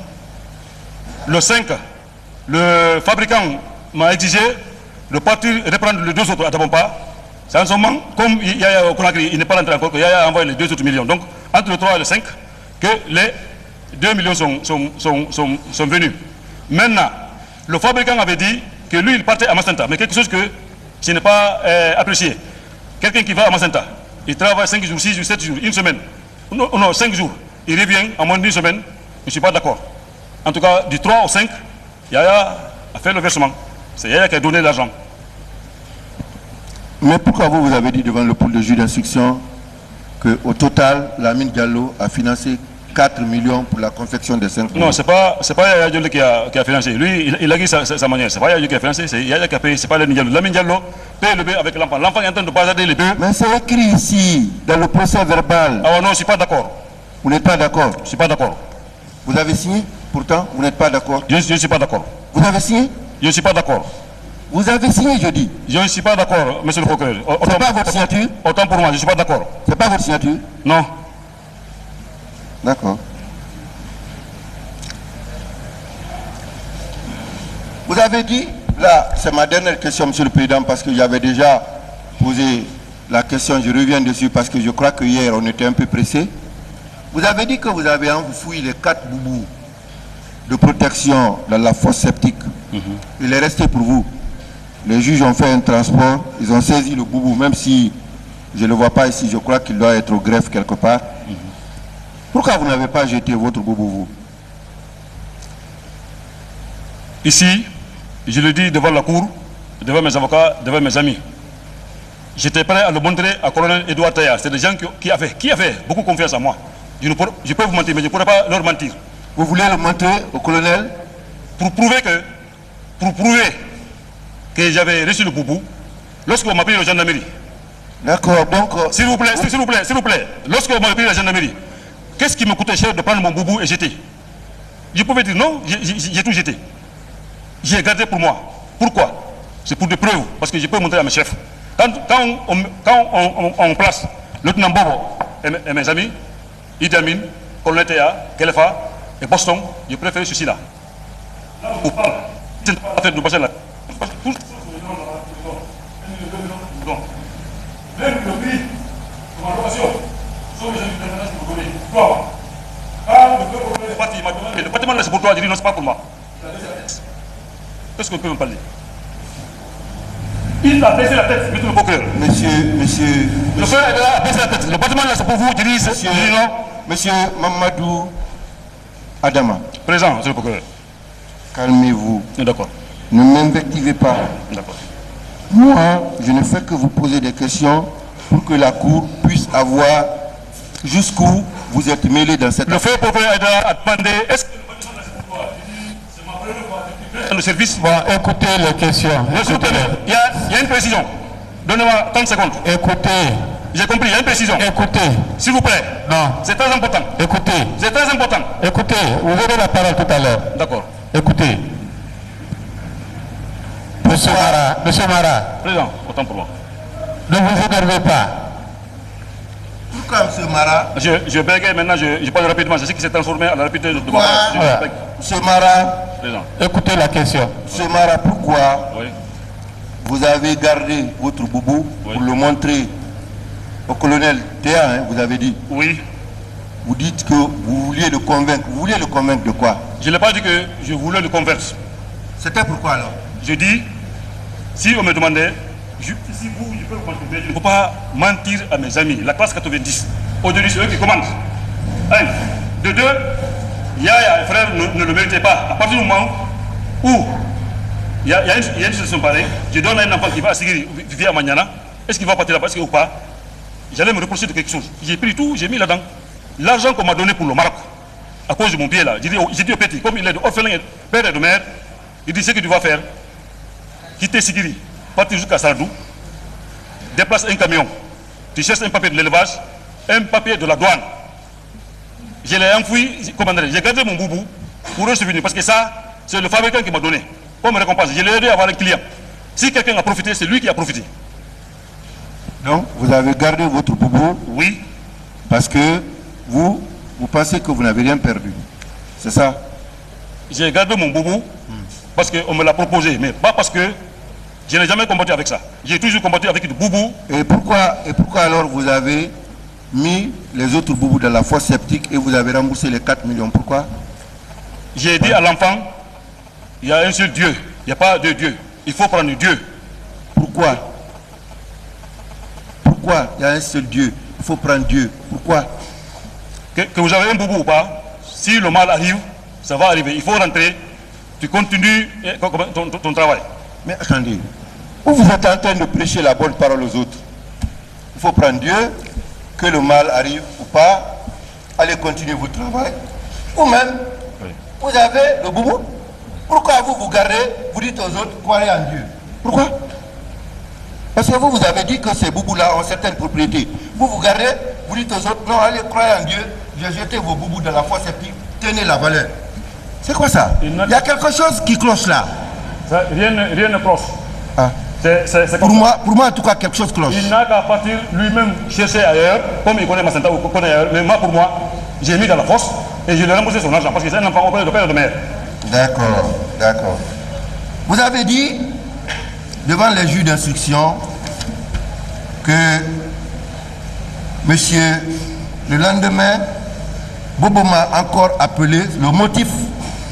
Le 5, le fabricant m'a exigé de partir reprendre les deux autres à Tabompa. C'est en ce moment, comme Yaya au Conakry, il n'est pas rentré encore, que Yaya a envoyé les deux autres millions. Donc, entre le 3 et le 5, que les 2 millions sont, sont, sont, sont, venus. Maintenant, le fabricant avait dit que lui, il partait à Massenta, mais quelque chose que je n'ai pas euh, apprécié. Quelqu'un qui va à Massenta, il travaille 5 jours, 6 jours, 7 jours, une semaine, non, non 5 jours, il revient en moins d'une semaine, je ne suis pas d'accord. En tout cas, du 3 au 5, Yaya a fait le versement. C'est Yaya qui a donné l'argent. Mais pourquoi vous, vous avez dit devant le pôle de juge d'instruction qu'au total, la mine Gallo a financé 4 millions pour la confection des 5 Non, c'est pas, c'est pas Yaya Diallo qui a, qui a financé. Lui, il, il a dit sa, sa, manière. C'est pas Yaya Diallo qui a financé, c'est Yaya qui a payé. C'est pas Lamine Diallo. Lamine Diallo paye le bœuf avec l'enfant. L'enfant est en train de basader les bœufs. Mais c'est écrit ici, dans le procès verbal. Ah non, je suis pas d'accord. Vous n'êtes pas d'accord Je suis pas d'accord. Vous avez signé? Pourtant, vous n'êtes pas d'accord Je ne suis pas d'accord. Vous avez signé? Je ne suis pas d'accord. Vous avez signé, je dis. Je ne suis pas d'accord, monsieur le procureur. C'est pas votre signature? autant pour moi, je ne suis pas d'accord. C'est pas votre signature? Non. D'accord. Vous avez dit, là, c'est ma dernière question, Monsieur le Président, parce que j'avais déjà posé la question, je reviens dessus parce que je crois que hier on était un peu pressé. Vous avez dit que vous avez enfoui les quatre boubous de protection dans la fosse septique. Il est resté pour vous. Les juges ont fait un transport, ils ont saisi le boubou, même si je ne le vois pas ici, je crois qu'il doit être au greffe quelque part. Pourquoi vous n'avez pas jeté votre boubou, vous? Ici, je le dis devant la cour, devant mes avocats, devant mes amis. J'étais prêt à le montrer à colonel Edouard Taillard. C'est des gens qui, qui, avaient, qui avaient beaucoup confiance en moi. Je, ne pourrais- je peux vous mentir, mais je ne pourrais pas leur mentir. Vous voulez le montrer au colonel? Pour prouver que, pour prouver que j'avais reçu le boubou, lorsqu'on m'a pris la gendarmerie, D'accord, donc... euh, s'il vous plaît, s'il vous plaît, s'il vous plaît, lorsqu'on m'a pris la gendarmerie, qu'est-ce qui me coûtait cher de prendre mon boubou et jeter? Je pouvais dire non, j'ai- tout jeté. J'ai gardé pour moi. Pourquoi? C'est pour des preuves, parce que je peux montrer à mes chefs. Quand, on, place le lieutenant Bobo et mes, amis, Idi Amin, Colonel Théa, Kelefa et Boston, je préfère ceci-là. Là, même le Toi, quand le le bâtiment là c'est pour toi, dit non, c'est pas pour moi. Qu'est-ce qu'on peut me parler? Il a baissé la tête, monsieur le procureur. Monsieur, monsieur, Le frère a baissé la tête. Le bâtiment là c'est pour vous, c'est- monsieur, non? monsieur Mamadou Adama, Présent, monsieur le procureur. calmez-vous. D'accord, Ne m'invectivez pas. d'accord. Moi, je ne fais que vous poser des questions pour que la Cour puisse avoir jusqu'où vous êtes mêlé dans cette Le est là, a demandé, est-ce que le service. Bon, écoutez les questions. Écoutez, il y, a, il y a une précision. Donnez-moi 30 secondes. écoutez, J'ai compris, il y a une précision. écoutez. S'il vous plaît. Non, C'est très important. écoutez, C'est très important. écoutez. Vous aurez la parole tout à l'heure. D'accord. Écoutez. Monsieur Mara, Monsieur Mara, Président, autant pour moi. ne vous énervez pas. Mara Je, je bégaye maintenant, je, je parle rapidement. C'est ce qui s'est transformé à la rapidité de de ma Pourquoi parole. Je Voilà. Monsieur Mara. Écoutez la question. monsieur Mara, pourquoi Oui. vous avez gardé votre boubou pour le montrer au colonel Théa, hein, vous avez dit? Oui. Vous dites que vous vouliez le convaincre. Vous vouliez le convaincre de quoi? Je n'ai pas dit que je voulais le convaincre. C'était pourquoi alors? Je dis, si on me demandait, je, ne peux pas mentir à mes amis. La classe 90, aujourd'hui, c'est eux qui commandent. Un. De deux, Yaya et frère ne, ne le méritaient pas. À partir du moment où il y a, y une, y a une situation pareille, je donne à un enfant qui va à Sigiri, vivre à Magnana, est-ce qu'il va partir là-bas, ou pas? J'allais me reprocher de quelque chose. J'ai pris tout, j'ai mis là-dedans. L'argent qu'on m'a donné pour le Maroc, à cause de mon pied là, j'ai dit, au- petit, comme il est orphelin, père et de mère, il dit ce que tu vas faire, quitter Sigiri, partir jusqu'à Sardou, déplace un camion, tu cherches un papier de l'élevage, un papier de la douane. Je l'ai enfoui, comment j'ai gardé mon boubou pour un souvenir, parce que ça, c'est le fabricant qui m'a donné, comme récompense. Je l'ai aidé à avoir un client. Si quelqu'un a profité, c'est lui qui a profité. Donc, vous avez gardé votre boubou Oui, parce que vous, vous pensez que vous n'avez rien perdu. C'est ça? J'ai gardé mon boubou parce qu'on me l'a proposé, mais pas parce que je n'ai jamais combattu avec ça. J'ai toujours combattu avec du boubou. et pourquoi, et pourquoi alors vous avez mis les autres boubous dans la fosse sceptique et vous avez remboursé les 4 millions? Pourquoi? J'ai dit à l'enfant, il y a un seul Dieu, il n'y a pas deux dieux. Il faut prendre Dieu. Pourquoi? Pourquoi il y a un seul Dieu? Il faut prendre Dieu. Pourquoi? Que, que vous avez un boubou ou pas, si le mal arrive, ça va arriver. Il faut rentrer, tu continues eh, ton, ton- ton- ton travail. Mais attendez, vous vous êtes en train de prêcher la bonne parole aux autres. Il faut prendre Dieu, que le mal arrive ou pas, allez continuer votre travail. Ou même, vous avez le boubou. Pourquoi vous vous gardez, vous dites aux autres, croyez en Dieu? Pourquoi? Parce que vous, vous avez dit que ces boubous-là ont certaines propriétés. Vous vous gardez, vous dites aux autres, non, allez, croyez en Dieu, j'ai jeté vos boubous dans la fosse et puis tenez la valeur. C'est quoi ça? Il y a quelque chose qui cloche là. Rien, ne- rien ne cloche. Ah. Pour moi, pour moi, en tout cas, quelque chose cloche. Il n'a qu'à partir lui-même chercher ailleurs, comme il connaît Massenta ou connaît ailleurs. Mais moi, pour moi, j'ai mis dans la fosse et je lui ai remboursé son argent parce que c'est un enfant auprès de père et de mère. D'accord, d'accord. Vous avez dit devant les juges d'instruction que, monsieur, le lendemain, Bobo m'a encore appelé le motif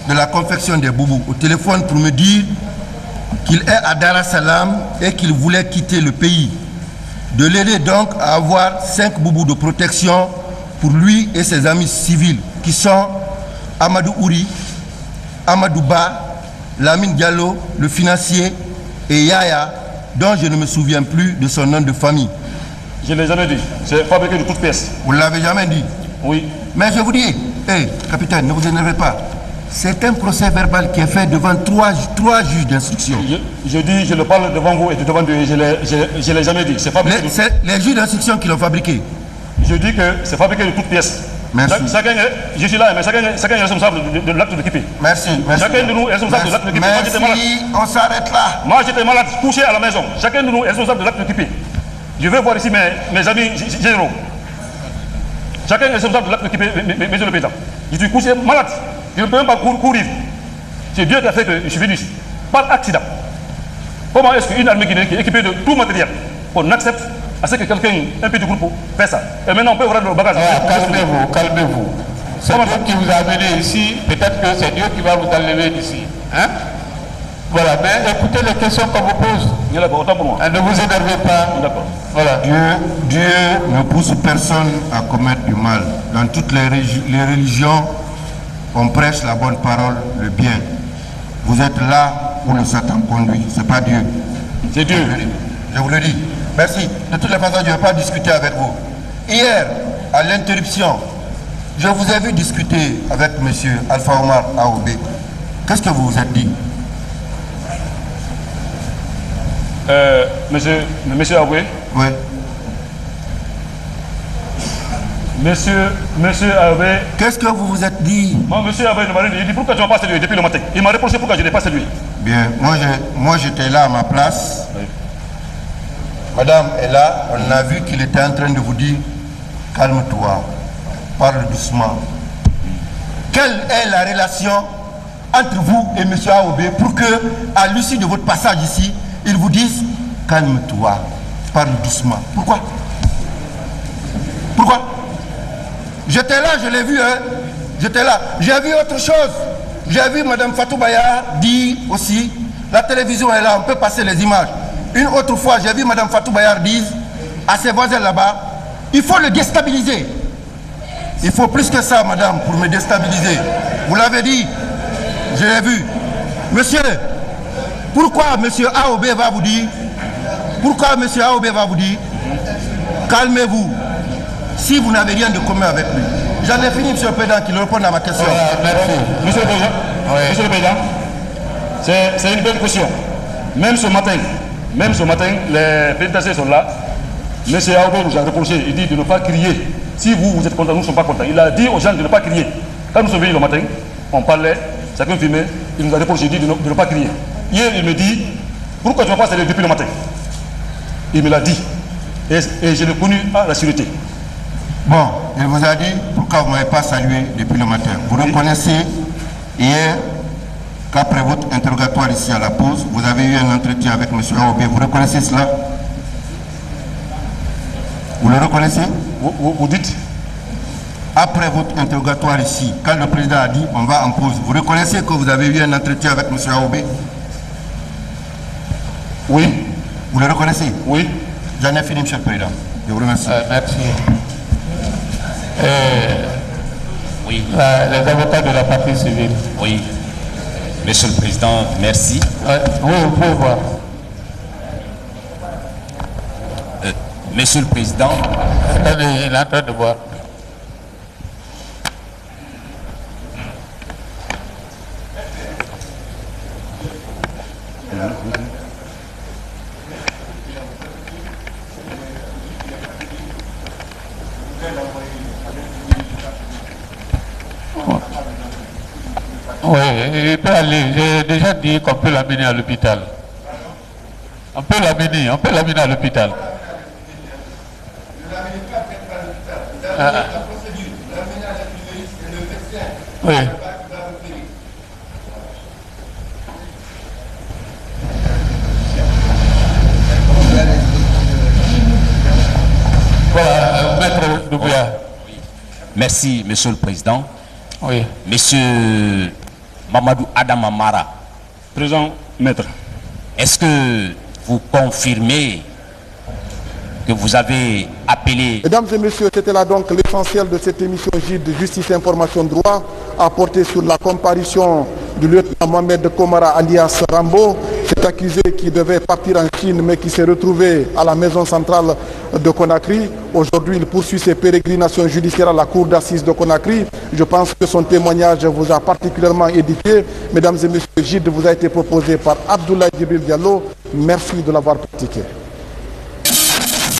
de la confection des boubous au téléphone pour me dire qu'il est à Dar es Salaam et qu'il voulait quitter le pays. De l'aider donc à avoir cinq boubous de protection pour lui et ses amis civils qui sont Amadou Ouri, Amadou Ba, Lamine Diallo, le financier, et Yaya, dont je ne me souviens plus de son nom de famille. Je ne l'ai jamais dit. C'est fabriqué de toutes pièces. Vous ne l'avez jamais dit? Oui. Mais je vous dis, hé, capitaine, ne vous énervez pas. C'est un procès verbal qui est fait devant trois, trois juges d'instruction. Je, je dis, je le parle devant vous et devant Dieu. Je ne l'ai jamais dit. C'est fabriqué Les, les juges d'instruction qui l'ont fabriqué. Je dis que c'est fabriqué de toutes pièces. Merci. Chacun est- je suis là, mais chacun, est- chacun est responsable de, de- de l'acte de Kipi. Merci, merci. Chacun de nous est responsable de l'acte de Kipi. Moi, j'étais malade. On s'arrête là. Moi, j'étais malade, couché à la maison. Chacun de nous est responsable de l'acte Kipi. Je veux voir ici mes, mes amis généraux. Chacun est responsable de l'acte de Kipi, m- m- monsieur le président. Je suis couché malade. Je ne peux même pas cour- courir. C'est Dieu qui a fait que je suis venu ici. Par accident. Comment est-ce qu'une armée guinéenne qui est équipée de tout matériel, on accepte à ce que quelqu'un, un petit groupe, fait ça? Et maintenant, on peut ouvrir le bagage. Ah, calmez-vous, calmez-vous. C'est Dieu qui vous a amené ici. Peut-être que c'est Dieu qui va vous enlever d'ici. Hein? Voilà, mais écoutez les questions qu'on vous pose. Autant pour moi. Ah, Ne vous énervez pas. D'accord. Voilà. Dieu, Dieu ne pousse personne à commettre du mal. Dans toutes les, les religions, on prêche la bonne parole, le bien. Vous êtes là où le Satan conduit, c'est pas Dieu. C'est Dieu. Je vous le dis. Merci. De toutes les façons, je ne vais pas discuter avec vous. Hier, à l'interruption, je vous ai vu discuter avec M. Alpha Omar Aoubé. Qu'est-ce que vous vous êtes dit? Euh, monsieur, monsieur Aboué, Oui. Monsieur, monsieur Aboué, Qu'est-ce que vous vous êtes dit? Moi, monsieur Aboué ne m'a rien dit. Il dit pourquoi tu n'as pas salué depuis le matin? Il m'a reproché pourquoi je n'ai pas salué. Bien, moi je- moi, j'étais là à ma place. Oui. Madame est là, on a vu qu'il était en train de vous dire calme-toi, parle doucement. Quelle est la relation entre vous et M. Aoubé pour que, à l'issue de votre passage ici, ils vous disent calme-toi, parle doucement. Pourquoi? Pourquoi? J'étais là, je l'ai vu, hein. J'étais là. J'ai vu autre chose. J'ai vu Mme Fatou Bayar dire aussi, la télévision est là, on peut passer les images. Une autre fois, j'ai vu Mme Fatou Bayar dire à ses voisins là-bas, il faut le déstabiliser. Il faut plus que ça, madame, pour me déstabiliser. Vous l'avez dit, je l'ai vu. Monsieur, pourquoi monsieur AOB va vous dire, pourquoi monsieur AOB va vous dire, calmez-vous, si vous n'avez rien de commun avec lui. J'en ai fini, monsieur le Président, qui répond à ma question. merci. Monsieur le Président, Monsieur le Président, c'est une belle question. Même ce matin, même ce matin, les pénitentiaires sont là. Monsieur Aoubé nous a reproché, il dit de ne pas crier. Si vous, vous êtes contents, nous ne sommes pas contents. Il a dit aux gens de ne pas crier. Quand nous sommes venus le matin, on parlait, chacun filmait, il nous a reproché, il dit de ne, de ne pas crier. Hier, il me dit, pourquoi tu n'as pas cédé depuis le matin? Il me l'a dit. Et, et je l'ai connu à la sûreté. Bon, il vous a dit pourquoi vous ne m'avez pas salué depuis le matin. Vous reconnaissez hier qu'après votre interrogatoire ici à la pause, vous avez eu un entretien avec M. Aobé. Vous reconnaissez cela? Vous le reconnaissez? Vous, vous- vous dites? Après votre interrogatoire ici, quand le président a dit on va en pause, vous reconnaissez que vous avez eu un entretien avec M. Aobé Oui. Vous le reconnaissez? Oui. J'en ai fini, M. le Président. Je vous remercie. merci. Oui, La- les avocats de la partie civile. oui. Monsieur le Président, merci. Oui, vous pouvez voir. Euh, Monsieur le Président, Attendez, il est en train de voir. Oui, il peut aller. J'ai déjà dit qu'on peut l'amener à l'hôpital. On peut l'amener, on peut l'amener à l'hôpital. Ah. Oui. Voilà, euh, maître Doumbia. merci, Monsieur le Président. Oui. Monsieur Mamadou Adam Amara, Présent, maître. est-ce que vous confirmez que vous avez appelé Mesdames et messieurs, c'était là donc l'essentiel de cette émission J de Justice, Information, Droit, à porter sur la comparution du lieutenant Mohamed Komara alias Rambo, cet accusé qui devait partir en Chine mais qui s'est retrouvé à la maison centrale de Conakry. Aujourd'hui, il poursuit ses pérégrinations judiciaires à la cour d'assises de Conakry. Je pense que son témoignage vous a particulièrement édifié. Mesdames et messieurs, Gide vous a été proposé par Abdoulaye Djibril Diallo. Merci de l'avoir pratiqué.